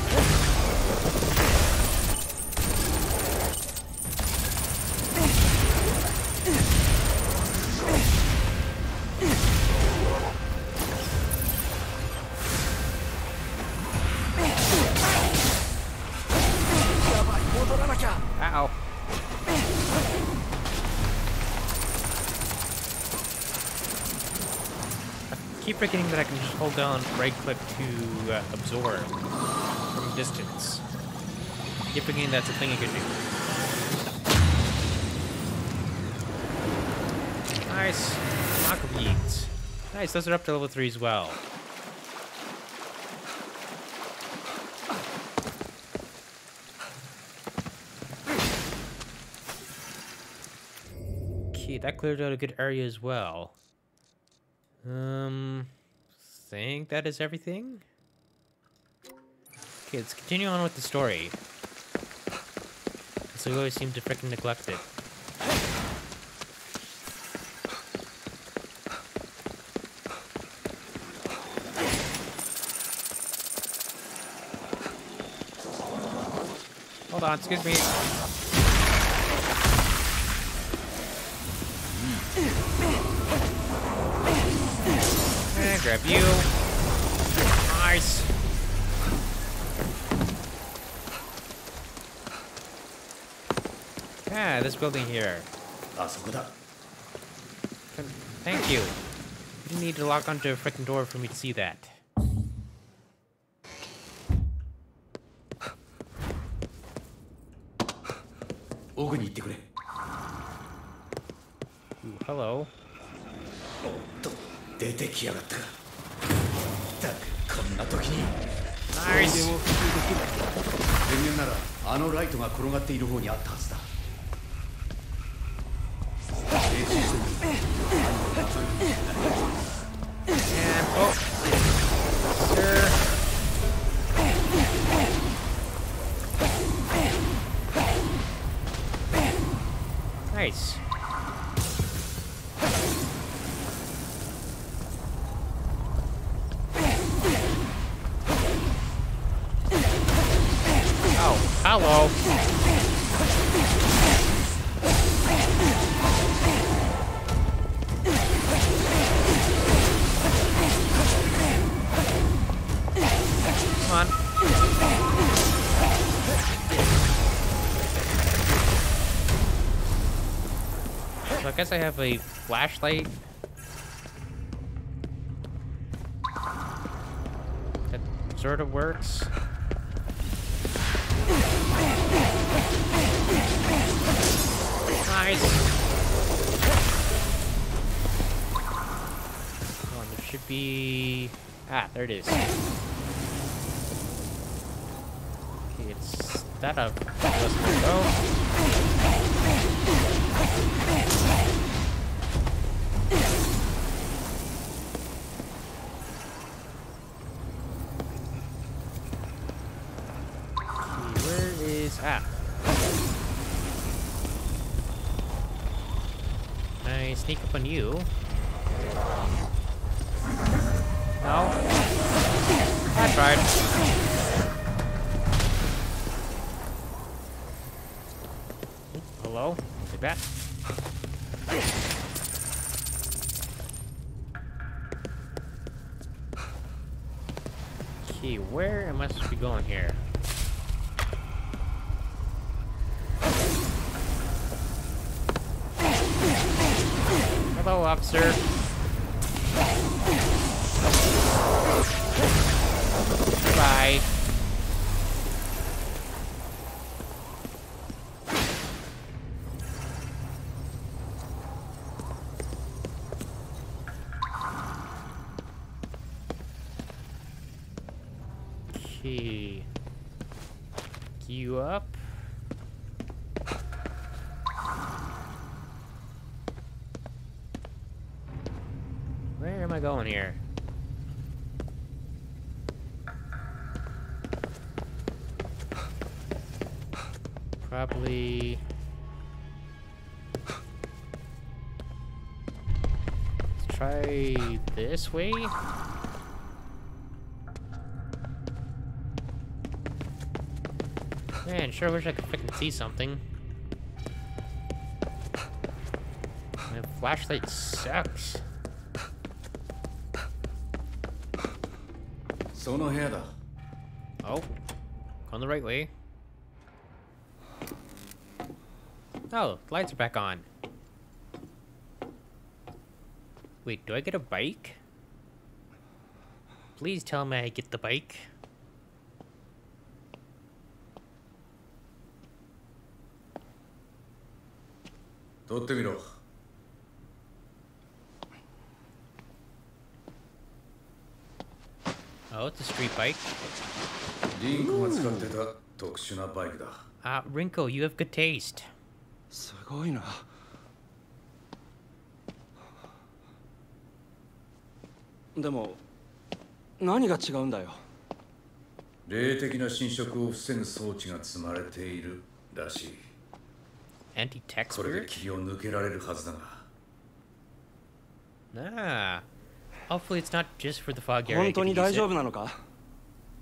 Speaker 1: forgetting that I can just hold down right click to uh, absorb from distance. Keep forgetting that's a thing you can do. Nice. Beads. Nice, those are up to level 3 as well. Okay, that cleared out a good area as well. Um, think that is everything? Okay, let's continue on with the story. So we always seem to freaking neglect it. Hold on, excuse me. grab you. Nice. Yeah, this building here.
Speaker 2: あそこだ
Speaker 1: Thank you. You didn't need to lock onto a freaking door for me to see that.
Speaker 2: Ooh, 奥に行ってくれ
Speaker 1: Ooh, hello.
Speaker 2: おっと出てきやがったかだこ んな時に。
Speaker 1: Nice.
Speaker 2: 電源ならあのライトが転がっている方にあったはずだ。
Speaker 1: Oh. I have a flashlight. That sort of works. Nice. Come on, there should be... Ah, there it is. Okay, it's that up. Let's go. Sneak up on you? No. I tried. Hello? Take that. Okay, where am I supposed to be going here? Officer. this way? Man, sure wish I could freaking see something. My flashlight sucks.
Speaker 2: その部屋だ
Speaker 1: Oh, gone the right way. Oh, the lights are back on. Wait, do I get a bike? Please tell me I get the bike.
Speaker 2: 取ってみろ
Speaker 1: Oh, it's a street bike.
Speaker 2: リンクが使ってた特殊なバイクだ
Speaker 1: Ah, Rinko, you have good taste.
Speaker 3: すごいなでも 何が違うんだよ？
Speaker 2: 霊的な侵食を防ぐ装置が積まれているらしい
Speaker 1: ア
Speaker 2: ンティテクスこれで気を抜けられるはずだが
Speaker 1: Nah. Hopefully it's not just for the fog area.
Speaker 3: 本当に大丈夫なのか？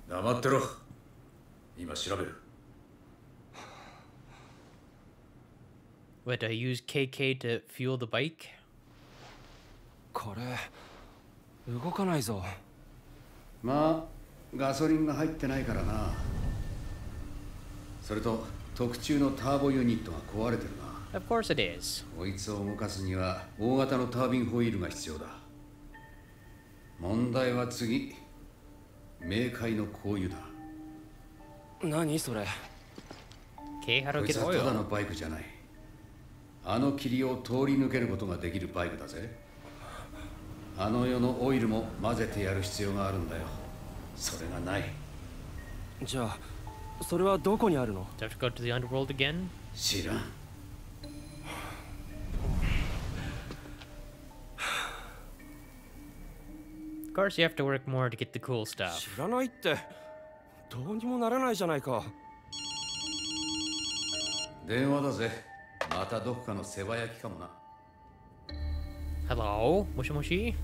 Speaker 2: 黙ってろ今調べる
Speaker 1: What, I use KK to fuel the bike?
Speaker 3: これ動かないぞ。
Speaker 2: まあガソリンが入ってないからな。それと特注のターボユニットが壊れてるな。
Speaker 1: Of course it is.
Speaker 2: こいつを動かすには大型のタービンホイールが必要だ。問題は次冥界の香油だ。
Speaker 3: 何それ？
Speaker 2: つ
Speaker 1: get
Speaker 2: はただ?のバイクじゃない。あの霧を通り抜けることができるバイクだぜあの世のオイルも混ぜてやる必要があるんだよ。それがない。
Speaker 3: じゃあそれはどこにあるの
Speaker 1: ？Do I have to go to the underworld again?
Speaker 2: 知らん。
Speaker 1: Of course you have to work more to get the cool stuff.
Speaker 3: 知らないってどうにもならないじゃないか。
Speaker 2: 電話だぜ。またどこかの世話焼きかもな
Speaker 1: Hello? Moshi Moshi?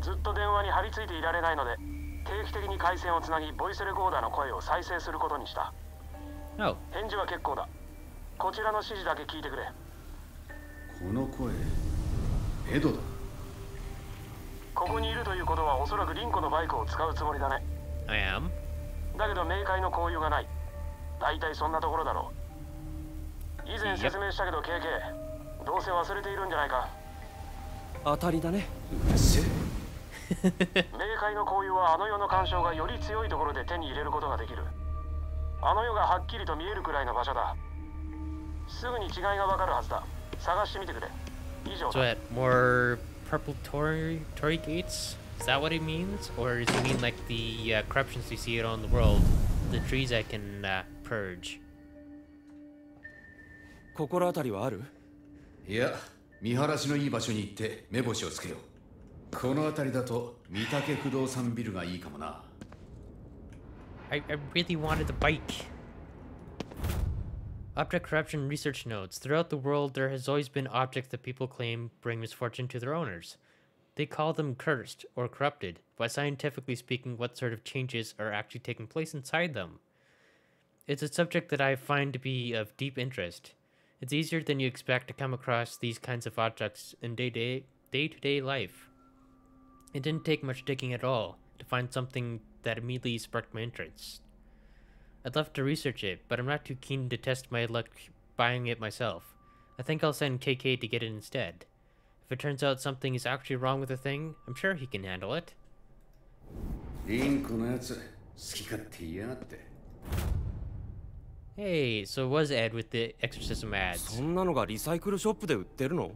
Speaker 8: ずっと電話に張り付いていられないので定期的に回線をつなぎボイスレコーダーの声を再生することにした。
Speaker 1: Oh,
Speaker 8: 返事は結構だ。こちらの指示だけ聞いてくれ。
Speaker 2: この声エドだ。
Speaker 8: ここにいるということはおそらくリンコのバイクを使うつもりだね。
Speaker 1: I am.
Speaker 8: だけど冥界の交友がない。大体そんなところだろう。以前説明したけど KK どうせ忘れているんじゃないか
Speaker 3: 当たりだね
Speaker 2: うるせえ
Speaker 8: 冥界の交友はあの世の干渉がより強いところで手に入れることができるあの世がはっきりと見えるくらいの場所だすぐに違いがわかるはずだ探してみてくれ以上
Speaker 1: So
Speaker 8: だ
Speaker 1: what, more purple Tory, Tory gates? Is that what it means? Or does it mean like the uh, corruptions we see around the world? The trees I can uh, purge?
Speaker 3: 心当たりはある
Speaker 2: いや見晴らしのいい場所に行って目星をつけようこの辺りだと御嶽不動産ビルがいいかもな
Speaker 1: I, I really wanted the bike. Object corruption research notes. Throughout the world, there has always been objects that people claim bring misfortune to their owners. They call them cursed or corrupted, but scientifically speaking, what sort of changes are actually taking place inside them? It's a subject that I find to be of deep interest. It's easier than you expect to come across these kinds of objects in day day day to day life. It didn't take much digging at all to find something that immediately sparked my interest. I'd love to research it, but I'm not too keen to test my luck buying it myself. I think I'll send KK to get it instead. If it turns out something is actually wrong with the thing, I'm sure he can handle it.
Speaker 2: リンクのやつ好き勝手言いやがって
Speaker 1: Hey, so it was Ed with the exorcism ads.
Speaker 3: そんなのがリサイクルショップで売ってるの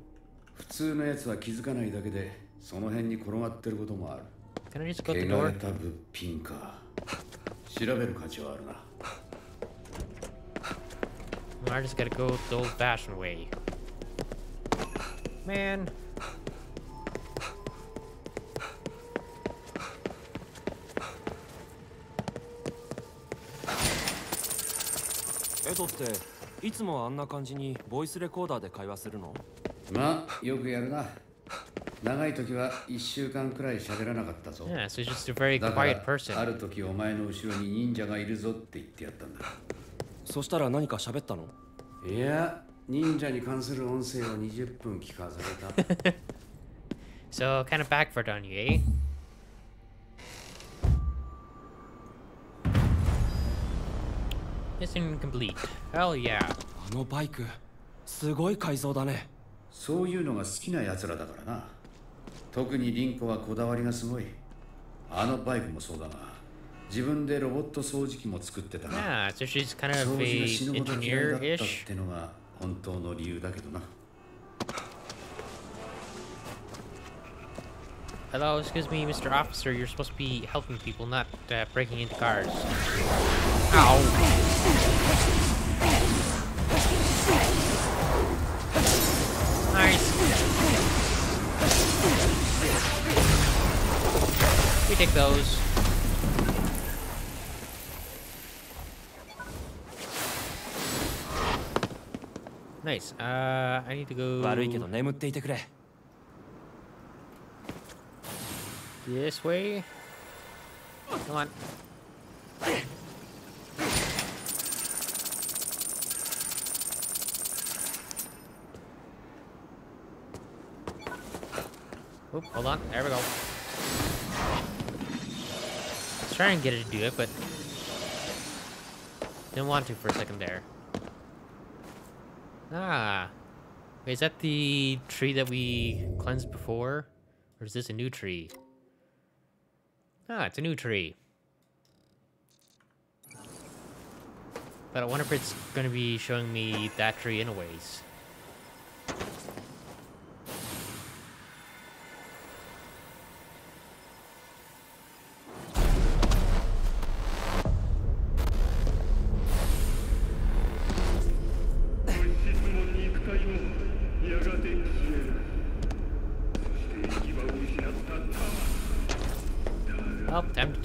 Speaker 2: 普通のやつは気づかないだけでその辺に転がってることもある
Speaker 1: Can I just go to
Speaker 2: 汚
Speaker 1: the
Speaker 2: れ
Speaker 1: door?
Speaker 2: た物品か調べる価値はあるな
Speaker 1: I just gotta go the old fashioned way. Man.
Speaker 3: エドっていつもあんな感じにボイスレコーダーで会話するの？
Speaker 2: まあよくやるな。長い時は1週間くらい喋らなかったぞ。
Speaker 1: Yeah, so just a very
Speaker 2: だか
Speaker 1: quiet
Speaker 2: ら
Speaker 1: person.
Speaker 2: ある時お前の後ろに忍者がいるぞって言ってやったんだ。
Speaker 3: そしたら何か喋ったの？
Speaker 2: いや忍者に関する音声を20分聞かされた。
Speaker 1: So, kind of backfired on you, eh? Mission complete. Hell yeah.
Speaker 3: あのバイク すごい改造だね
Speaker 2: そういうのが好きな奴らだからな特にリンコはこだわりがすごいあのバイクもそうだが自分でロボット掃除機も作ってたな
Speaker 1: Yeah, so she's kind
Speaker 2: 掃
Speaker 1: of
Speaker 2: 除
Speaker 1: a
Speaker 2: が死ぬほど嫌いだったっ
Speaker 1: engineer-ish.
Speaker 2: てのが本当の理由だけどな
Speaker 1: Hello, excuse me, Mr. Officer. You're supposed to be helping people, not uh, breaking into cars. Ow! Nice. We take those. Nice. Uh, I need to go.
Speaker 3: 悪いけど眠っていてくれ
Speaker 1: This way. Come on. Oop, hold on. There we go. Let's try and get it to do it, but didn't want to for a second there. Ah. Wait, is that the tree that we cleansed before? Or is this a new tree? Ah, it's a new tree. But I wonder if it's going to be showing me that tree anyways.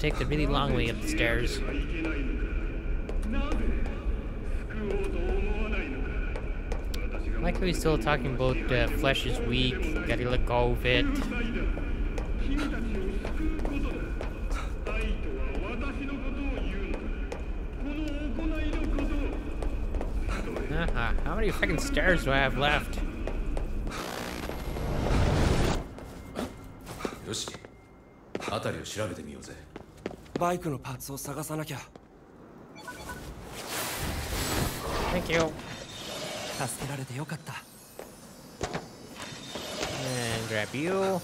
Speaker 1: take the really long way up the stairs. I like how he's still talking about uh, flesh is weak, gotta let go of it. Uh-huh. How many freaking stairs do I have left?
Speaker 2: よし辺りを調べてみようぜ
Speaker 3: バイクのパーツを探さなきゃ
Speaker 1: Thank you.
Speaker 3: 助けられてよかった
Speaker 1: And grab you.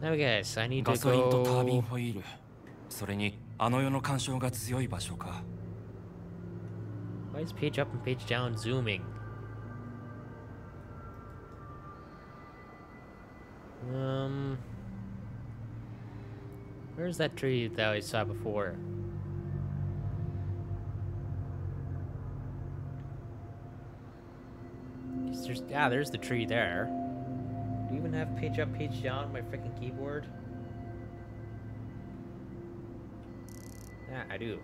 Speaker 1: Now guess I need
Speaker 3: ガ
Speaker 1: to
Speaker 3: ソリンとタービン
Speaker 1: go.
Speaker 3: ホイールそれにあの世の干渉が強い場所か
Speaker 1: Why is page up and page down zooming? Um, where's that tree that I saw before? There's, yeah, there's the tree there. Do you even have page up, page down on my freaking keyboard? Yeah, I do.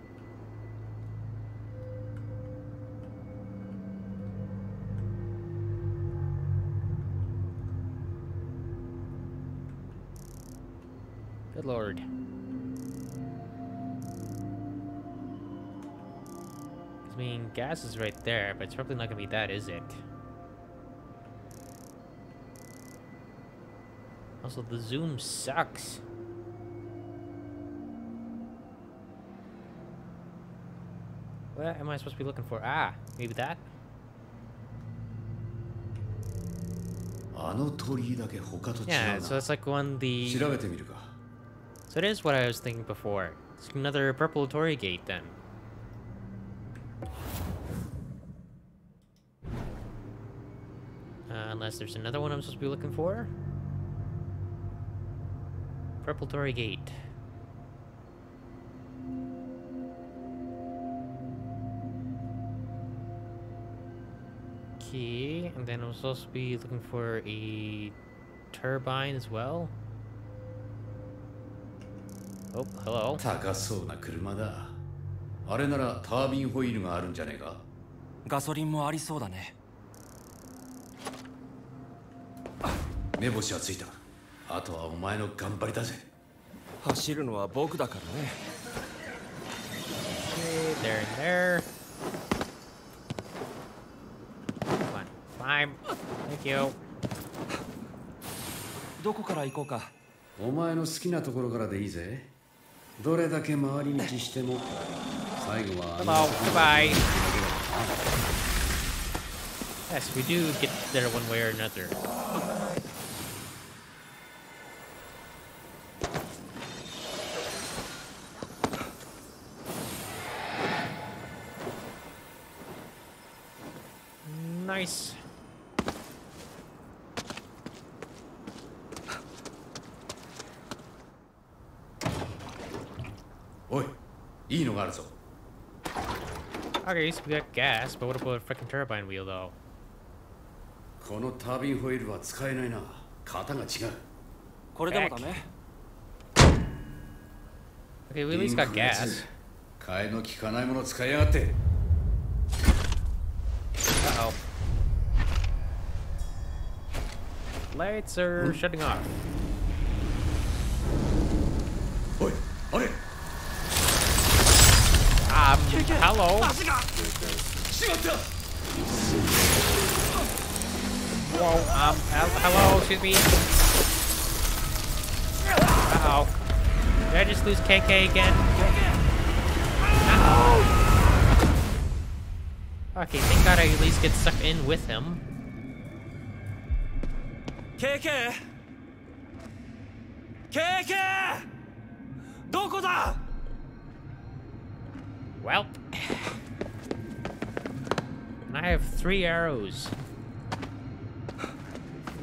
Speaker 1: Good lord. I mean, gas is right there, but it's probably not gonna be that, is it? Also, the zoom sucks. What am I supposed to be looking for? Ah, maybe that?
Speaker 2: あの鳥居だけ他と違う
Speaker 1: Yeah,
Speaker 2: な
Speaker 1: so it's like one the.
Speaker 2: 調べてみるか
Speaker 1: so it is what I was thinking before. It's another purple Torii gate then. Uh, unless there's another one I'm supposed to be looking for. Purple Torii gate. Okay, and then I'm supposed to be looking for a turbine as well. Oh, hello?
Speaker 2: 高そうな車だあれならタービンホイールがあるんじゃねえか？
Speaker 3: ガソリンもありそうだね
Speaker 2: 目星はついたあとはお前の頑張りだぜ
Speaker 3: 走るのは僕だからね
Speaker 1: Okay, there and there. Climb. Thank you.
Speaker 3: どこから行こうか
Speaker 2: お前の好きなところからでいいぜどれだけ回り道しても最後はあの
Speaker 1: Hello,
Speaker 2: 男の
Speaker 1: goodbye.
Speaker 2: だけだ
Speaker 1: Yes, we do get there one way or another. Nice. Okay, so we got gas, but what about a freaking turbine wheel though?
Speaker 2: このタービンホイールは使えないな型が違う
Speaker 3: これでもダメ
Speaker 1: Okay, we at least got
Speaker 2: リンクのやつ
Speaker 1: gas.
Speaker 2: 替えの利かないもの使いやがって
Speaker 1: Uh oh. Lights are shutting off. hello.
Speaker 7: しまった
Speaker 1: Whoa, um, hel- hello, excuse me. Uh oh. Did I just lose KK again? Uh-oh. Okay, thank god I at least get sucked in with him.
Speaker 3: KK KK どこだ
Speaker 1: well. And I have three arrows.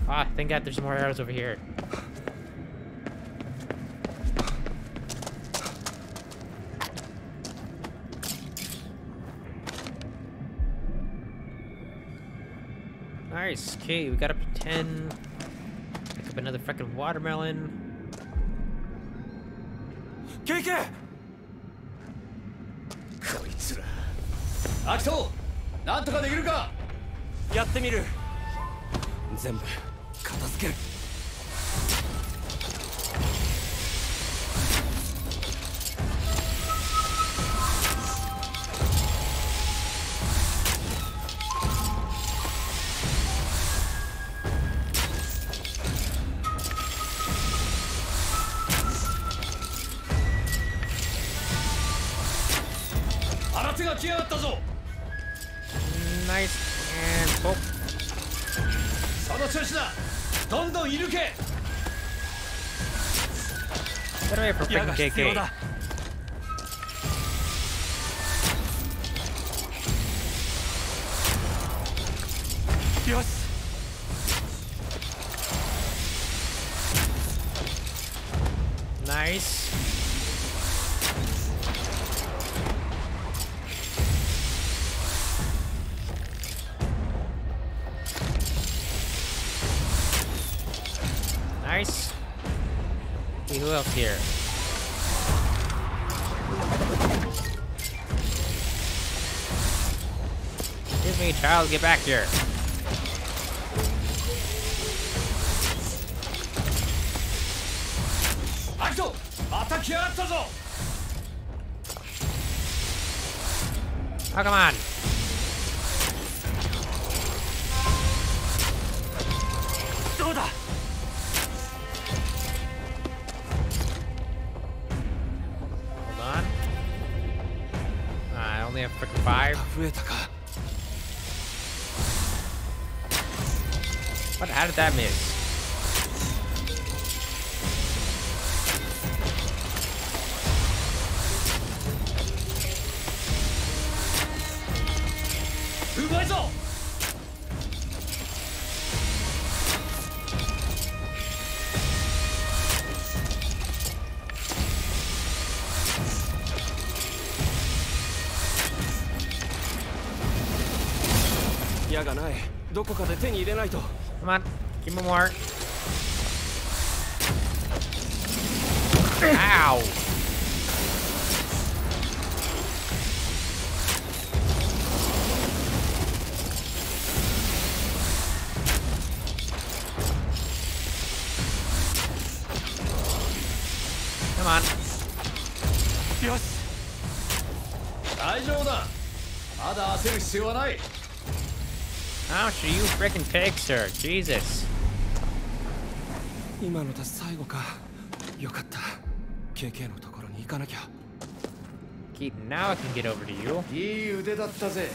Speaker 1: Ah, thank god there's more arrows over here. Nice. Okay, we got up to 10. Pick up another freaking watermelon.
Speaker 3: KK
Speaker 7: アキトなんとかできるか？
Speaker 3: やってみる。全部片付ける
Speaker 7: 経験。
Speaker 1: Get back here.
Speaker 3: 入れないと。
Speaker 1: should you freaking take, sir? Jesus.
Speaker 3: 今ので最後かよかった KK のところに 行かなきゃ
Speaker 1: Okay, now I can get over to you.
Speaker 2: いい腕だったぜ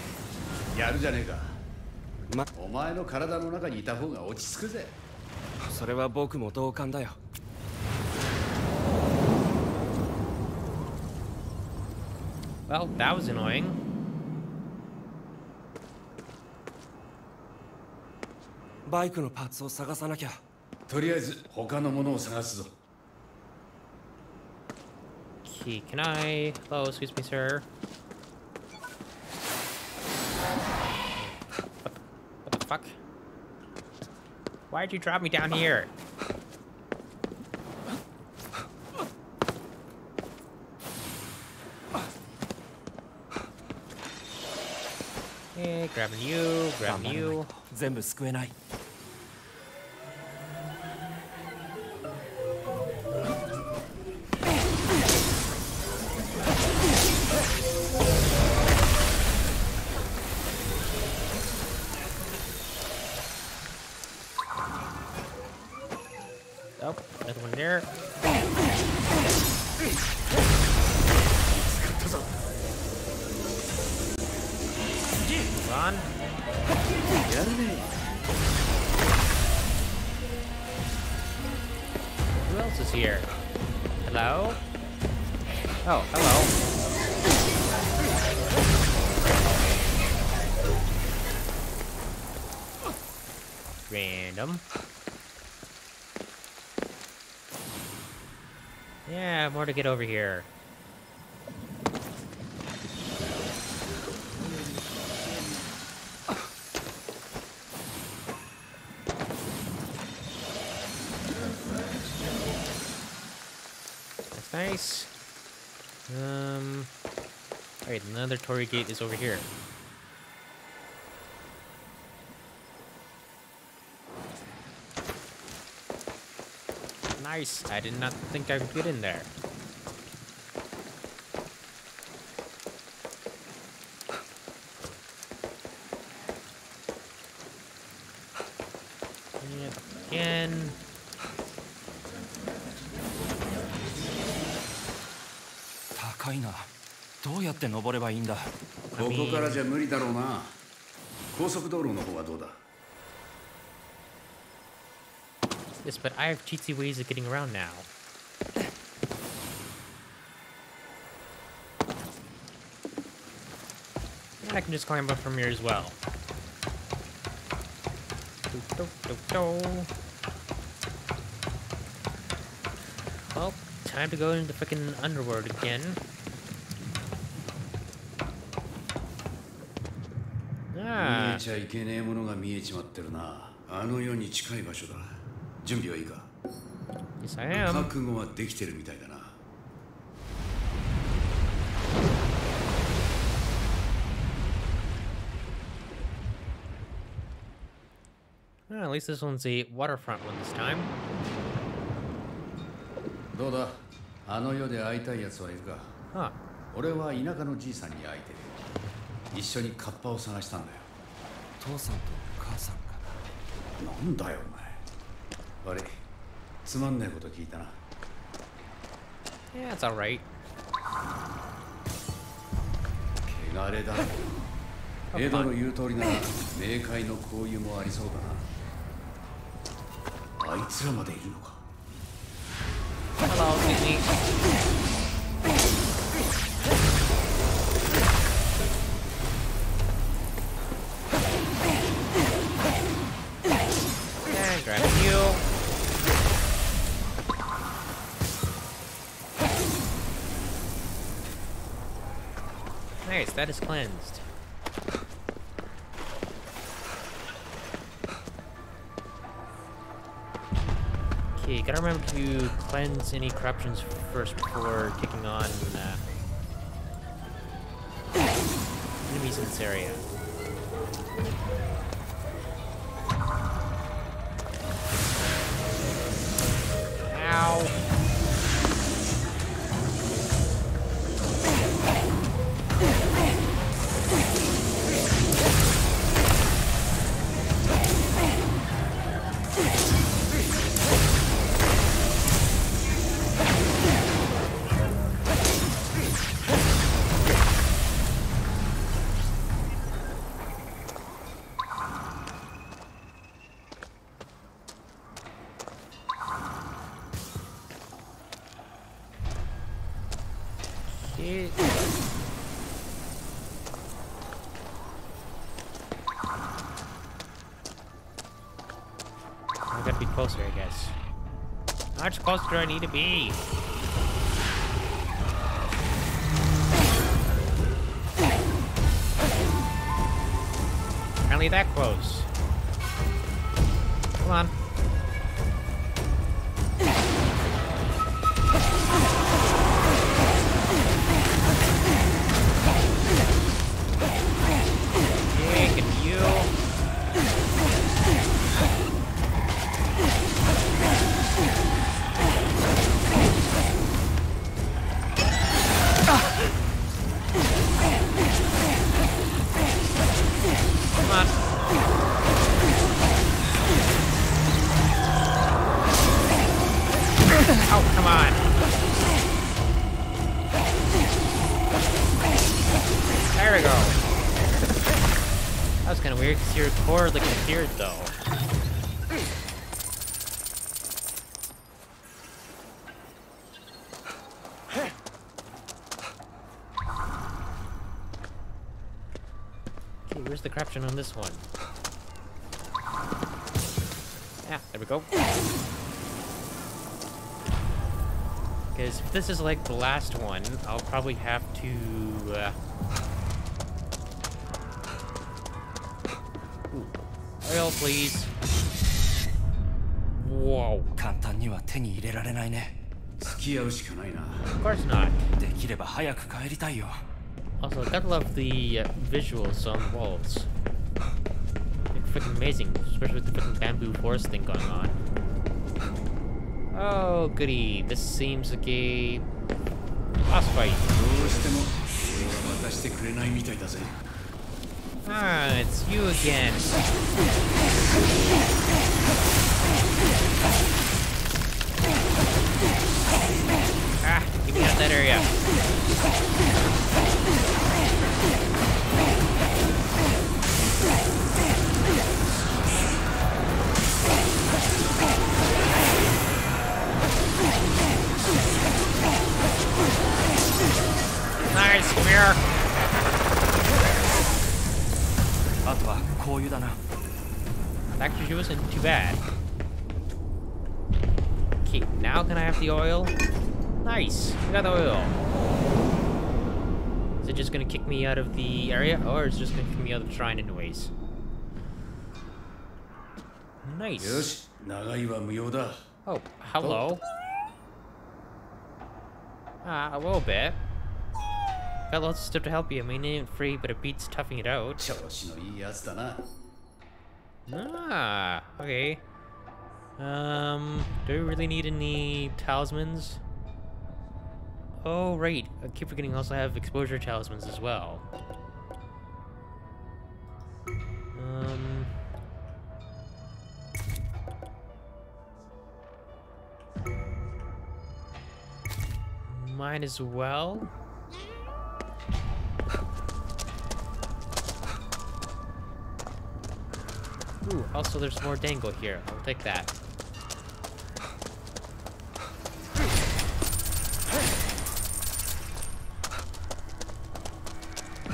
Speaker 2: やるじゃねえか
Speaker 3: ま
Speaker 2: お前の体の中にいた方が落ち着くぜ
Speaker 3: それは僕も同感だよ
Speaker 1: Well, that was annoying.
Speaker 3: バイクのパーツを探さなきゃ
Speaker 2: とりあえず他のものを探すぞ
Speaker 1: Okay, can I... Hello, excuse me, sir. What the, what the fuck? Why'd you drop me down here? Okay, grabbing you,
Speaker 3: 頑
Speaker 1: grabbing you.
Speaker 3: と全部救えない
Speaker 1: to get over here. That's nice. Um. Alright, another Torii gate is over here. Nice. I did not think I could get in there.
Speaker 3: って登ればいいんだ
Speaker 2: ここからじゃ無理だろうな高速道路の方はどうだ
Speaker 1: Yes, but I have cheatsy ways of getting around now. And I can just climb up from here as well. Do, do, do, do. Well, time to go into the freaking underworld again.
Speaker 2: ちゃいけねえものが見えちまってるな。あの世に近い場所だ。準備はいいか
Speaker 1: ？yes I am.
Speaker 2: 覚悟はできてるみたいだな。
Speaker 1: Well, at least this one's a waterfront one this time.
Speaker 2: どうだ？あの世で会いたい奴はいるか
Speaker 1: ？Huh.
Speaker 2: 俺は田舎のじいさんに会いてる一緒にカッパを探したんだよ
Speaker 3: 父さんと母さんか。
Speaker 2: なんだよお前。悪い。つまんないこと聞いたな。
Speaker 1: Yeah, it's alright.
Speaker 2: 汚れだエドの言う通りなら冥界の交友もありそうだな。あいつらまでいるのか。
Speaker 1: Hello, That is cleansed. Okay, gotta remember to cleanse any corruptions first before kicking on uh, enemies in this area. Much closer do I need to be? Apparently that close. where's the corruption on this one? Yeah, there we go. Because if this is like the last one, I'll probably have to. Uh... Ooh. Oil, please. Whoa.
Speaker 3: 簡単には手に入れられないね
Speaker 2: 付き合うしかないな
Speaker 1: Of course not.
Speaker 3: できれば早く帰りたいよ
Speaker 1: Also, I gotta love the uh, visuals on the walls. freaking amazing, especially with the freaking bamboo forest thing going on. Oh, goody. This seems like a boss fight. Ah, it's you again. Ah, get me out of that area. Wasn't too bad. Okay, now can I have the oil? Nice, got the oil. Is it just gonna kick me out of the area, or is it just gonna kick me out of the shrine anyways? Nice. Oh, hello. Ah, uh, a little bit. Got lots of stuff to help you. I mean, it ain't free, but it beats toughing it out. Ah, okay. Um, do we really need any talismans? Oh, right. I keep forgetting I also have exposure talismans as well. Um... Mine as well. Ooh, also there's more dango here. I'll take that.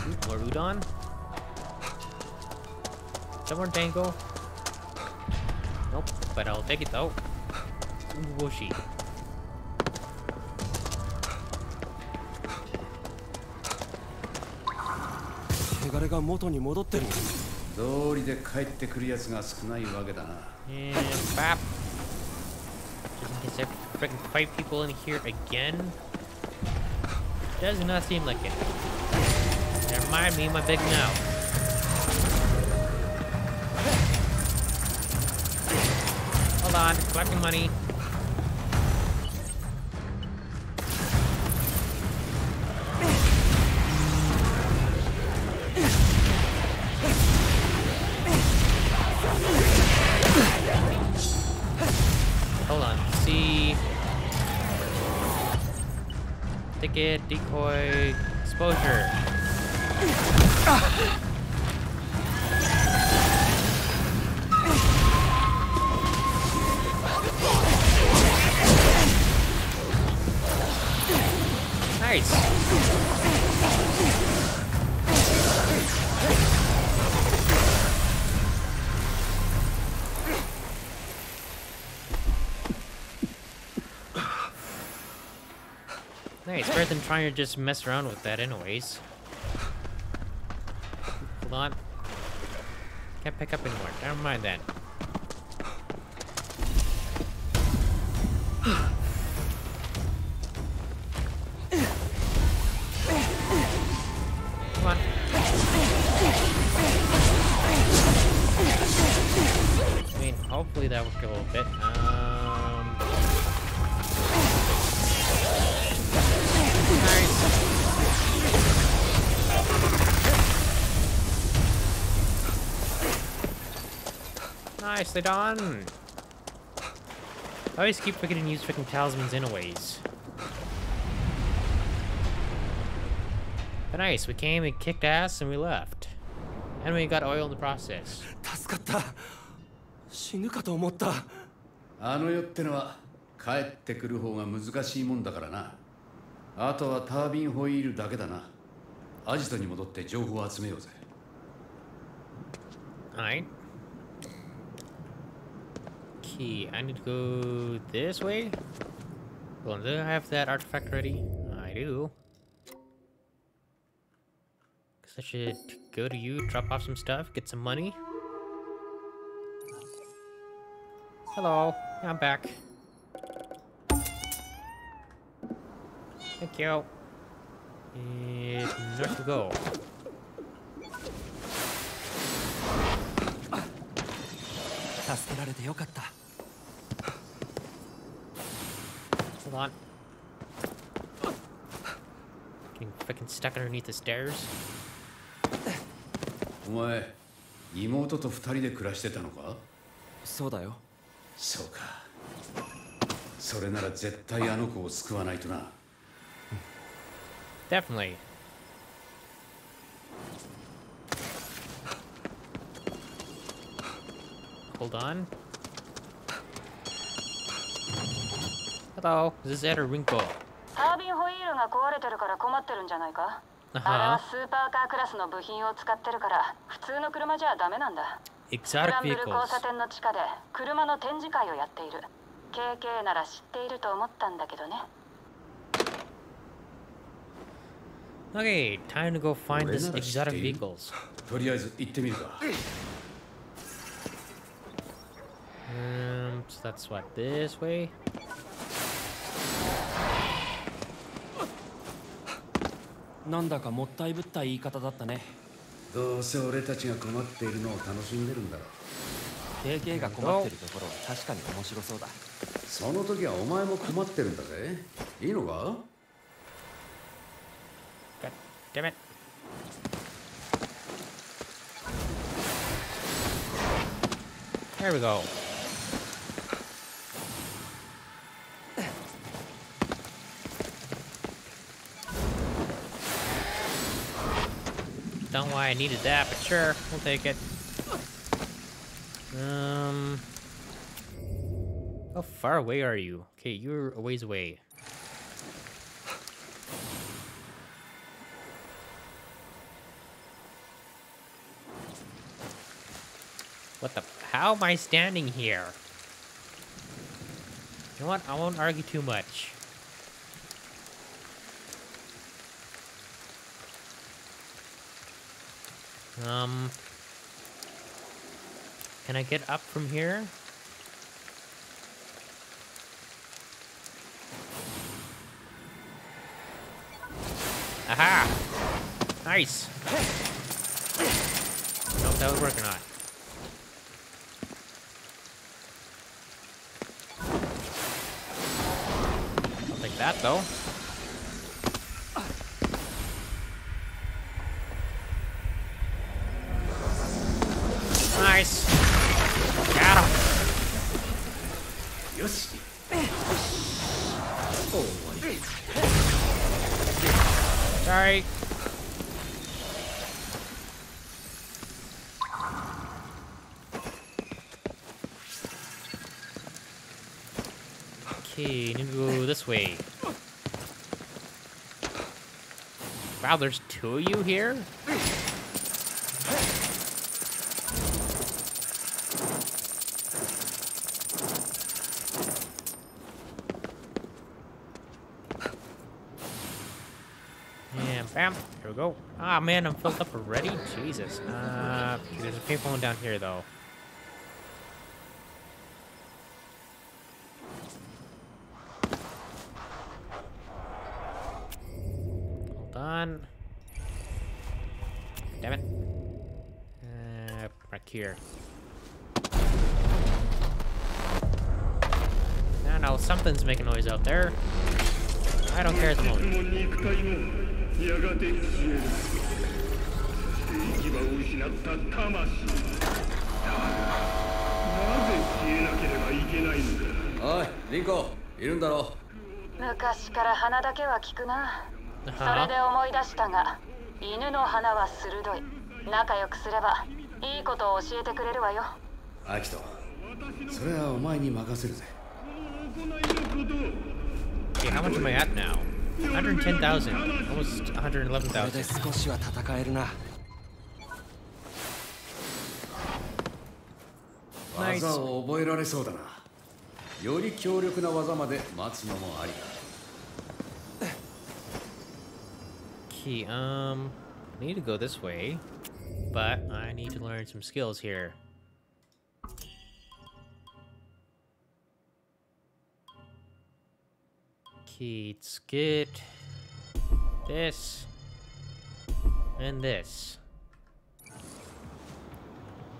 Speaker 1: Ooh, more udon. Some more dango? Nope, but I'll take it though. Ooh,
Speaker 3: woshi. to が元に戻ってる。
Speaker 2: 道理で帰ってくるやつが少ないわけだな
Speaker 1: And bap. Just in case I freaking fight people in here again. Does not seem like it. Never mind me, my big mouth. Hold on, collecting money. Ticket, decoy, exposure. than trying to just mess around with that anyways. Hold on. Can't pick up anymore. Never mind then. Come on. I mean, hopefully that worked a little bit. Nicely done. I always keep forgetting to use freaking talismans anyways. But nice, we came and kicked ass and we left. And we got oil in the process.
Speaker 3: 助かった死ぬかと思った
Speaker 2: あの世ってのは帰ってくる方が難しいもんだからなあとはタービンホイールだけだなアジトに戻って情報を集めようぜ
Speaker 1: Alright. Key. I need to go this way? Well, do I have that artifact ready? I do. Guess I should go to you, drop off some stuff, get some money. Hello, I'm back. Thank you. And north we go. Hold on. Getting freaking stuck underneath the stairs.
Speaker 2: お前妹と二人で暮らしてたのか
Speaker 3: そうだよ
Speaker 2: そうかそれなら絶対あの子を救わないとな
Speaker 1: Definitely. Hold on. Hello, is this Ed or Rinko?
Speaker 5: タービンホイールが壊れてるから困ってるんじゃないか
Speaker 1: あ
Speaker 5: あれは
Speaker 1: は
Speaker 5: スーパーカークラスの部品を使ってるから普通の車じゃダメなんだス
Speaker 1: Exotic
Speaker 5: クランブル交
Speaker 1: vehicles.
Speaker 5: 差点の地下で車の展示会をやっている KK なら知っていると思ったんだけどね
Speaker 1: Okay, time to go find this
Speaker 2: 俺なら知って
Speaker 1: exotic
Speaker 2: いる
Speaker 1: vehicles.
Speaker 2: とりあえず行ってみるか
Speaker 1: Um, so that's what this way.
Speaker 3: なんだかもったいぶった言い方だったね。
Speaker 2: どうせ俺たちが困っているのを楽しんでるんだろ
Speaker 3: KK が困ってるところは確かに面白そうだ。
Speaker 2: その時はお前も困ってるんだぜ。いいのか
Speaker 1: ？God damn it. There we go. Don't know why I needed that, but sure, we'll take it. Um, how far away are you? Okay, you're a ways away. What the? How am I standing here? You know what? I won't argue too much. Um, can I get up from here? Aha! Nice. If that would work or not. I'll take that though. Sorry. Okay, need to go this way. Wow, there's two of you here? And bam, here we Ah, man, I'm filled up already? Jesus. Uh, there's a paper one down here, though. Hold on. Damn it. Uh, back here. No, no, something's making noise out there. I don't care at the moment.
Speaker 9: やがて消えるそして行き場を失った魂。だがなぜ消えなければいけないのか。
Speaker 2: おいリンコ。いるんだろ
Speaker 5: 昔から鼻だけは聞くな。それ
Speaker 1: Uh-huh.
Speaker 5: で思い出したが犬の鼻は鋭い。仲良くすればいいことを教えてくれるわよ。
Speaker 2: アキトそれはお前に任せるぜ。
Speaker 1: Okay, how much am I at now? 110,000. Almost
Speaker 3: これで
Speaker 1: 111,000.
Speaker 3: 少しは戦えるな
Speaker 1: Nice.
Speaker 2: 技を覚えられそうだなより強力な技まで待つのもありだ
Speaker 1: Okay, um, I need to go this way, but I need to learn some skills here. Let's get this and this.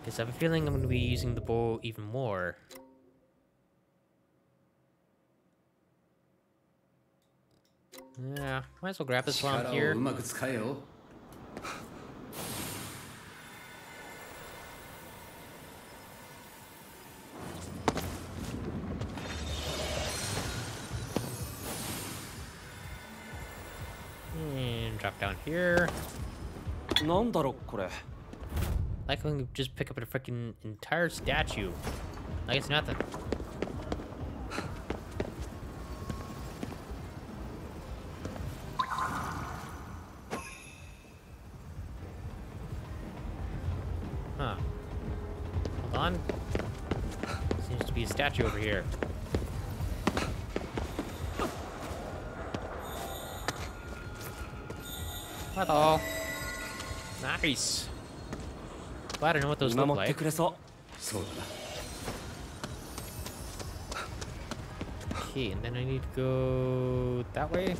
Speaker 1: Because I have a feeling I'm going to be using the bow even more. Yeah, might as well grab this while I'm here. drop down here. Like when you just pick up a freaking entire statue. Like it's nothing. Huh. Hold on. Seems to be a statue over here. Hello. Nice. Glad I know what those
Speaker 3: 見
Speaker 1: look
Speaker 3: 守って
Speaker 1: like.
Speaker 3: くれそ
Speaker 2: そうだな
Speaker 1: Okay, and then I need to go that way.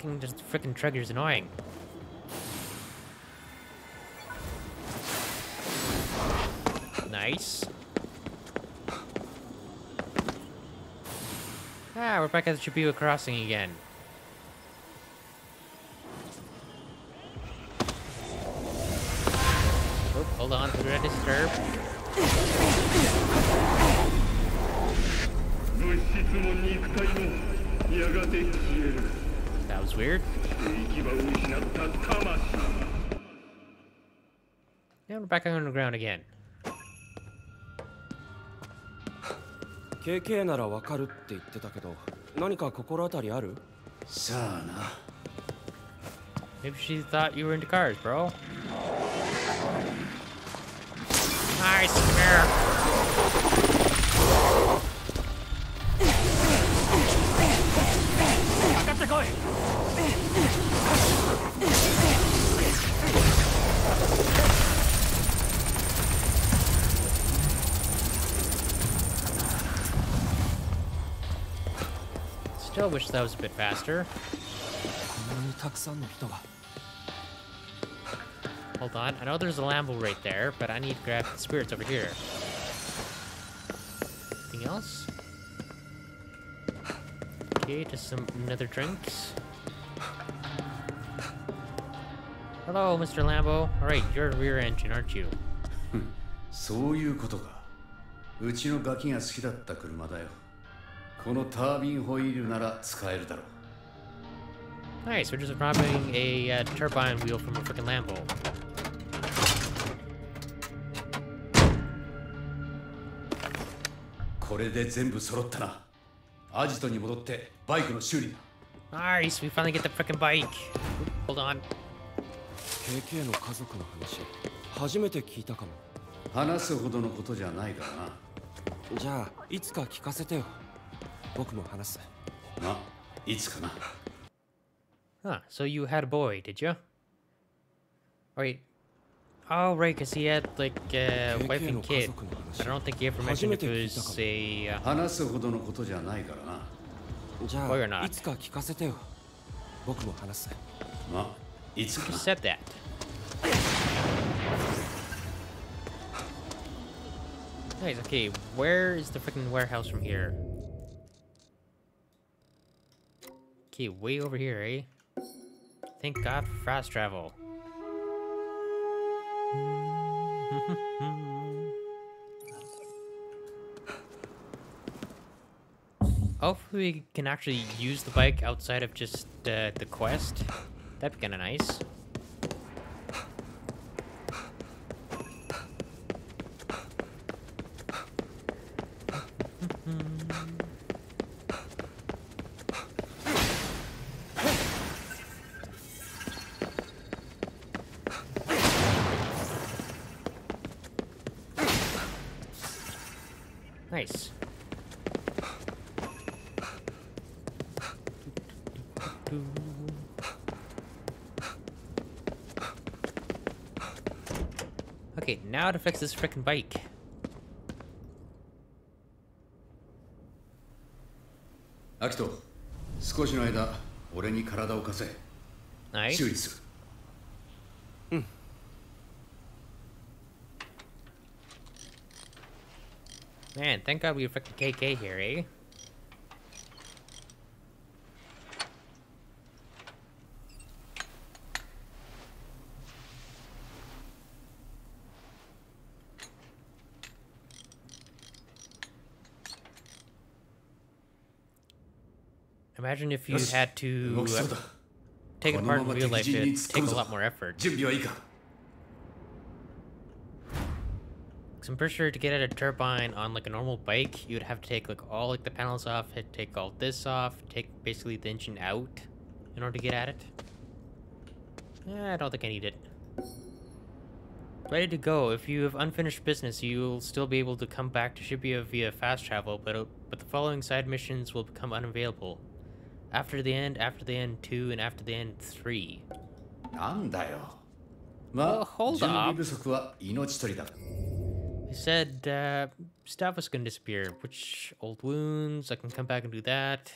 Speaker 1: Getting just freaking triggers annoying. Nice. Ah, we're back at the Shibuya crossing again. back on the ground again.
Speaker 3: KK ならわかるって言ってたけど何か心当たりある
Speaker 2: さあな
Speaker 1: Maybe she thought you were into cars, bro. Nice, come here. Still wish that was a bit faster.
Speaker 3: こんなにたくさんの人が
Speaker 1: Hold on, I know there's a Lambo right there, but I need to grab the spirits over here. Anything else? Okay, just some nether drinks. Hello, Mr. Lambo. Alright, you're a rear engine, aren't you?
Speaker 2: そういうことか うちのガキが好きだった車だよ このタービンホイールなら使えるだろう
Speaker 1: Nice, we're just robbing a uh, turbine wheel from a freaking Lambo.
Speaker 2: これで全部揃ったなアジトに戻ってバイクの修理だ
Speaker 1: Nice, we finally get the freaking bike. Hold on.
Speaker 3: KK の家族の話初めて聞いたかも
Speaker 2: 話すほどのことじゃないからな
Speaker 3: じゃあいつか聞かせてよ 僕も話す
Speaker 2: まあいつかな
Speaker 1: Huh, so you had a boy, did you? Wait. Oh, right, because he had, like, a wife and kid. But I don't think he ever mentioned if it was a... Uh,
Speaker 2: 話すほどのことじゃないからな
Speaker 3: じゃ
Speaker 1: Boy or not?
Speaker 3: あいつか聞かせてよ僕も話す
Speaker 2: まあいつか
Speaker 1: who
Speaker 2: な
Speaker 1: said that? Nice, okay, where is the freaking warehouse from here? Okay, way over here, eh? Thank God for fast travel. Hopefully we can actually use the bike outside of just uh, the quest. That'd be kind of nice. Nice. Okay, now to fix this frickin' bike.
Speaker 2: アキト少しの間俺に体を貸せ
Speaker 1: Nice.
Speaker 2: 修理する
Speaker 1: Man, thank God we have frickin' KK here, eh? Imagine if you had to uh, take it apart in real life, it
Speaker 2: takes
Speaker 1: a lot more effort. Cause I'm pretty sure to get at a turbine on like a normal bike, you'd have to take like all like the panels off, take all this off, take basically the engine out in order to get at it. Eh, I don't think I need it. Ready to go. If you have unfinished business, you'll still be able to come back to Shibuya via fast travel, but, uh, but the following side missions will become unavailable. After the end, after the end two, and after the end three.
Speaker 2: なんだよま
Speaker 1: Well,
Speaker 2: あ
Speaker 1: hold
Speaker 2: 準備
Speaker 1: up.
Speaker 2: 不足は命取りだ
Speaker 1: They said uh, stuff was gonna disappear. Which old wounds? I can come back and do that.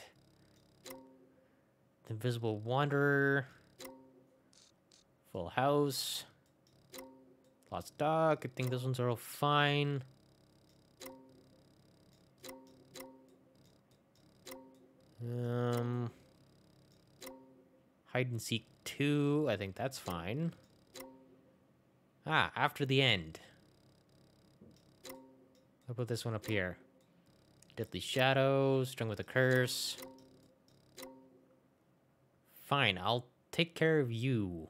Speaker 1: The Invisible Wanderer. Full House. Lost Dog. I think those ones are all fine. Um, Hide and Seek 2. I think that's fine. Ah, after the end. I'll put this one up here. Deadly Shadows, Strung with a Curse. Fine, I'll take care of you.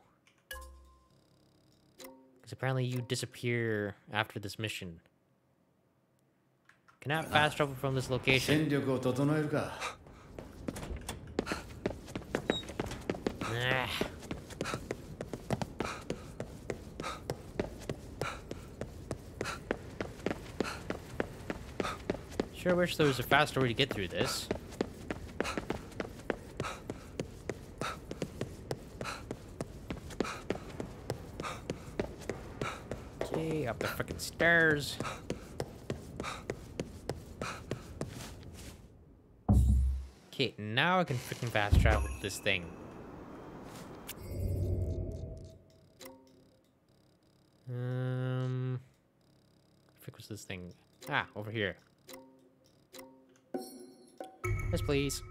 Speaker 1: Because apparently you disappear after this mission. Cannot fast travel from this location. Sure wish there was a faster way to get through this. Okay, up the freaking stairs. Okay, now I can freaking fast travel with this thing. This thing? Ah, over here. Yes, please.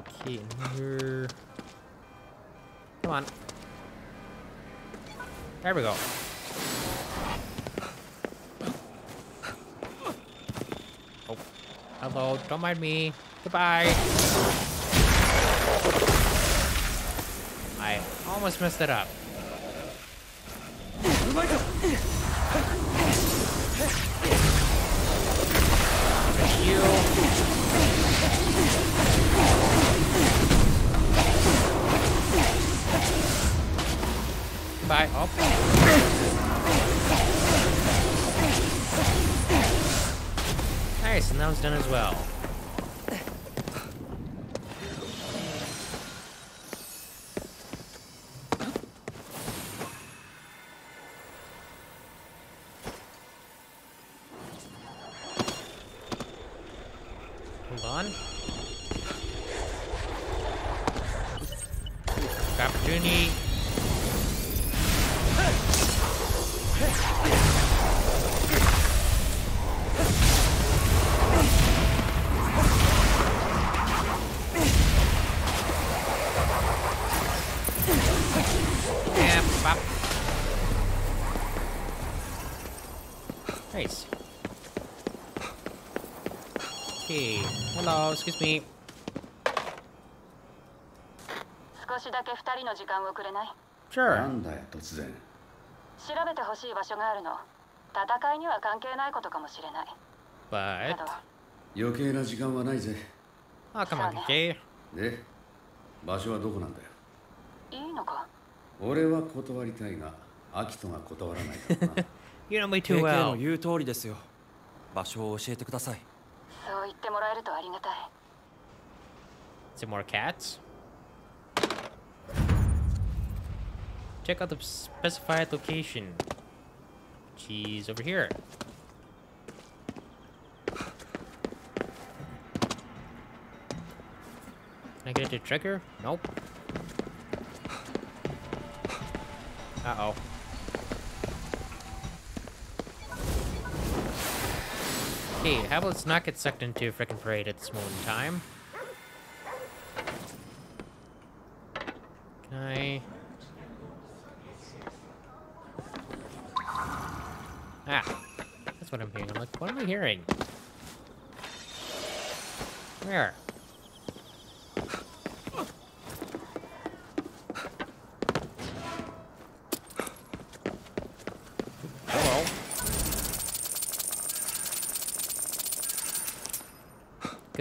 Speaker 1: Okay, here. Come on. There we go. Oh. Hello, don't mind me. Goodbye. I almost messed it up. Bye. Oh. Nice, and that one's done as well. Excuse me.
Speaker 5: 少しだけ二人の時間をくれない
Speaker 1: ？Sure.
Speaker 2: なんだよ突然。
Speaker 5: 調べてほしい場所があるの。戦いには関係ないことかもしれない。
Speaker 1: But
Speaker 2: 余計な時間はないぜ。
Speaker 1: Oh come on, Jay.
Speaker 2: で場所はどこなんだよ？
Speaker 5: いいのか？
Speaker 2: 俺は断りたいがアキトが断らないからな。
Speaker 1: You know me too well.
Speaker 3: の言う通りですよ。場所を教えてください
Speaker 1: Some more cats. Check out the specified location. She's over here. Can I get the trigger? Nope. Uh-oh. Okay, how about let's not get sucked into a frickin' parade at this moment in time. Can I... Ah, that's what I'm hearing. I'm like, what am I hearing? Where?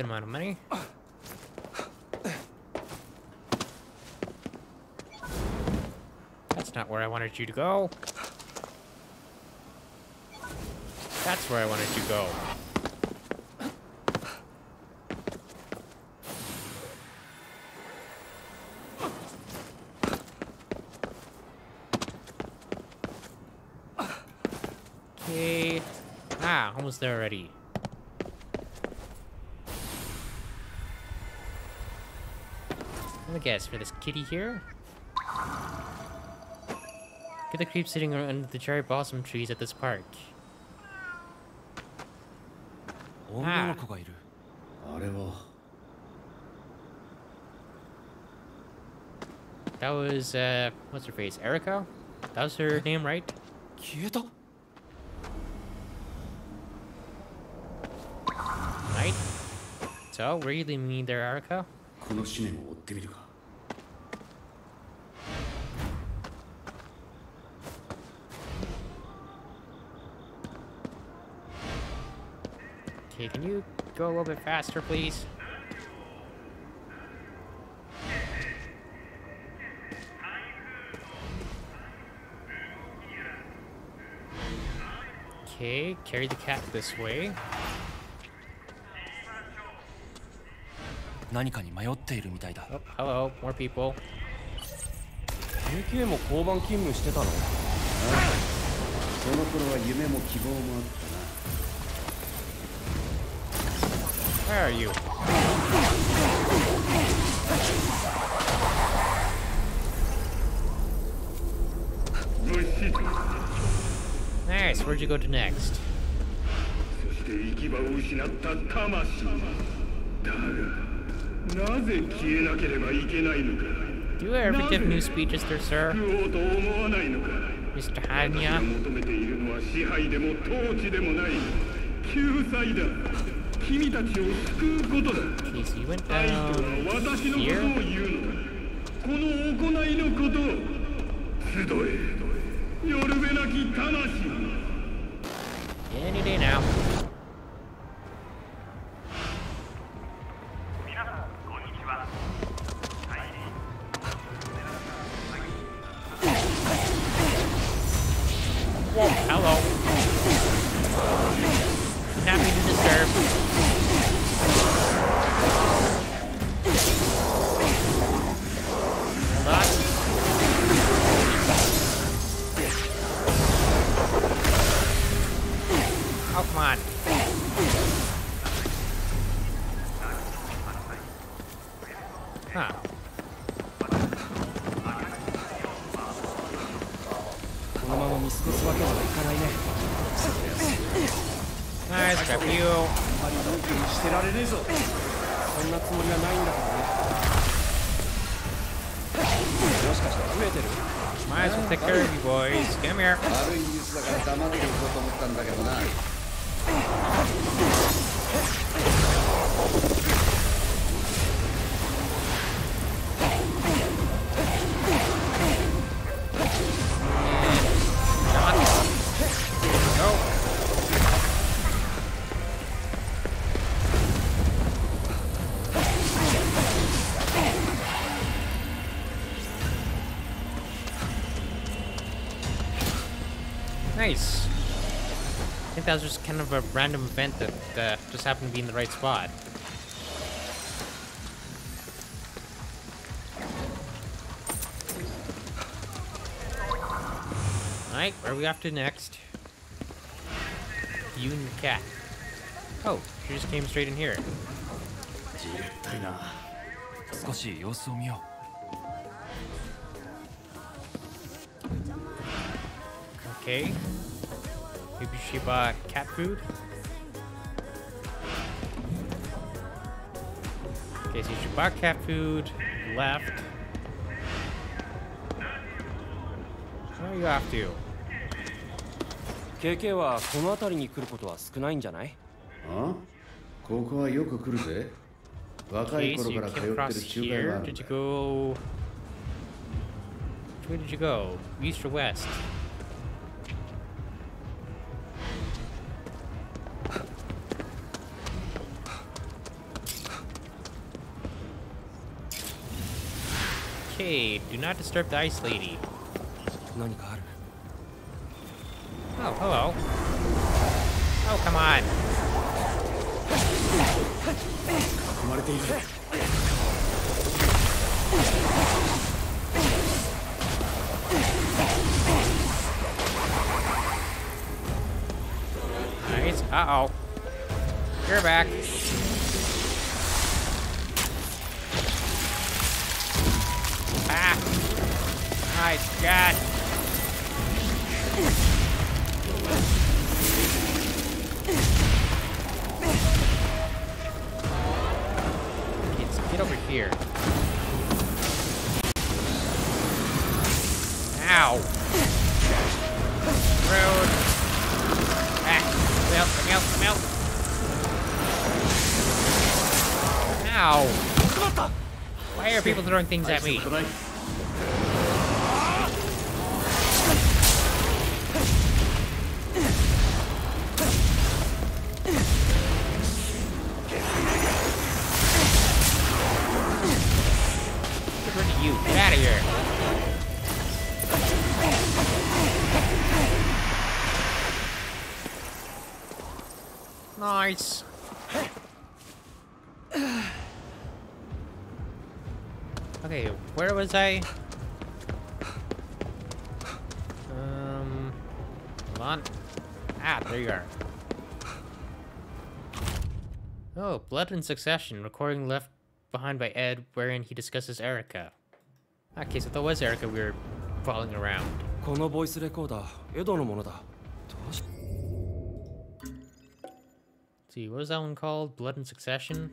Speaker 1: Good amount of money. That's not where I wanted you to go. That's where I wanted you to go. Okay. Ah, almost there already. Let me guess, for this kitty here? Get the creep sitting under the cherry blossom trees at this park.
Speaker 3: 女の子がいる
Speaker 2: あれは
Speaker 1: That was, uh, what's her face? Erica? That was her name, right?
Speaker 3: 消えた
Speaker 1: Right? So, where are you leaving me there, Erica?
Speaker 2: この思念を追ってみるか
Speaker 1: Okay, can you go a little bit faster, please? Okay, carry the cat this way.
Speaker 3: 何かに迷っているみたいだ
Speaker 1: Oh, hello, more people.
Speaker 3: KK も交番勤務してたの
Speaker 2: その頃は夢も希望もあった
Speaker 1: Where are you? Nice, where'd you go to next? Do you ever give new speeches there, sir? Mr.
Speaker 9: Hannya? 君たちを救うことだ。愛とは私のことを言うのだ。この行いのことを集え。
Speaker 1: think that was just kind of a random event that uh, just happened to be in the right spot. Alright, where are we off to next? You and your cat. Oh, she just came straight in here. Okay, Maybe she bought cat food? Okay, so she bought cat food, left. Where are you off to?
Speaker 3: う KK はこの辺りに来ることは少ないんじゃない
Speaker 2: あここはよく来るぜ若い
Speaker 1: Okay, so
Speaker 2: 頃
Speaker 1: you
Speaker 2: から通
Speaker 1: came
Speaker 2: って
Speaker 1: across
Speaker 2: る集会が
Speaker 1: here.
Speaker 2: あるん
Speaker 1: Did
Speaker 2: だ
Speaker 1: you go... Where did you go? East or west? Hey, do not disturb the ice lady. Oh, hello. Oh, come on. Nice. Uh-oh. You're back. Nice. God. Kids, get over here. Ow. Rude. Ah, milk, milk, milk. Ow. Why are people throwing things at me? Nice. Okay, where was I? hold on. Ah, there you are. Oh, Blood in Succession, recording left behind by Ed, wherein he discusses Erica. Okay, so that was Erica we were following around.
Speaker 3: このボイスレコーダーエドのものだどうし
Speaker 1: Let's see, what was that one called? Blood in Succession?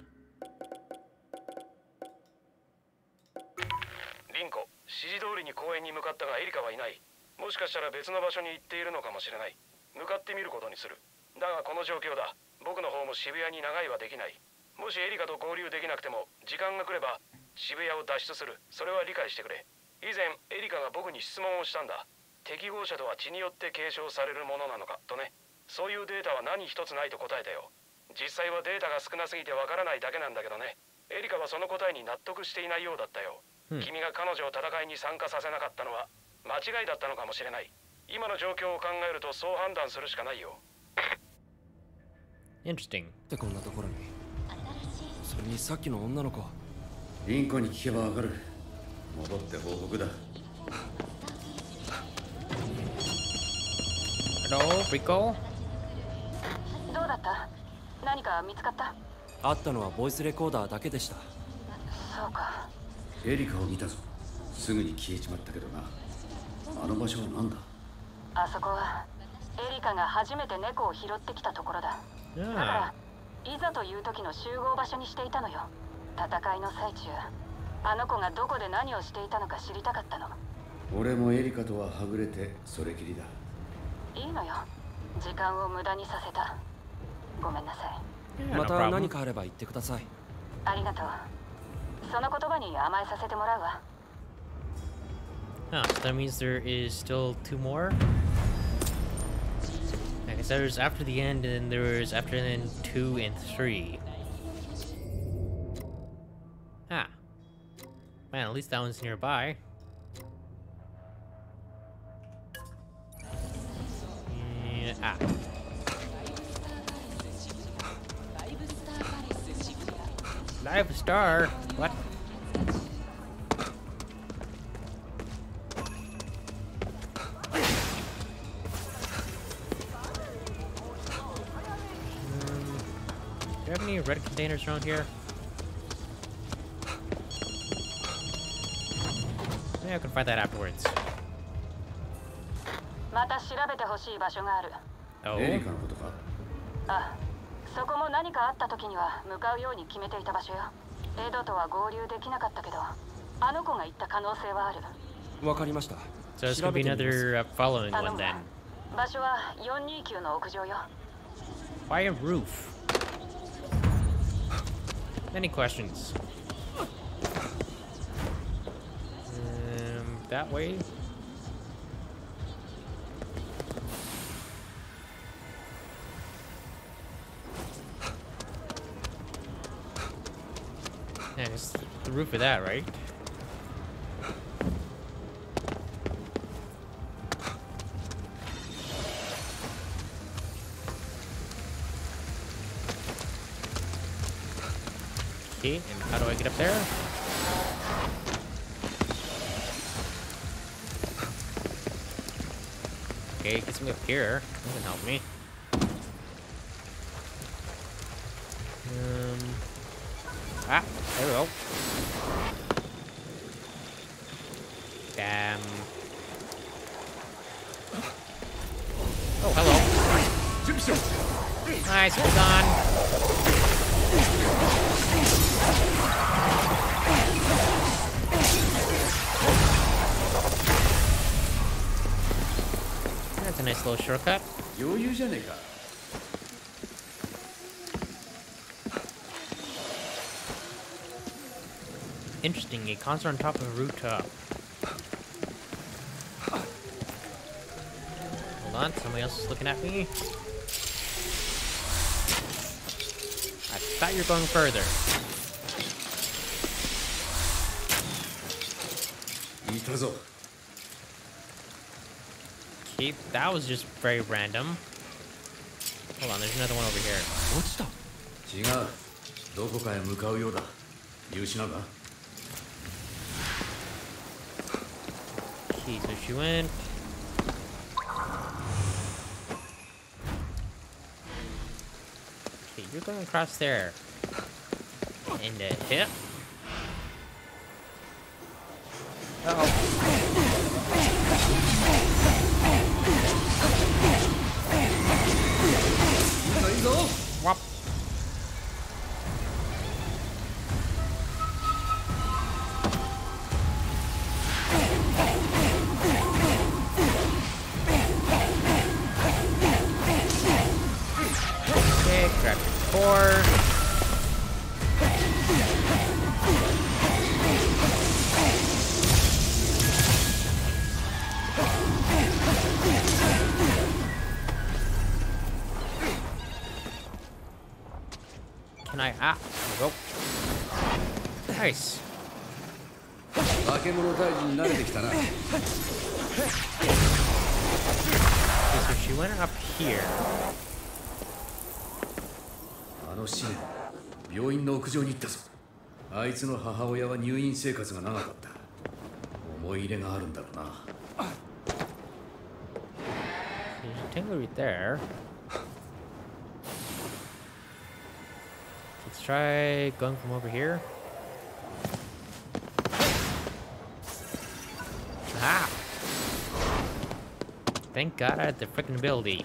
Speaker 8: リンコ 指示通りに公園に向かったがエリカはいない もしかしたら別の場所に行っているのかもしれない。向かってみることにする。だがこの状況だ。僕の方も渋谷に長いはできない。もしエリカと合流できなくても時間が来れば渋谷を脱出する。それは理解してくれ。以前エリカが僕に質問をしたんだ。適合者とは血によって継承されるものなのかとね。そういうデータは何一つないと答えたよ。実際はデータが少なすぎてわからないだけなんだけどね。エリカはその答えに納得していないようだったよ、
Speaker 1: うん。
Speaker 8: 君が彼女を戦いに参加させなかったのは間違いだったのかもしれない。今の状況を考えるとそう判断するしかないよ。
Speaker 1: Interesting.
Speaker 3: ってこんなところに。それにさっきの女の子。
Speaker 2: リンコに聞けばわかる。戻って報告だ。
Speaker 1: Hello, Rico?
Speaker 5: どうだった？何か見つかった？
Speaker 3: あったのはボイスレコーダーだけでした。
Speaker 5: そうか。
Speaker 2: エリカを見たぞ。すぐに消えちまったけどなあの場所は何だ？
Speaker 5: あそこはエリカが初めて猫を拾ってきたところだ。だか
Speaker 1: Ah.
Speaker 5: らいざという時の集合場所にしていたのよ。戦いの最中あの子がどこで何をしていたのか知りたかったの。
Speaker 2: 俺もエリカとははぐれてそれきりだ。
Speaker 5: いいのよ。時間を無駄にさせた。ごめんなさい。
Speaker 3: また.何かあれば言ってください。
Speaker 5: ありがとう。その言葉に甘えさせてもらうわ
Speaker 1: Oh, so that means there is still two more? I guess there's after the end, and then there was after then two and three. Ah. Man, at least that one's nearby. Ah. Live star? What? any red containers around here? Maybe I can find that afterwards.
Speaker 5: また調べてほしい場所がある
Speaker 1: Oh,
Speaker 2: エリカのことか
Speaker 5: あそこも何かあった時には向かうように決めていた場所よエドとは合流できなかったけどあの子が行った可能性はある
Speaker 3: わかりました
Speaker 1: so it's
Speaker 3: 調
Speaker 1: gonna
Speaker 3: べ
Speaker 1: be
Speaker 3: てみます
Speaker 1: another uh, following
Speaker 5: 頼
Speaker 1: one
Speaker 5: む
Speaker 1: then.
Speaker 5: わ場所は429の屋上よ
Speaker 1: Why a roof? Any questions? Um, that way? Yeah, it's the roof of that, right? Okay, and how do I get up there? Okay, gets me up here. That can help me. Um. Ah, there we go. shortcut? Interesting, a concert on top of a rooftop. Hold on, somebody else is looking at me. I thought you were going further.
Speaker 2: Itazo たぞ
Speaker 1: Okay, that was just very random. Hold on, there's another one over here.
Speaker 3: 落ちた
Speaker 2: 違うどこかへ向かうようだ見失うな
Speaker 1: Okay, so she went. Okay, you're going across there. And the hip.
Speaker 2: つの母親は入院生活が長かった思い入れがあるんだろうな
Speaker 1: There's a tingle right there. Let's try going from over here. Ah! Thank God I had the freaking ability.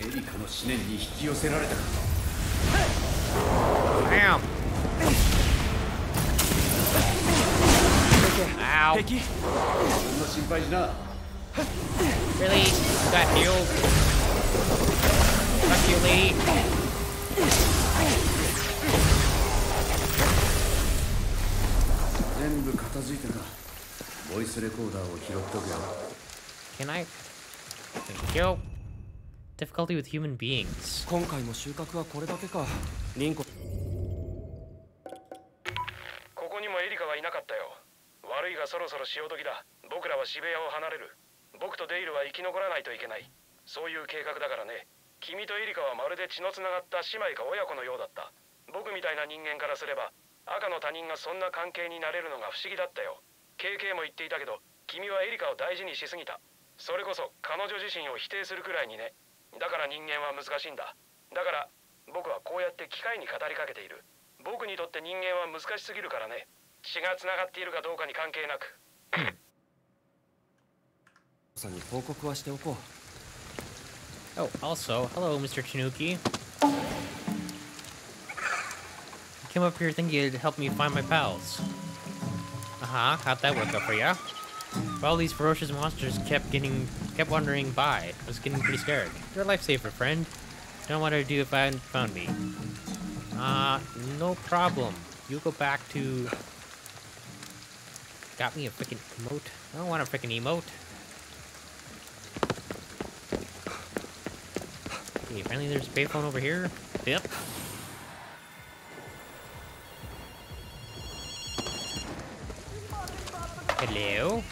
Speaker 2: エリカの思念に引き寄せられたか
Speaker 1: と Ow.
Speaker 2: Picky. No sympathy, no.
Speaker 1: Really? Got healed. Fuck you,
Speaker 2: lady.
Speaker 1: Can I? Thank you. Difficulty with human beings.
Speaker 3: 今回も収穫はこれだけか。リンコ。
Speaker 8: ここにもエリカはいなかったよ。悪いがそろそろ潮時だ。僕らは渋谷を離れる。僕とデイルは生き残らないといけない。そういう計画だからね。君とエリカはまるで血のつながった姉妹か親子のようだった。僕みたいな人間からすれば赤の他人がそんな関係になれるのが不思議だったよ。KK も言っていたけど君はエリカを大事にしすぎた。それこそ彼女自身を否定するくらいにねだから人間は難しいんだだから僕はこうやって機械に語りかけている僕にとって人間は難しすぎるからね血がつながっているかどうかに関係なく
Speaker 3: さんに報告はしておこう
Speaker 1: Oh, also, hello, Mr. Tanuki. Came up here thinking you'd help me find my pals. Uh-huh, how'd that work out for ya? All these ferocious monsters kept getting, kept wandering by. I was getting pretty scared. You're a lifesaver, friend. Don't want I'd do if I found me. Uh, no problem. You go back to... Got me a freaking emote? I don't want a freaking emote. Okay, apparently there's a payphone over here. Yep. Hello?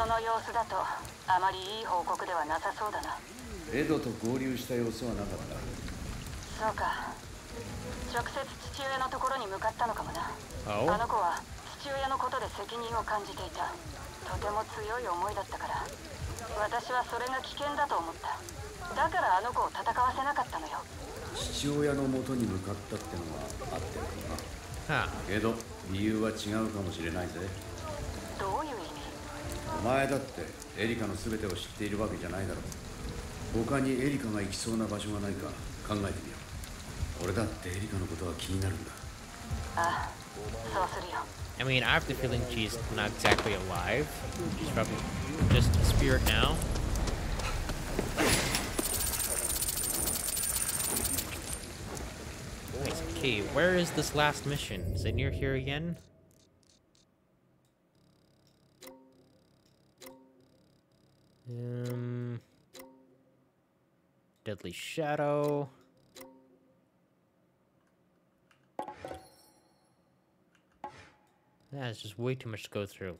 Speaker 5: その様子だとあまりいい報告ではなさそうだな。
Speaker 2: エドと合流した様子はなかった。
Speaker 5: そうか。直接父親のところに向かったのかもな。
Speaker 1: Oh?
Speaker 5: あの子は父親のことで責任を感じていた。とても強い思いだったから。私はそれが危険だと思った。だからあの子を戦わせなかったのよ。
Speaker 2: 父親の元に向かったってのはあってるか.な？けど理由は違うかもしれないぜ。
Speaker 5: どういう意味？
Speaker 2: お前だってエリカの全てを知っているわけじゃないだろう他にエリカが行きそうな場所がないか考えてみよう俺だってエリカのことは気になるんだ
Speaker 5: ああそうするよ
Speaker 1: I mean, I have the feeling she's not exactly alive. She's probably just a spirit now. Nice. Okay, where is this last mission? Is it near here again? Deadly Shadow. That's just way too much to go through.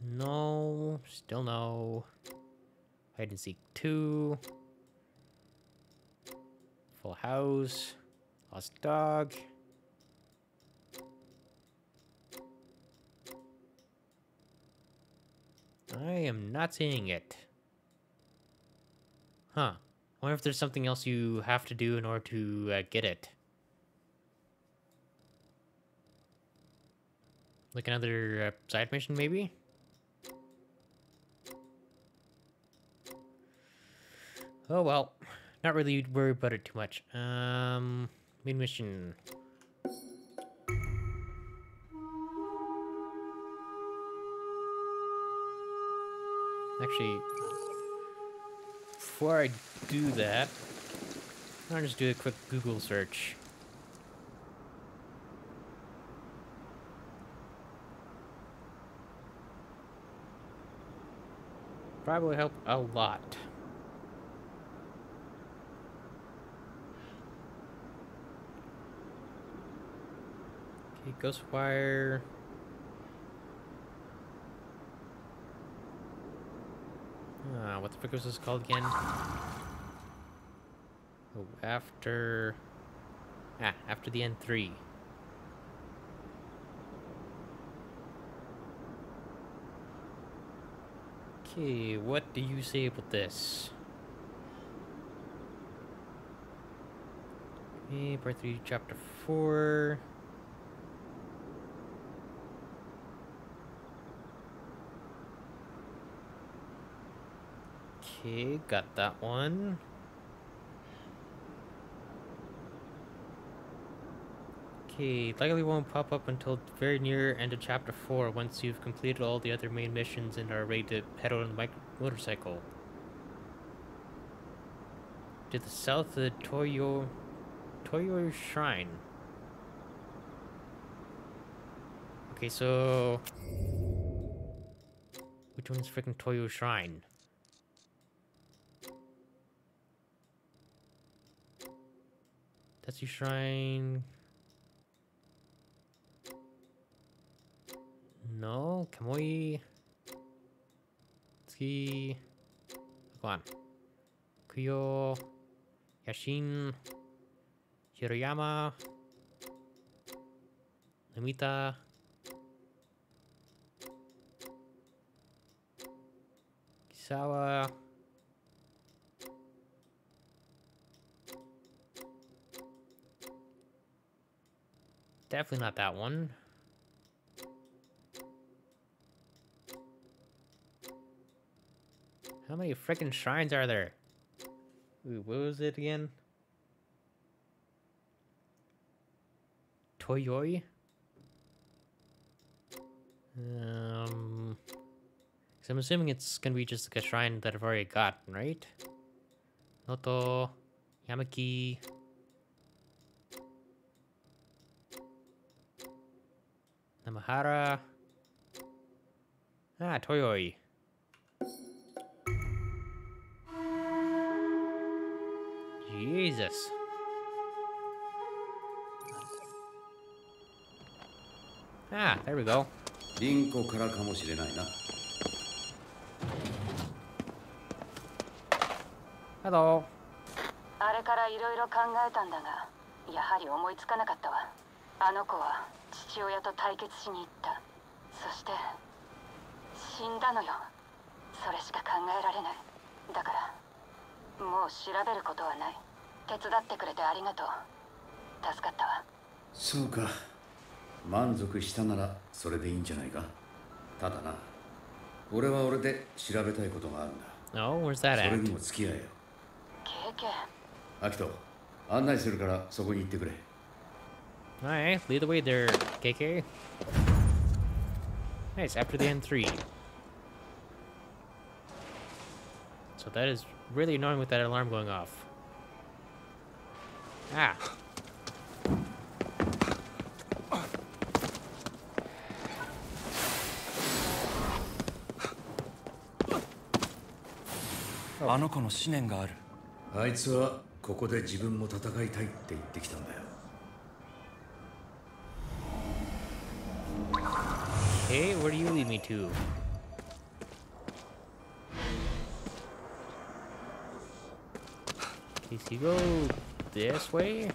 Speaker 1: No, still no. Hide and Seek 2. Full House. Lost Dog. I am not seeing it. Huh. I wonder if there's something else you have to do in order to uh, get it. Like another uh, side mission, maybe? Oh well, not really worried about it too much. Um, main mission. Actually, before I do that, I'll just do a quick Google search. Probably help a lot. Okay, Ghostwire. Ah, what the frick was this called again? Oh, after... Ah, after the End 3. Okay, what do you say about this? Okay, part 3, chapter 4. Okay, got that one. Okay, likely won't pop up until very near end of chapter 4 once you've completed all the other main missions and are ready to head on the motorcycle. To the south of the Toyo... Toyo Shrine. Okay, so... Which one's freaking Toyo Shrine? Tetsu Shrine. No, Kamui. Tsuki. Go on. Kuyo. Yashin. Hiroyama. Namita. Kisawa. Definitely not that one. How many freaking shrines are there? Ooh, what was it again? Toyoi? Um, so I'm assuming it's gonna be just like a shrine that I've already got, right? Noto, Yamaki. Namahara. Ah, Toyoi. Jesus. Ah, there we go.
Speaker 2: リンコからかもしれないな
Speaker 1: Hello.
Speaker 5: あれからいろいろ考えたんだがやはり思いつかなかったわあの子は父親と対決しに行った。そして死んだのよ。それしか考えられない。だからもう調べることはない。手伝ってくれてありがとう。助かったわ。
Speaker 2: そうか。満足したならそれでいいんじゃないか。ただな。俺は俺で調べたいことがあるんだ。
Speaker 1: Oh, where's that
Speaker 2: それ
Speaker 1: at?
Speaker 2: にも付き合えよ。
Speaker 5: 経験。
Speaker 2: アキト案内するからそこに行ってくれ
Speaker 1: Alright, lead the way there, KK. Nice, after the End 3. So that is really annoying with that alarm going off. Ah. Oh.
Speaker 3: あの子の思念がある。
Speaker 2: あいつはここで自分も戦いたいって言ってきたんだよ。
Speaker 1: Okay, where do you lead me to? Okay, so go this way?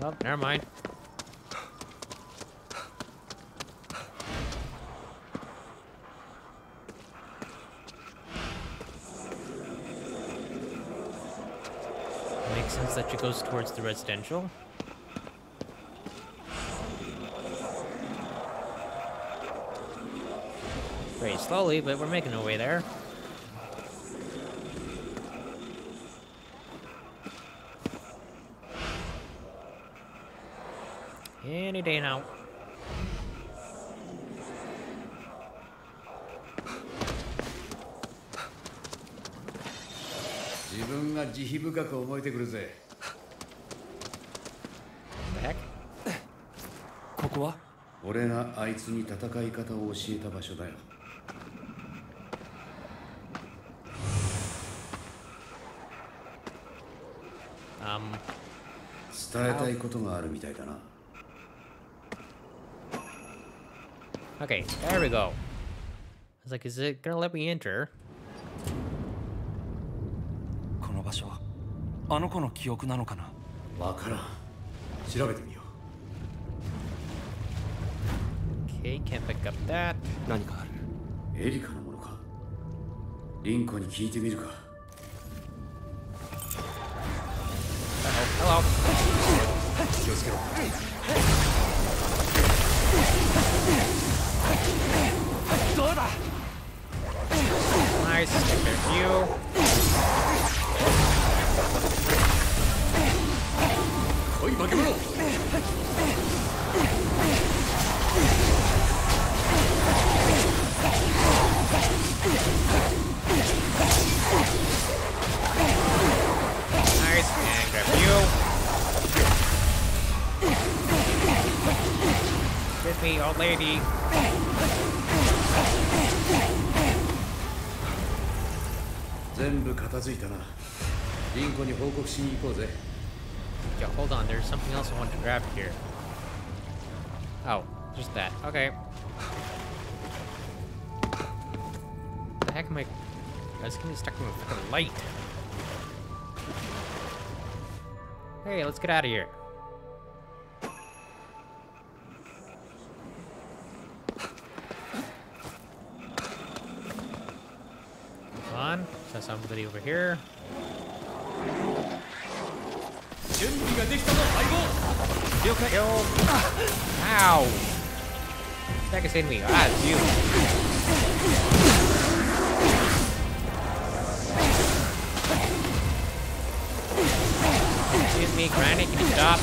Speaker 1: Oh, never mind. 'Makes sense that it goes towards the residential. Very slowly, but we're making our way there. Any day now.
Speaker 2: 自分が慈悲深く思えてくるぜ 俺があいつに戦い方を教えた場所だよ。
Speaker 1: Um,
Speaker 2: 伝えたいことがあるみたいだな。
Speaker 1: Okay, there we go. I was like, is it gonna let me enter?
Speaker 3: この場所あの子の記憶なのかな？
Speaker 2: わからん。調べてみ
Speaker 1: can't pick up that.
Speaker 3: 何かある
Speaker 2: うエリカのものかリンコに聞いてみるか
Speaker 1: Hello.
Speaker 2: 気をつけろ
Speaker 1: Nice. Take care of you.
Speaker 2: おい化け物
Speaker 1: Nice, grab you. Me, old lady. Yeah, hold on, there's something else I want to grab here. Oh, just that. Okay. Guys, can you stuck in the fucking light? Hey, let's get out of here. Come on. Saw somebody over here. Ow! That can save me. Ah, it's you. me, Granny, can you stop?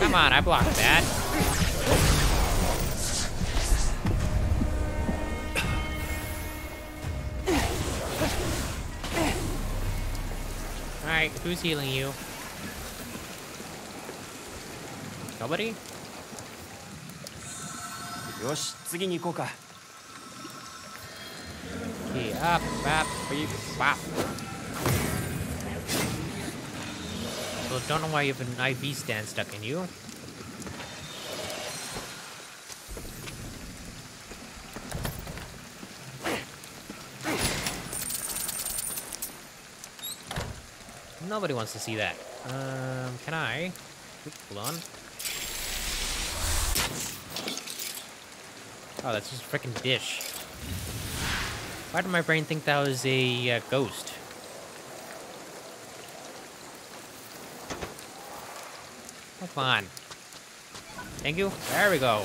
Speaker 1: Come on, I blocked that. Alright, who's healing you? Nobody?
Speaker 3: よし次に行こうか
Speaker 1: Okay, Up, beep, bop. So don't know why you have an IV stand stuck in you. Nobody wants to see that. Um, can I? Hold on. Oh, that's just a freaking dish. Why did my brain think that was a uh, ghost? Come on. Thank you. There we go.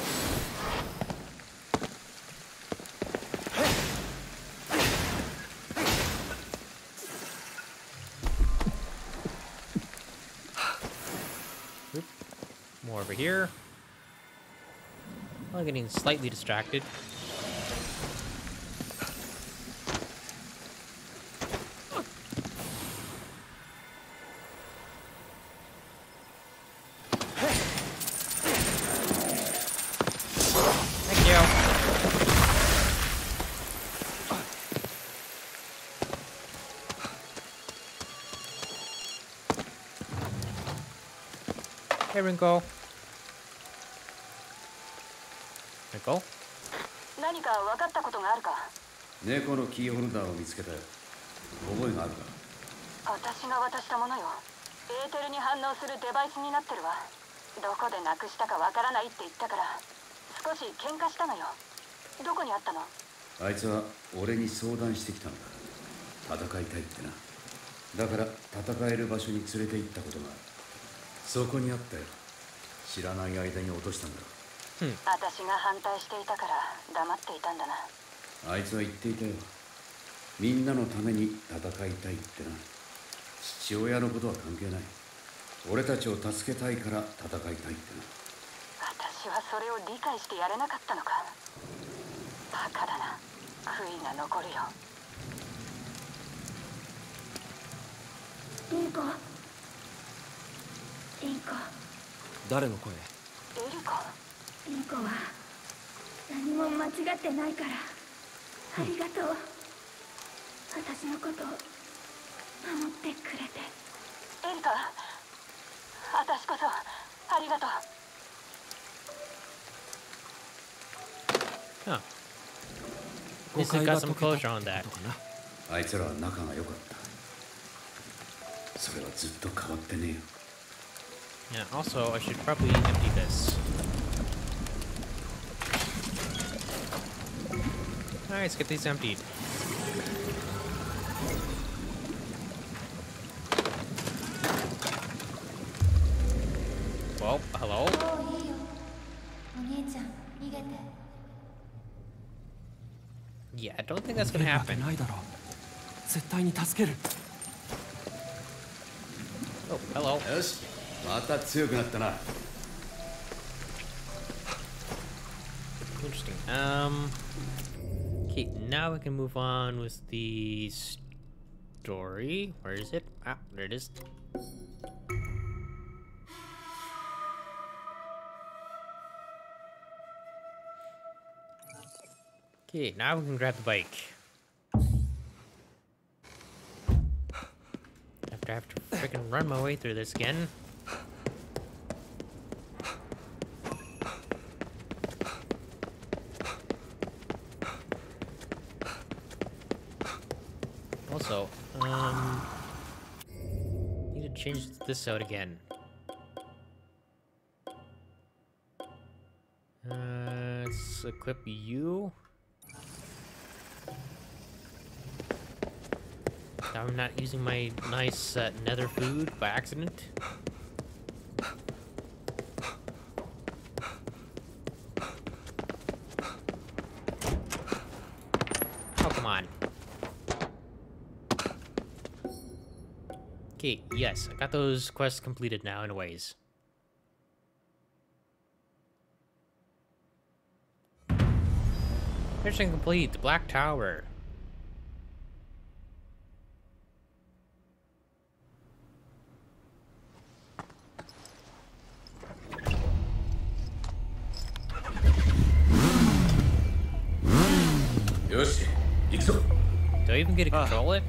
Speaker 1: More over here. I'm getting slightly distracted. Hey, Rinko. Twinkle.
Speaker 5: 何か分かったことがあるか？
Speaker 2: 猫のキーホルダーを見つけたよ。覚えがあるか？
Speaker 5: 私が渡したものよ。エーテルに反応するデバイスになってるわ。どこでなくしたかわからないって言ったから。少し喧嘩したのよ。どこにあったの？
Speaker 2: あいつは俺に相談してきたんだ。戦いたいってな。だから戦える場所に連れて行ったことがあるそこにあったよ。知らない間に落としたんだ。
Speaker 5: 私が反対していたから黙っていたんだな。
Speaker 2: あいつは言っていたよ。みんなのために戦いたいってな。父親のことは関係ない。俺たちを助けたいから戦いたいって
Speaker 5: 私はそれを理解してやれなかったのか。バカだな。悔いが残るよ。
Speaker 10: リンコリンコ
Speaker 3: 誰の声？
Speaker 5: エリコ。
Speaker 10: リンコは。何も間違ってないから。ありがとう。私のことを守ってくれて。
Speaker 5: エリカ私こそ。ありがとう。
Speaker 1: I
Speaker 3: が
Speaker 1: got some closure
Speaker 3: た
Speaker 1: on that.
Speaker 2: あいつらは仲が良かった。それはずっと変わってねえよ
Speaker 1: And also, I should probably empty this. Alright, let's get these emptied. Well, hello? Yeah, I don't think that's gonna happen. Oh, hello.
Speaker 2: Yes? また強くなったな
Speaker 1: Interesting. Um. Okay, now we can move on with the story. Where is it? Ah, there it is. Okay, now we can grab the bike. After I have to freaking run my way through this again. This out again. Uh, let's equip you. I'm not using my nice uh, nether food by accident. Oh, come on. Okay, yes, I got those quests completed now, anyways. Mission complete, the Black Tower. Do I even get to ah. control it?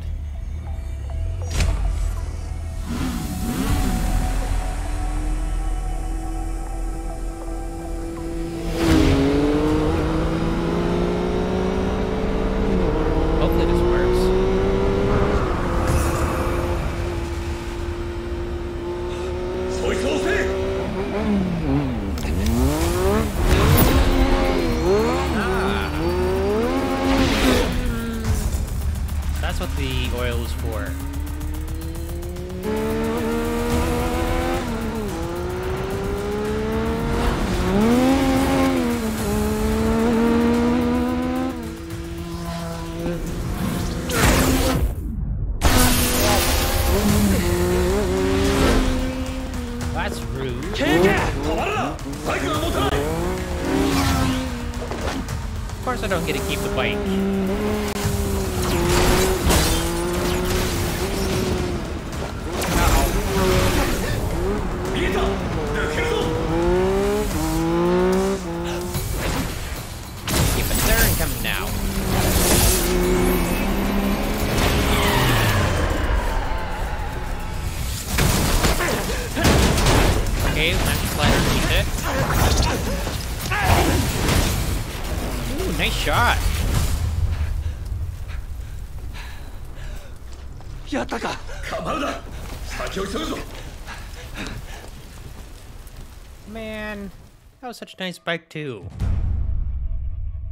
Speaker 1: such a nice bike too.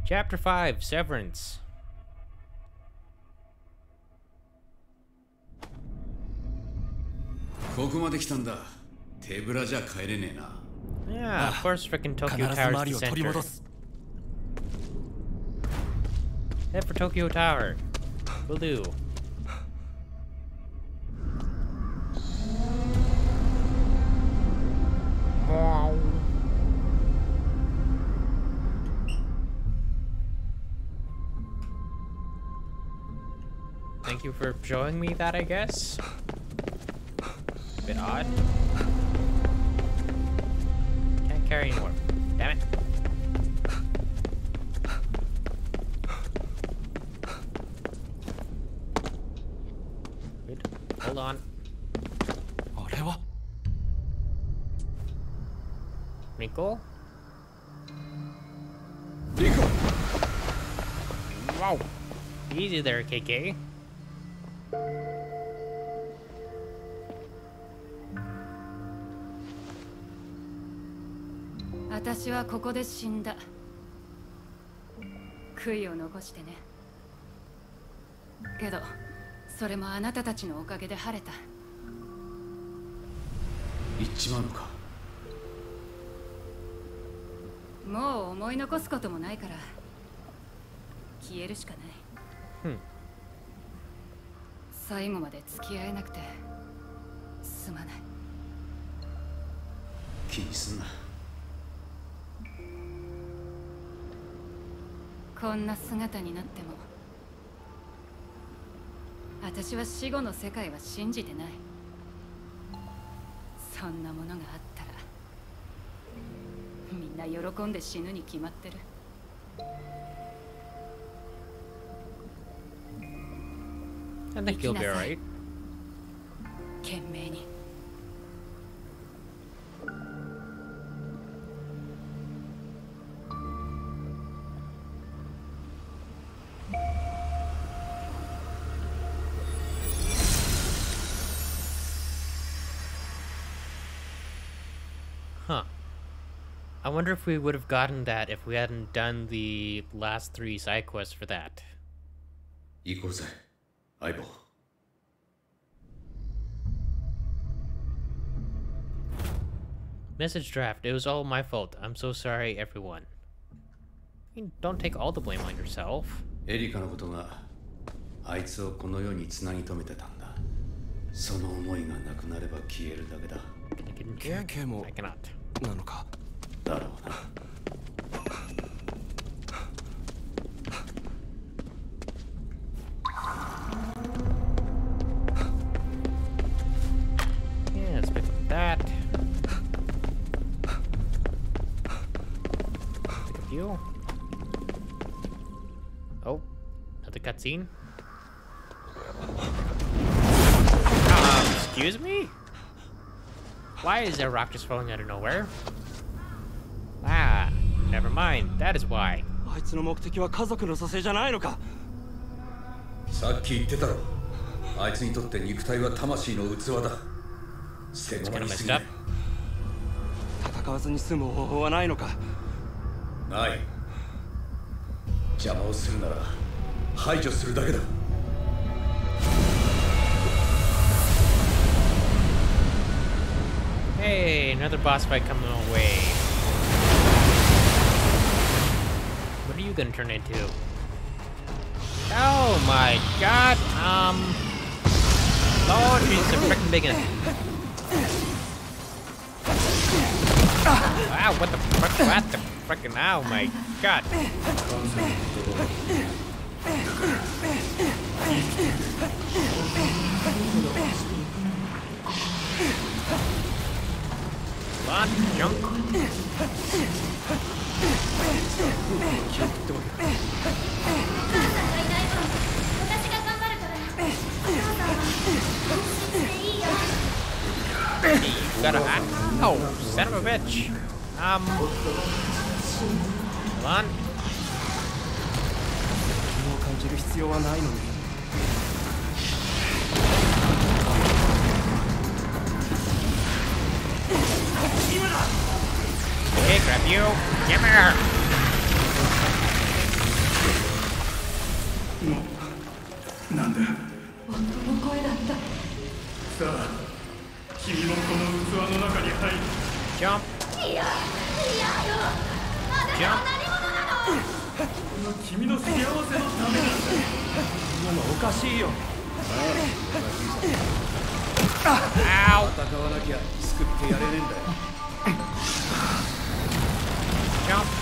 Speaker 1: Chapter 5, Severance. Yeah, of course freaking Tokyo Tower
Speaker 3: is
Speaker 1: the center. Head for Tokyo Tower. Will do. Wow. Thank you for showing me that, I guess. A bit odd. Can't carry anymore. Damn it. Hold on. Nico?
Speaker 7: Nico!
Speaker 1: Wow. Easy there, KK.
Speaker 11: 私はここで死んだ。悔いを残してね。けどそれもあなたたちのおかげで晴れた。
Speaker 2: 行っちまうのか？
Speaker 11: もう思い残すこともないから消えるしかない、最後まで付き合えなくてすまない。
Speaker 2: 気にすんな。
Speaker 11: こんな姿になっても私は死後の世界は信じてない。そんなものがあったらみんな喜んで死ぬに決まってる
Speaker 1: I think you'll be alright.
Speaker 11: 懸命に
Speaker 1: Huh. I wonder if we would have gotten that if we hadn't done the last three side quests for that.
Speaker 2: 行こうぜ相 棒
Speaker 1: Message draft. It was all my fault. I'm so sorry, everyone. I mean, don't take all the blame on yourself.
Speaker 2: エリカのことがあいつをこの世につなぎ止めてたんだその思いがなくなれば消えるだけだ
Speaker 1: Can I get in here?
Speaker 3: KK も
Speaker 1: I cannot.
Speaker 3: なのか
Speaker 2: だろうな
Speaker 1: that. Pick up you. Oh, another cutscene. Um, excuse me? Why is there a rock just falling out of nowhere? Ah, never mind. That is why.
Speaker 3: あいつの目的は家族の蘇生じゃないのか
Speaker 7: さっき言ってたろあいつにとって肉体は魂の器だ捨て
Speaker 1: It's
Speaker 7: 駒
Speaker 1: kind
Speaker 7: に
Speaker 1: of
Speaker 7: 過
Speaker 1: messed
Speaker 7: ぎな
Speaker 1: up.
Speaker 7: い
Speaker 3: 戦わずに済む方法はないのか
Speaker 7: ない邪魔をするなら排除するだけだ
Speaker 1: Hey, another boss fight coming our way. What are you gonna turn into? Oh my god, um... Lord, she's so freaking big enough. Wow, what the frick, what the frickin', oh my god. On, jump.
Speaker 12: お
Speaker 1: you gotta hide. Oh, son of a bitch. Um. Hold on.
Speaker 3: 感じる必要はないのに。
Speaker 1: Hey, grab you! Come here!
Speaker 9: なんだ
Speaker 5: 本当の声だった
Speaker 9: さあ君もこの器の中に入る
Speaker 1: Jump.
Speaker 10: いやいやよあ
Speaker 1: Jump.
Speaker 9: 君の幸せのためなんだ
Speaker 3: 今のおかしいよ
Speaker 1: Ow.
Speaker 2: 戦わなきゃ救ってやれねえんだよ
Speaker 1: Jump.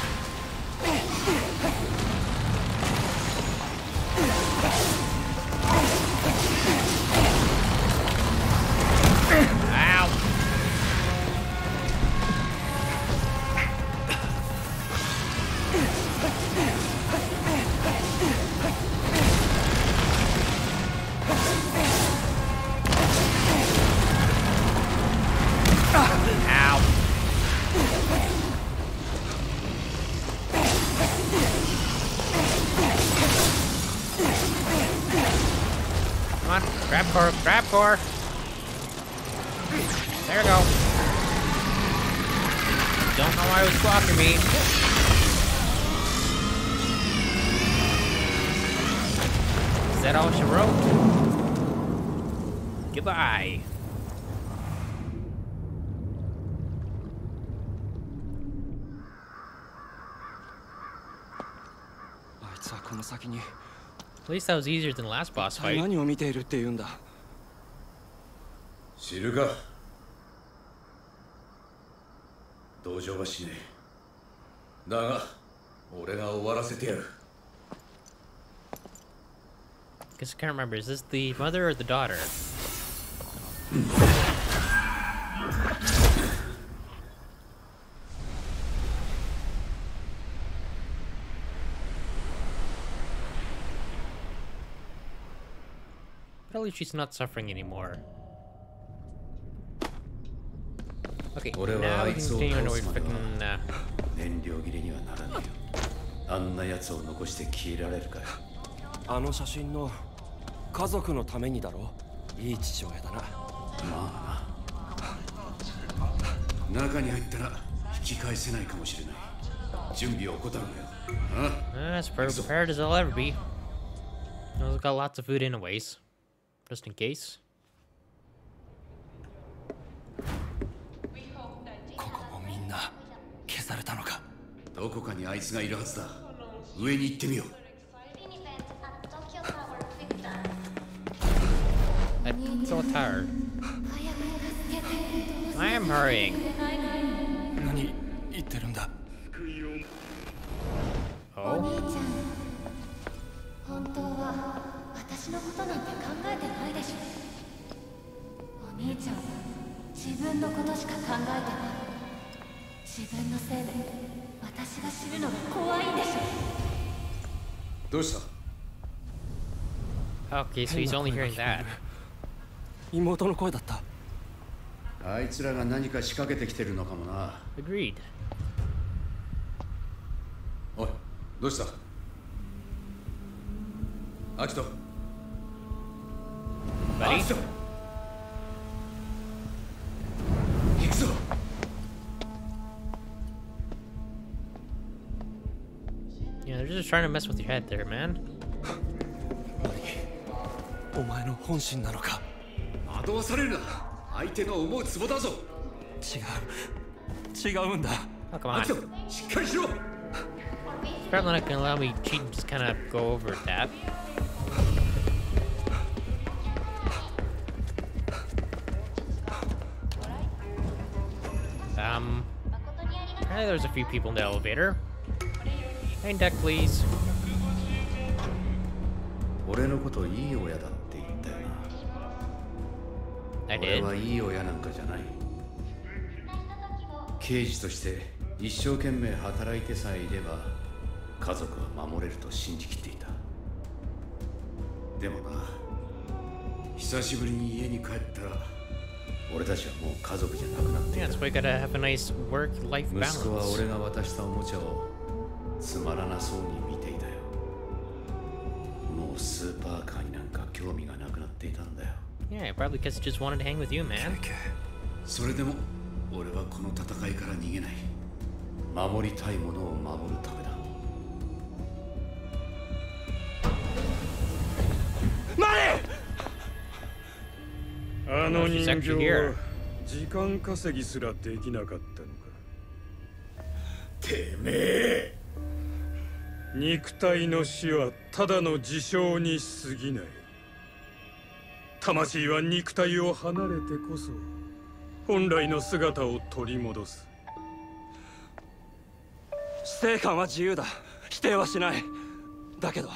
Speaker 1: core, grab core. There you go. Don't know why it was blocking me. Is that all she wrote? Goodbye.
Speaker 3: あいつはこの先に
Speaker 1: At least that was easier than the last boss
Speaker 3: 一体
Speaker 1: fight.
Speaker 3: 何を見ているって言うんだ
Speaker 2: 知るか同情はしねえだが俺が終わらせてやる
Speaker 1: Guess I can't remember. Is this the mother or the daughter? But at least she's not suffering anymore. Okay,
Speaker 2: 俺はあいつを倒すまでは燃料切れにはならないよあんな奴を残して消えられるから
Speaker 3: あの写真の家族のためにだろいい父親だな
Speaker 2: まあな中に入ったら引き返せないかもしれない準備を怠るなよ
Speaker 1: Uh, as prepared as I'll ever be. I've got lots of food, anyways. Just in case.
Speaker 3: 消されたのか。
Speaker 2: どこかにあいつがいるはずだ。上に行ってみよう。
Speaker 1: I'm so tired. I am hurrying.
Speaker 3: 何言ってるんだ
Speaker 1: ？Oh,
Speaker 5: 兄ちゃん。本当は私のことなんて考えてないでしょ。お兄ちゃん。は自分のことしか考えてない自分のせいで私が死ぬのが怖いんでしょ
Speaker 2: どうした
Speaker 1: ？Okay, so he's only hearing that.
Speaker 3: 妹の声だった。
Speaker 2: あいつらが何か仕掛けてきてるのかもな。
Speaker 1: Agreed.
Speaker 2: おいどうした？アキト。
Speaker 1: Buddy?
Speaker 2: アキト。行くぞ
Speaker 1: Yeah, they're just trying to mess with your head there, man.
Speaker 3: お前の本心なのか
Speaker 2: 惑わされるな相手の思うツボだぞ
Speaker 3: 違う違うんだ
Speaker 1: Oh, come
Speaker 2: ア
Speaker 1: on.
Speaker 2: キトしっかりしろ
Speaker 1: Probably not gonna allow me to cheat and just kind of go over that. Um, apparently there's a few people in the elevator. Hey, deck, please.
Speaker 2: 俺のこといい親だって言ったよ
Speaker 1: I
Speaker 2: な俺
Speaker 1: did.
Speaker 2: はいい親なんかじゃない刑事として一生懸命働いてさえいれば家族は守れると信じきっていたでもな久しぶりに家に帰ったら俺たちはもう家族じゃなくなってい
Speaker 1: Yeah,
Speaker 2: た
Speaker 1: that's why you gotta have a nice work-life
Speaker 2: 息子は
Speaker 1: balance.
Speaker 2: 俺が渡したおもちゃを つまらなそうに見ていたよ。もうスーパーカーになんか興味がなくなっていたんだよ。
Speaker 1: Yeah, probably because he just wanted to hang with you, man.
Speaker 2: それでも俺はこの戦いから逃げない。守りたいものを守るためだ。
Speaker 9: あの人形.は時間稼ぎすらできなかったのか。
Speaker 7: てめえ
Speaker 9: 肉体の死はただの事象に過ぎない。魂は肉体を離れてこそ本来の姿を取り戻す。
Speaker 3: 死生観は自由だ。否定はしない。だけど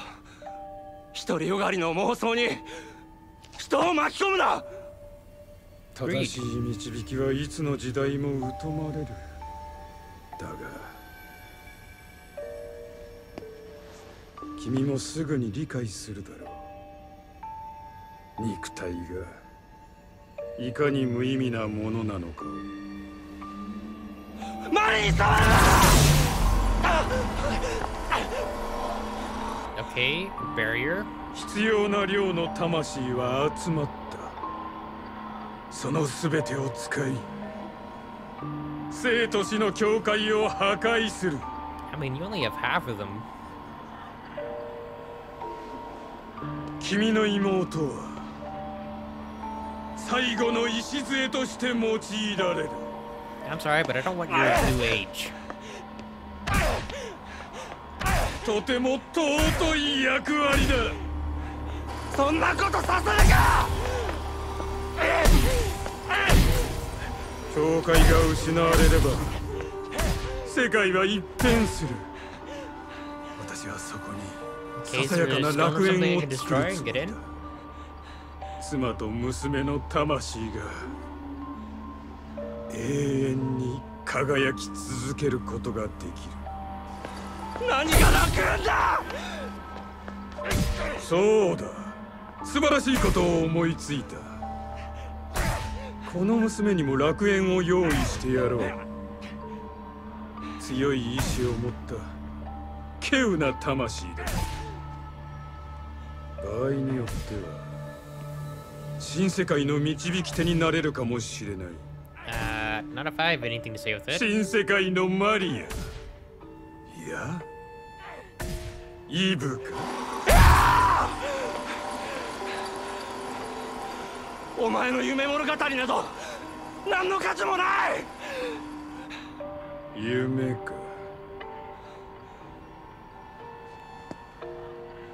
Speaker 3: 独りよがりの妄想に人を巻き込むな！
Speaker 9: 正しい導きはいつの時代も疎まれる。だが君もすぐに理解するだろう。肉体がいかに無意味なものなのか。を
Speaker 3: マリー様
Speaker 1: ！Okay, barrier.
Speaker 9: 必要な量の魂は集まった。その全てを使い生と死の境界を破壊する。
Speaker 1: I mean, you only have half of them.
Speaker 9: 君の妹は最後の礎として用いられる。
Speaker 1: I'm sorry, but I don't want your new age.
Speaker 9: とても尊い役割だ。
Speaker 3: そんなことさせるか！
Speaker 9: 教会が失われれば世界は一変する。私はそこにささやかな楽園を作る妻と娘の魂が永遠に輝き続けることができる。
Speaker 3: 何が楽園だ！
Speaker 9: そうだ。素晴らしいことを思いついた。この娘にも楽園を用意してやろう。強い意志を持った稀有な魂だ場合によっては新世界の導き手になれるかもしれない。
Speaker 1: Uh, not if I have anything to say with it.
Speaker 9: 新世界のマリア。いやイブか。
Speaker 3: お前の夢物語など何の価値もない。
Speaker 9: 夢か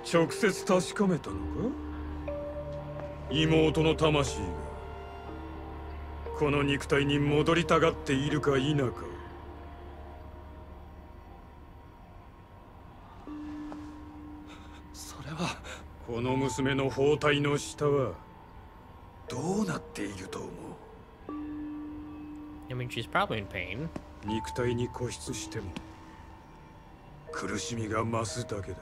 Speaker 9: 直接確かめたのか？妹の魂がこの肉体に戻りたがっているか否か。
Speaker 3: それは
Speaker 9: この娘の包帯の下はどうなっていると思う
Speaker 1: ？I mean, she's probably in pain.
Speaker 9: 肉体に固執しても苦しみが増すだけだ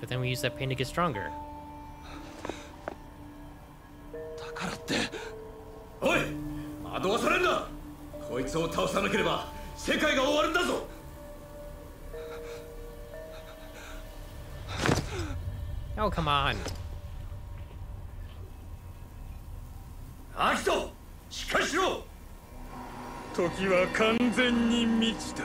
Speaker 1: But then we use that pain to get stronger.
Speaker 3: だからって
Speaker 7: おい惑わされんなこいつを倒さなければ世界が終わるんだぞ
Speaker 1: Oh, come on.
Speaker 7: アキトしっかりしろ
Speaker 9: 時は完全に満ちた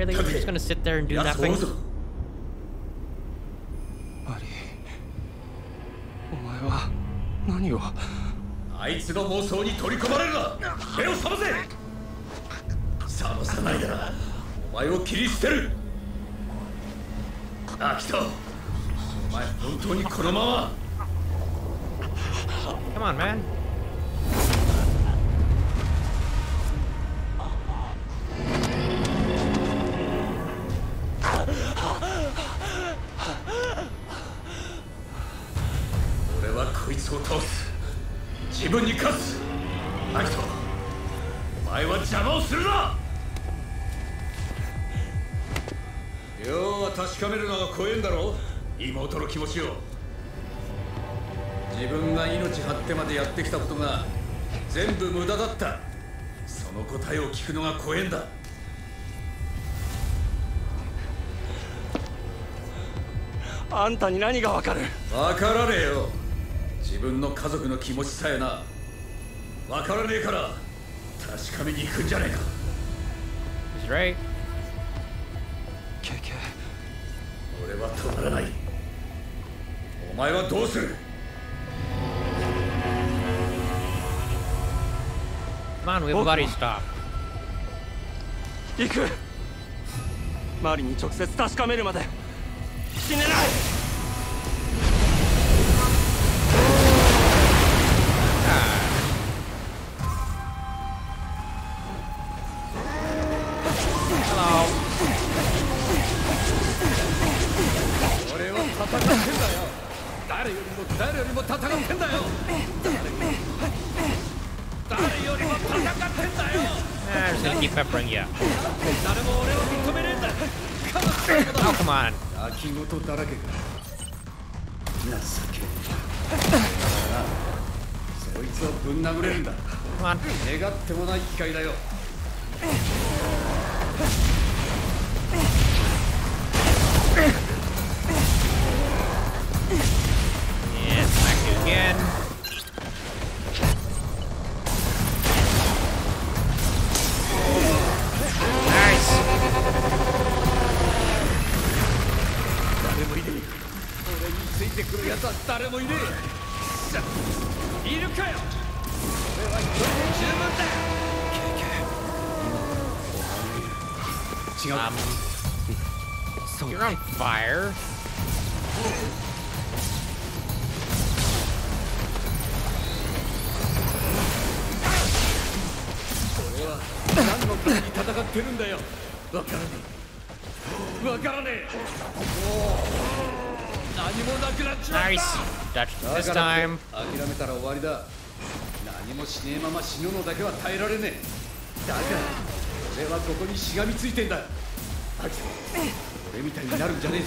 Speaker 1: Really? We're just gonna sit there and do nothing?
Speaker 7: Uh,
Speaker 1: Come on, man.
Speaker 7: を倒す自分に勝つ。アキトお前は邪魔をするな。要は確かめるのが怖えんだろ。妹の気持ちを自分が命張ってまでやってきたことが全部無駄だった。その答えを聞くのが怖えんだ。
Speaker 3: あんたに何がわかる？
Speaker 7: わからねえよ自分の家族の気持ちさえなわからねえから確かめに行くんじゃねえか。
Speaker 1: He's right.
Speaker 3: ケケ
Speaker 7: 俺は止まらない。お前はどうする
Speaker 1: ？Come on, we have a body stop.
Speaker 3: 行く。マリに直接確かめるまで。死ねない
Speaker 2: 願ってもない機会だよ。
Speaker 1: Time.
Speaker 2: 諦めたら終わりだ。何もしねえまま死ぬのだけは耐えられねえ。だから俺はここにしがみついてんだ。俺みたいになるんじゃねえぞ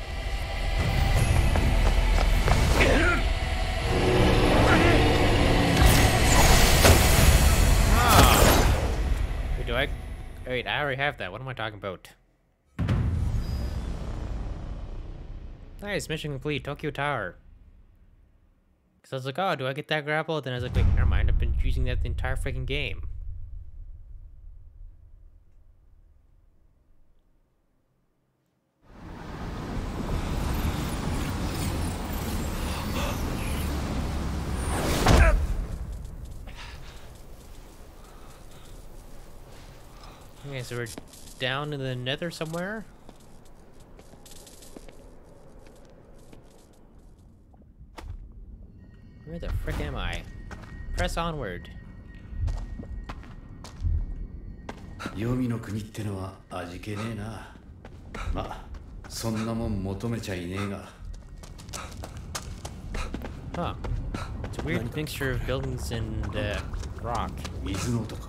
Speaker 1: already have that. What am I talking about? Nice, mission complete. Tokyo Tower. Because I was like, oh, do I get that grapple? Then I was like, wait, never mind. I've been using that the entire freaking game. Okay, so we're down in the nether somewhere. Where the frick am I? Press onward.
Speaker 2: 黄泉の国ってのは味気ねえなまそんなもん求めちゃいねえが
Speaker 1: Huh. It's a weird mixture of buildings and uh, rock.
Speaker 2: 水の音か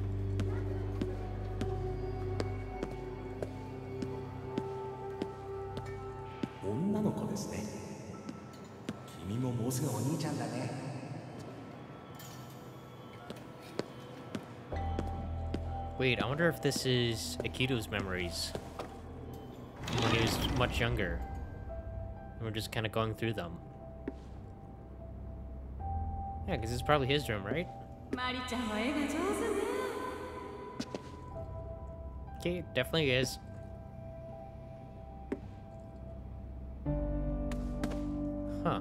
Speaker 1: Wait, I wonder if this is Akito's memories when he was much younger. And we're just kind of going through them. Yeah, because it's probably his room, right? Okay, definitely is. Huh.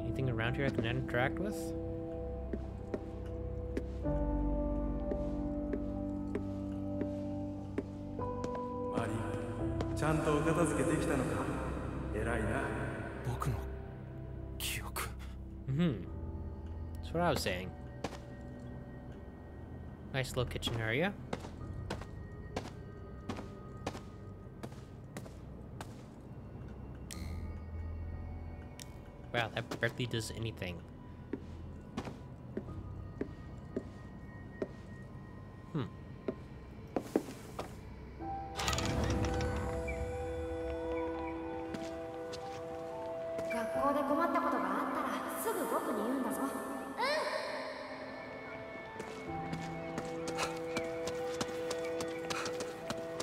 Speaker 1: Anything around here I can interact with?
Speaker 13: マリーちゃんとお片付けできたのか偉いな
Speaker 3: 僕の記憶
Speaker 1: Hmm. That's what I was saying. Nice little kitchen area. Wow, that barely does anything. Hmm.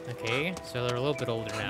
Speaker 1: Okay, so they're a little bit older now.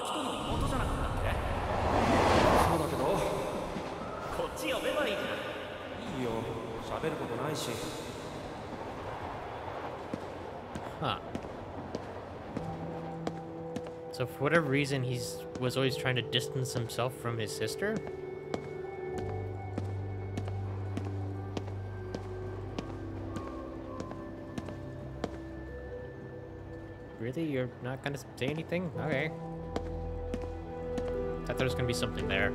Speaker 7: アキトの妹じゃなかったっけ
Speaker 3: そうだけど
Speaker 7: こっち呼べばいいじゃん
Speaker 13: いいよ喋ることないし
Speaker 1: Huh. So for whatever reason, he's was always trying to distance himself from his sister. Really? You're not gonna say anything? Okay. Thought there was gonna be something there.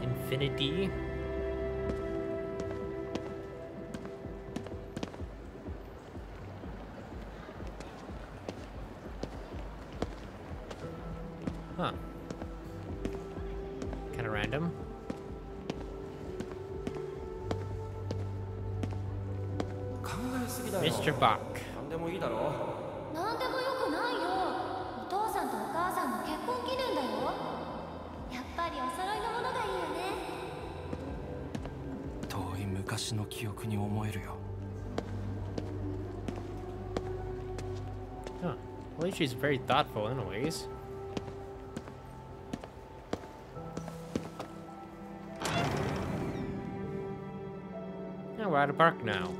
Speaker 1: Infinity. Very thoughtful in ways. Yeah, we're at a park now.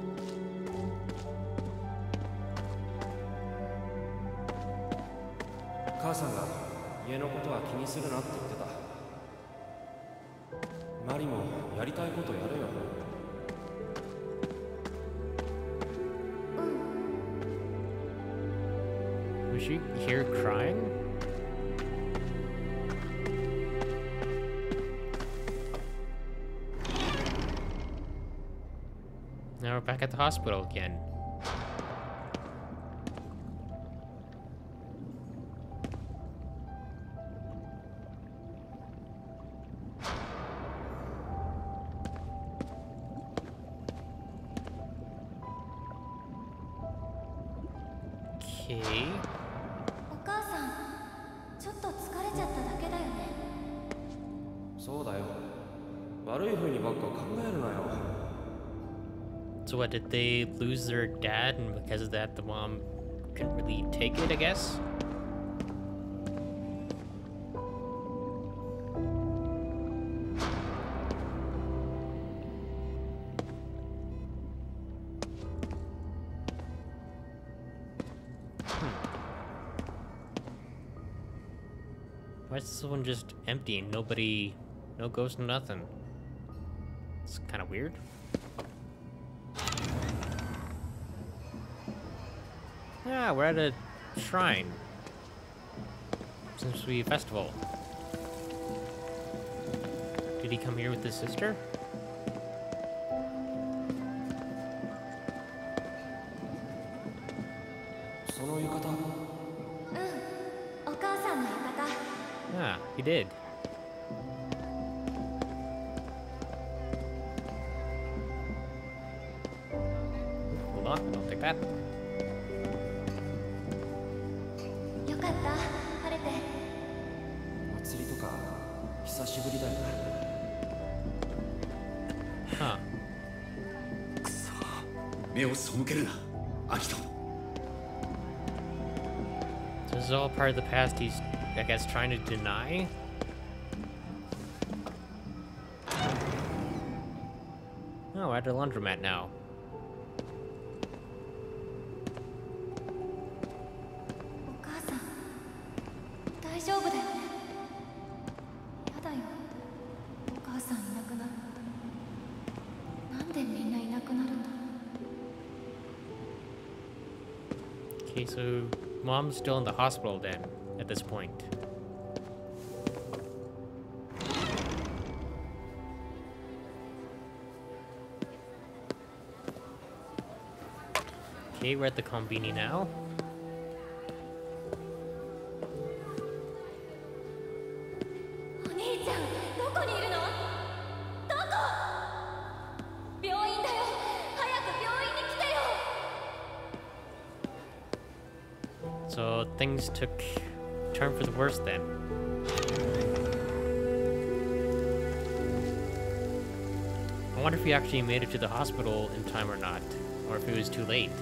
Speaker 1: Back at the hospital again. Did they lose their dad and because of that the mom couldn't really take it, I guess? Hmm. Why is this one just empty nobody, no ghost, nothing? It's kind of weird. yeah, we're at a shrine. Seems to be a festival. Did he come here with his sister?
Speaker 12: Mm,
Speaker 1: yeah, he did. Part of the past he's, I guess, trying to deny? Oh, at a laundromat now. Mom's still in the hospital then, at this point. Okay, we're at the Combini now. actually made it to the hospital in time or not, or if it was too late.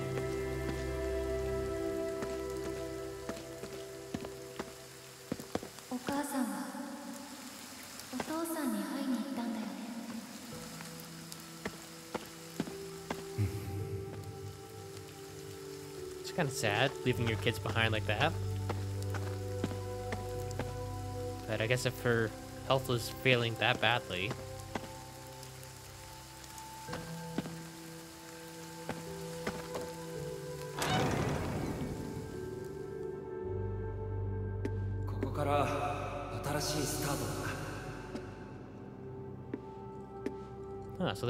Speaker 1: It's kind of sad, leaving your kids behind like that. But I guess if her health was failing that badly,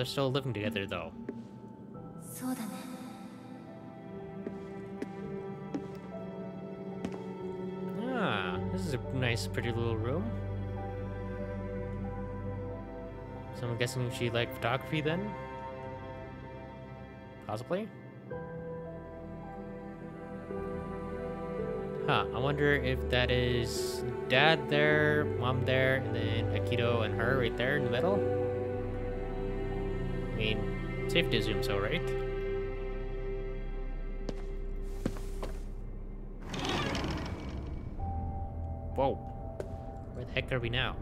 Speaker 1: they're still living together, though. Ah, this is a nice, pretty little room. So I'm guessing she liked photography then? Possibly? Huh, I wonder if that is dad there, mom there, and then Akito and her right there in the middle? I mean, Safe to assume so, right? Whoa. Where the heck are we now?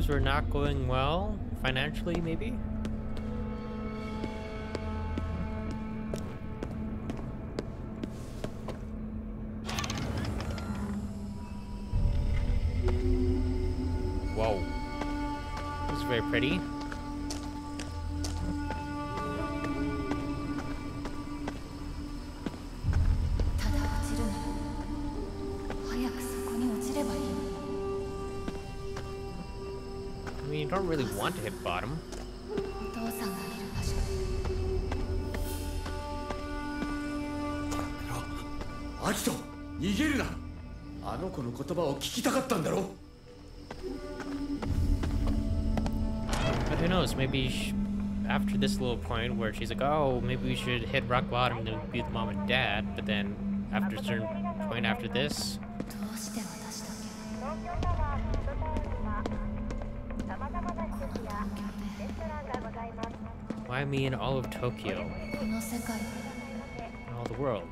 Speaker 1: Things were not going well financially, maybe?
Speaker 2: 聞きたかったんだろ
Speaker 1: But who knows? Maybe sh- after this little point where she's like, "Oh, maybe we should hit rock bottom to be the mom and dad," but then after a certain point after this,
Speaker 12: どうして私だけこの環境で
Speaker 1: why me in all of Tokyo,
Speaker 12: この世界
Speaker 1: in all the world?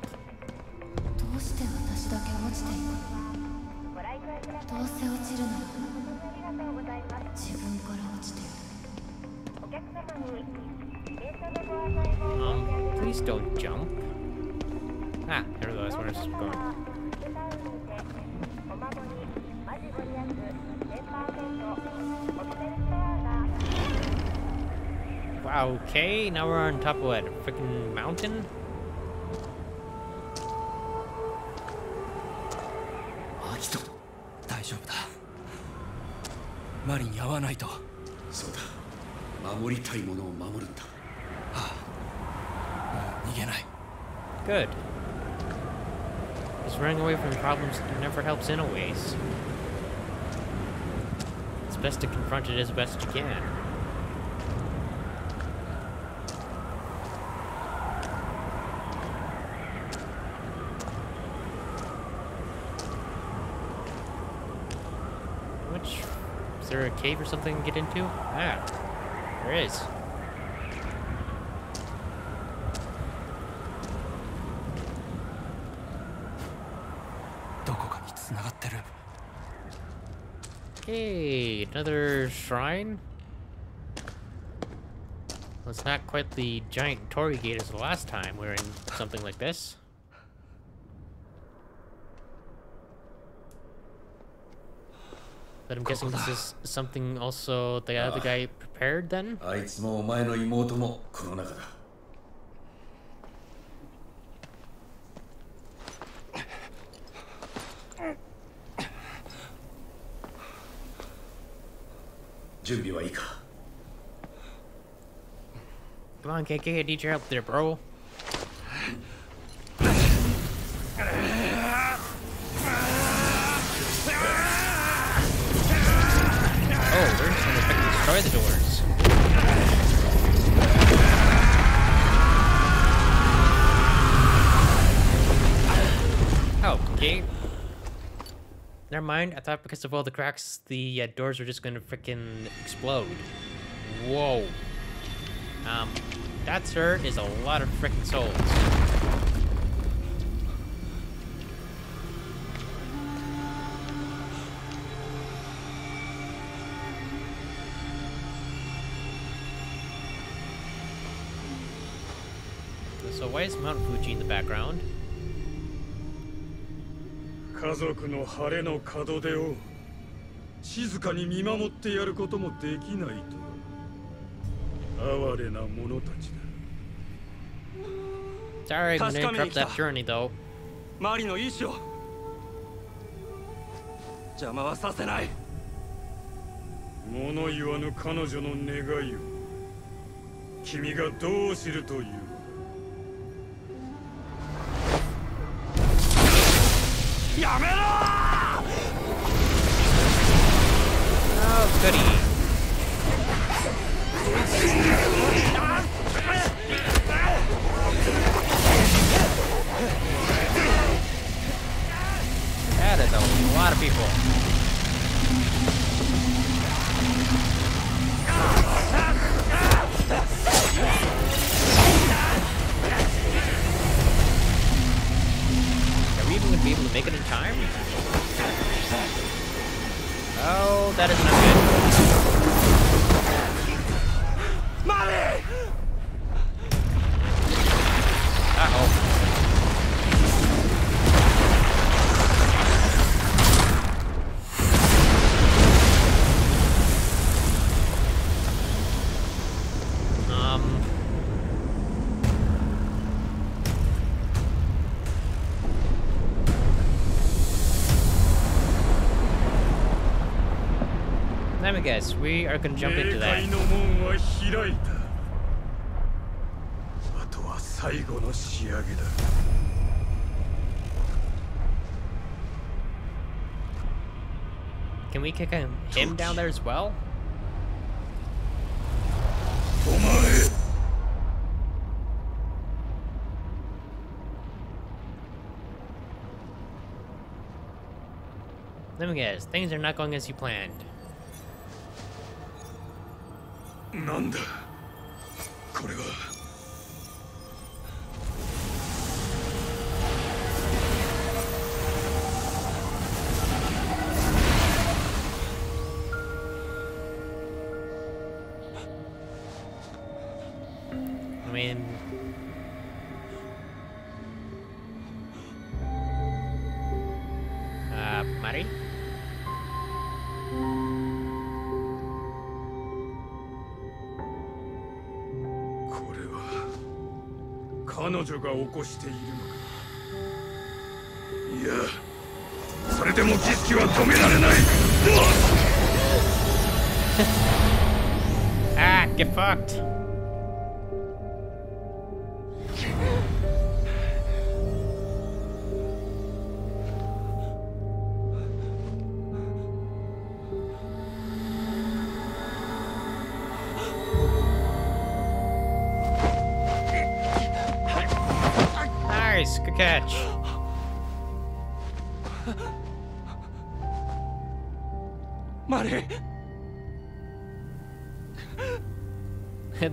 Speaker 12: どうせ落ちるなら自分から落ちていく
Speaker 1: Um, please don't jump. Ah, I realized where I was going. Wow, okay, now we're on top of what? A freaking mountain?
Speaker 3: マリに会わないと
Speaker 2: そうだ守りたいものを守るんだ
Speaker 3: 逃げない
Speaker 1: Good. Because running away from problems never helps anyways. It's best to confront it as best you can. Is there a cave or something to get into? Ah, there is. Okay, another shrine. Well, it's not quite the giant Torii gate as the last time we were in something like this. But I'm guessing this is something also the other guy prepared then?
Speaker 2: あいつもお前の妹もこの中だ準備はいいか
Speaker 1: Come on, KK, I need your help there, bro. Destroy the doors. Oh, okay. Never mind. I thought because of all the cracks, the uh, doors were just gonna freaking explode. Whoa. Um, that, sir, is a lot of freaking souls. So why is Mount Fuji in the background?
Speaker 9: 家族の晴れの門出を静かに見守ってやることもできないとは哀れな者たちだ
Speaker 1: Sorry, I'm gonna
Speaker 3: 確かめに
Speaker 1: interrupt
Speaker 3: 来た
Speaker 1: that journey though.
Speaker 3: マリの意志を邪魔はさせない
Speaker 9: 物言わぬ彼女の願いを 君がどうするという
Speaker 1: Oh, goody. That is a lot of people. Gonna be able to make it in time? Oh, that is not good. Uh-oh. I guess. We are gonna jump into that. Can we kick him, him down there as well? Let me guess, things are not going as you planned.
Speaker 9: なんだ？これは。起こしているのかいやそれでも儀式は止められない
Speaker 1: Ah, get fucked!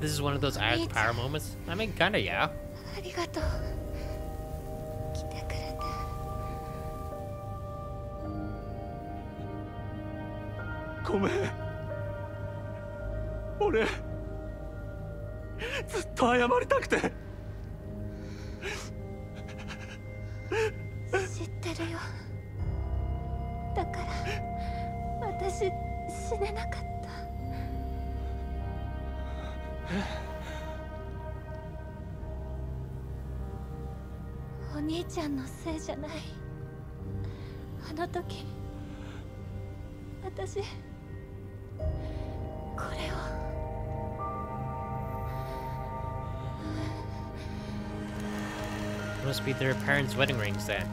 Speaker 1: This is one of those Eye of power moments. I mean, kinda, yeah.
Speaker 12: あお兄ちゃんのせいじゃないあの時私これを
Speaker 1: Must be their parents' wedding rings then.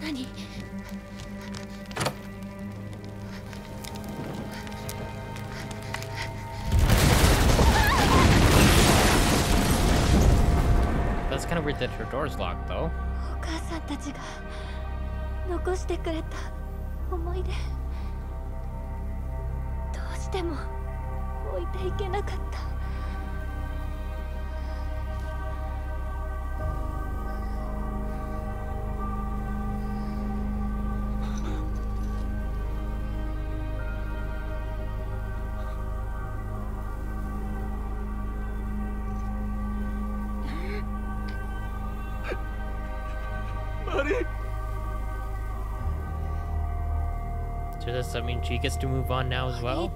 Speaker 12: 何お母さんたちが残してくれた思い出どうしても置いていけなかった。
Speaker 1: Mean she gets to move on now as well?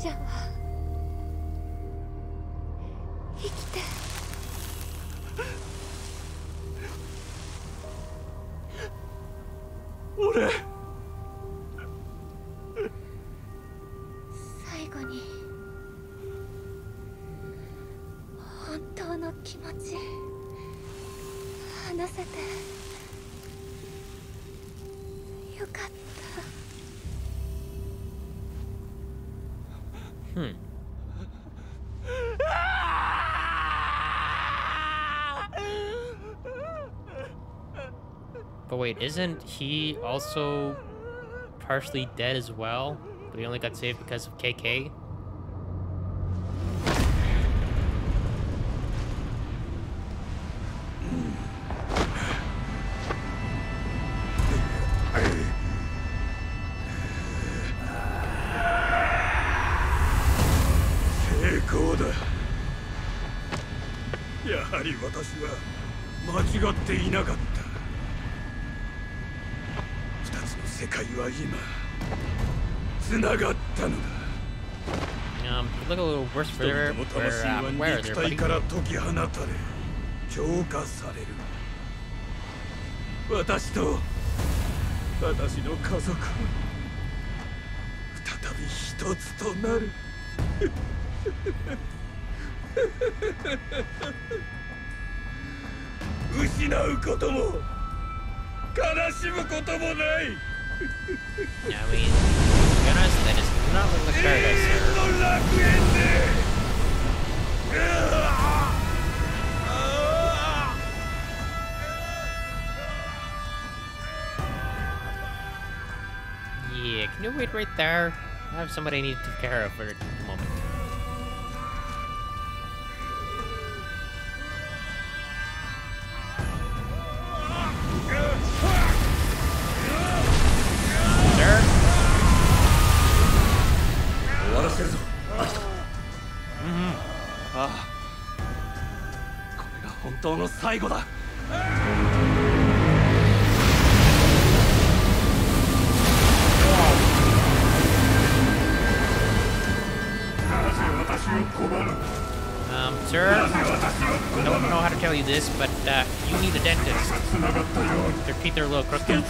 Speaker 1: wait, isn't he also partially dead as well? But he only got saved because of KK?
Speaker 9: き放たれ浄化される。私と私の家族。再び一つとなる。失うことも悲しむこともない。
Speaker 1: wait right there. I have somebody I need to take care of for a moment.
Speaker 3: Mm -hmm. ああこれが本当の最後だ
Speaker 1: ah. this, but uh, you need a dentist. Their teeth are a little crooked.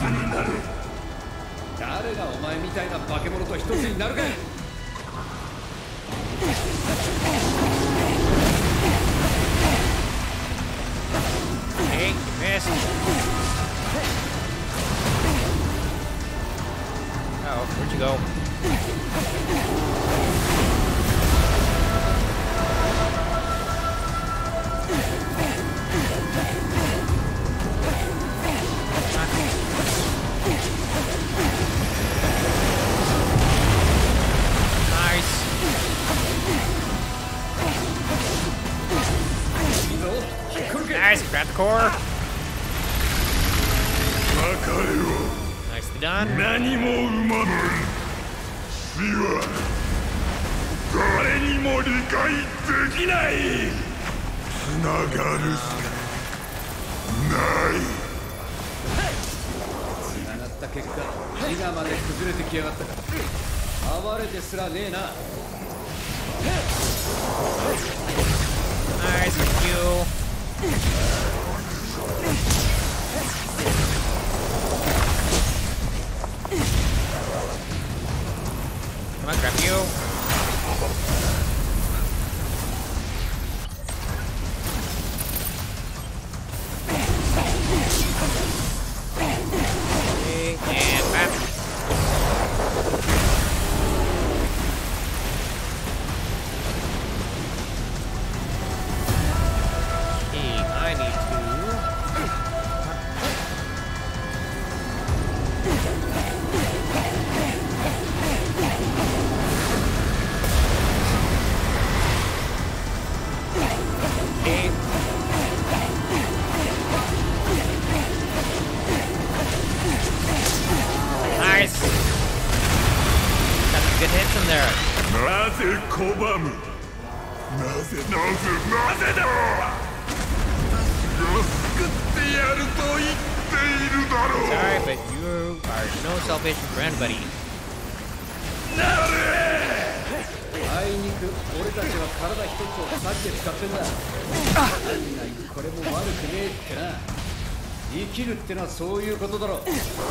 Speaker 7: ってのはそういうことだろう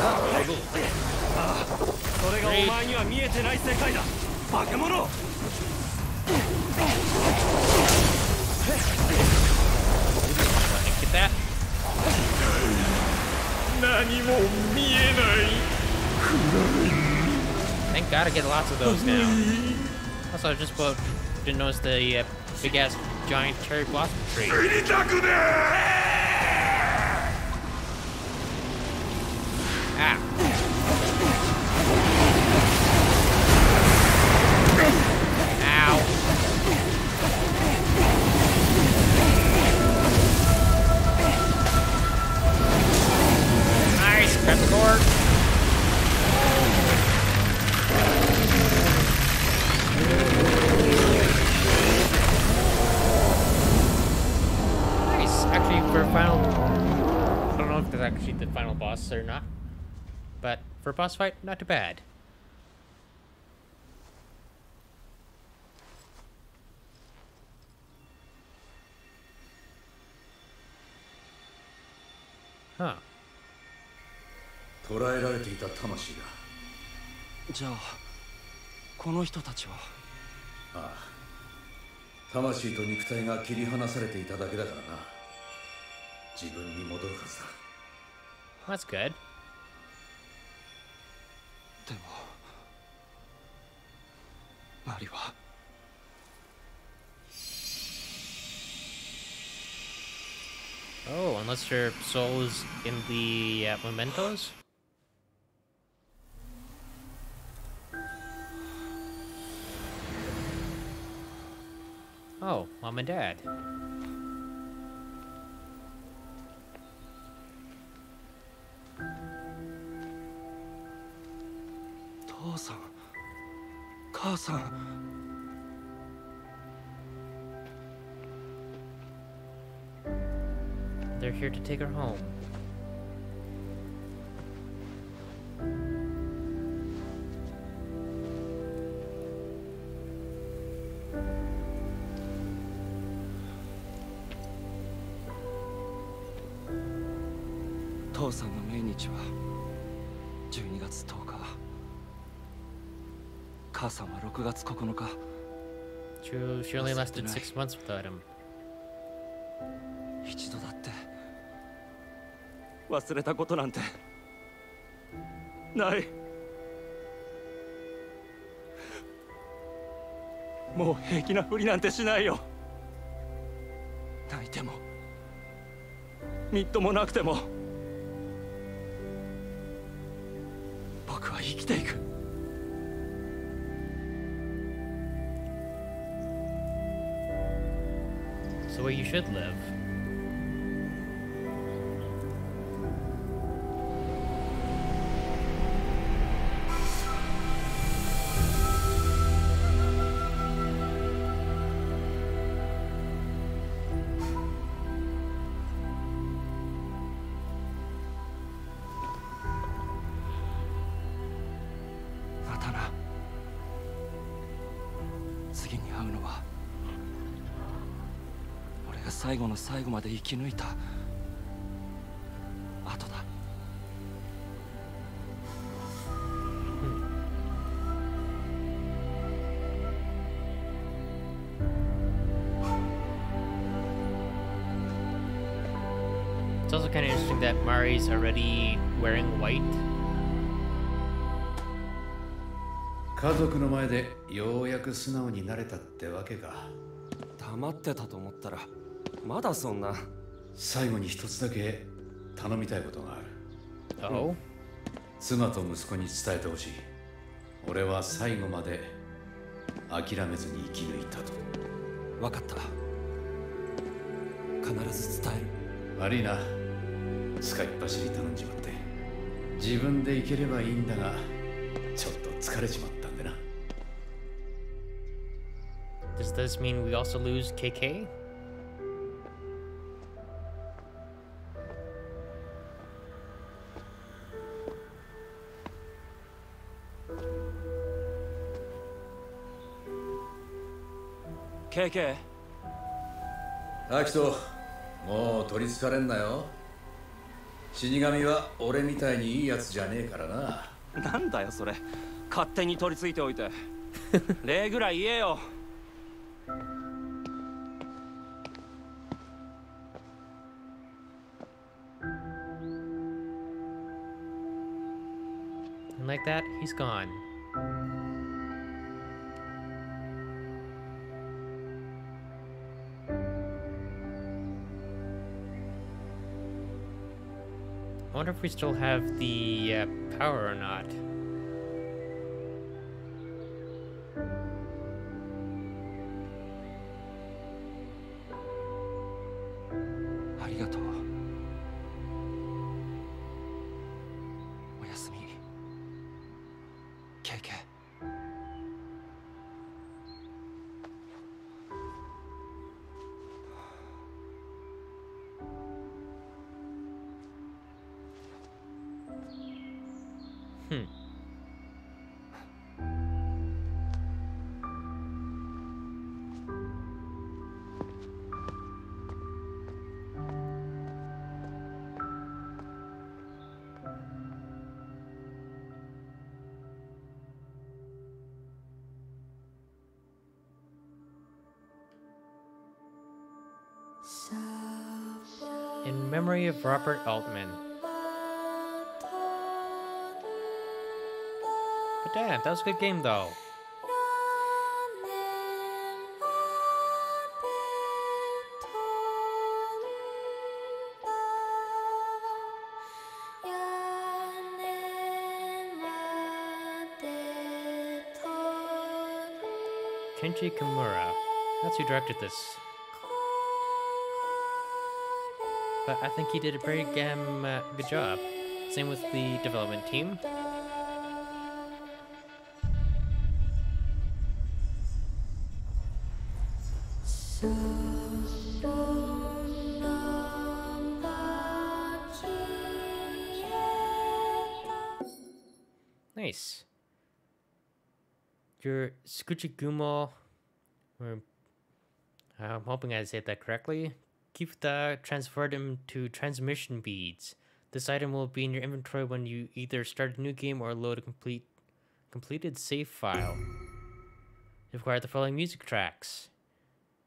Speaker 7: ああ
Speaker 3: それがお前には見えてない世界だバカ者
Speaker 9: 何も見えない
Speaker 1: Thank God I get lots of those now. Also, I just put, didn't notice the uh, big ass giant cherry blossom tree. boss fight, not too bad. Huh.
Speaker 2: 捕らえられていた魂だ
Speaker 3: じゃあこの人たちは
Speaker 2: ああ魂と肉体が切り離されていただけだからな自分に戻るはずだ
Speaker 1: That's good.
Speaker 3: でもマリは
Speaker 1: Oh, unless your soul is in the uh, mementos? Oh, mom and dad.
Speaker 3: 父さん母さん
Speaker 1: They're here to take her home.
Speaker 3: 「父さんの命日は12月10日母さんは6月9日。
Speaker 1: she only lasted six months without him.
Speaker 3: 一度だって。忘れたことなんて。ない。もう平気なふりなんてしないよ。泣いても。みっともなくても。僕は生きていく
Speaker 1: the way you should live.
Speaker 3: 最後の最後まで生き抜いた後だ
Speaker 1: It's also kind of interesting that Mari's already wearing white.
Speaker 2: 家族の前でようやく素直になれたってわけか
Speaker 3: 黙ってたと思ったらまだそんな。
Speaker 2: 最後に一つだけ頼みたいことがある。
Speaker 1: Oh?
Speaker 2: 妻と息子に伝えてほしい。俺は最後まで諦めずに生き抜いたと。
Speaker 3: 分かった。必ず伝える。
Speaker 2: 悪いな。使いっ走り頼んじまって。自分で行ければいいんだがちょっと疲れちまったんでな。
Speaker 1: Does this mean we also lose KK?
Speaker 3: KK
Speaker 2: アキトもう取りつかれんなよ。死神は俺みたいにいいやつじゃねえからな。
Speaker 3: なんだよそれ。勝手に取り付いておいて。礼ぐらい言えよ。
Speaker 1: Like that, he's gone. Wonder if we still have the uh, power or not. Memory of Robert Altman. But damn, that was a good game though. Kenji Kimura. That's who directed this. But I think he did a very damn uh, good job. Same with the development team. Nice. Your Tsukuchigumo, or I'm hoping I said that correctly. Kifta transferred them to transmission beads. This item will be in your inventory when you either start a new game or load a complete completed save file. You acquire the following music tracks.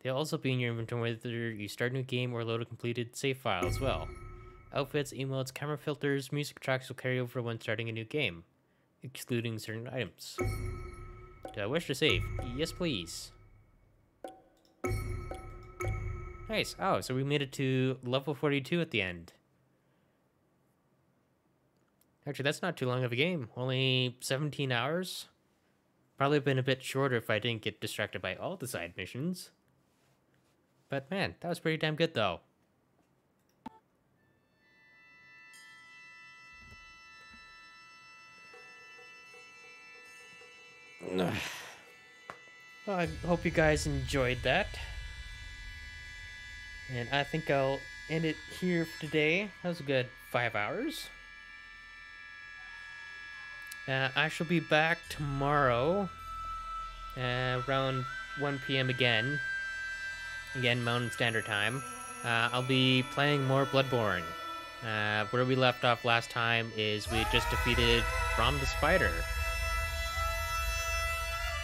Speaker 1: They'll also be in your inventory whether you start a new game or load a completed save file as well. Outfits, emotes, camera filters, music tracks will carry over when starting a new game, excluding certain items. Do I wish to save? Yes, please. Nice. Oh, so we made it to level 42 at the end. Actually, that's not too long of a game. Only 17 hours. Probably been a bit shorter if I didn't get distracted by all the side missions. But man, that was pretty damn good though. well, I hope you guys enjoyed that. And I think I'll end it here for today. That was a good five hours. Uh, I shall be back tomorrow uh, around 1 p.m. again. Again, Mountain Standard Time. Uh, I'll be playing more Bloodborne. Uh, where we left off last time is we just defeated Rom the Spider.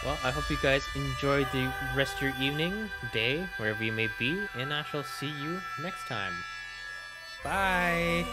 Speaker 1: Well, I hope you guys enjoyed the rest of your evening, day, wherever you may be, and I shall see you next time. Bye!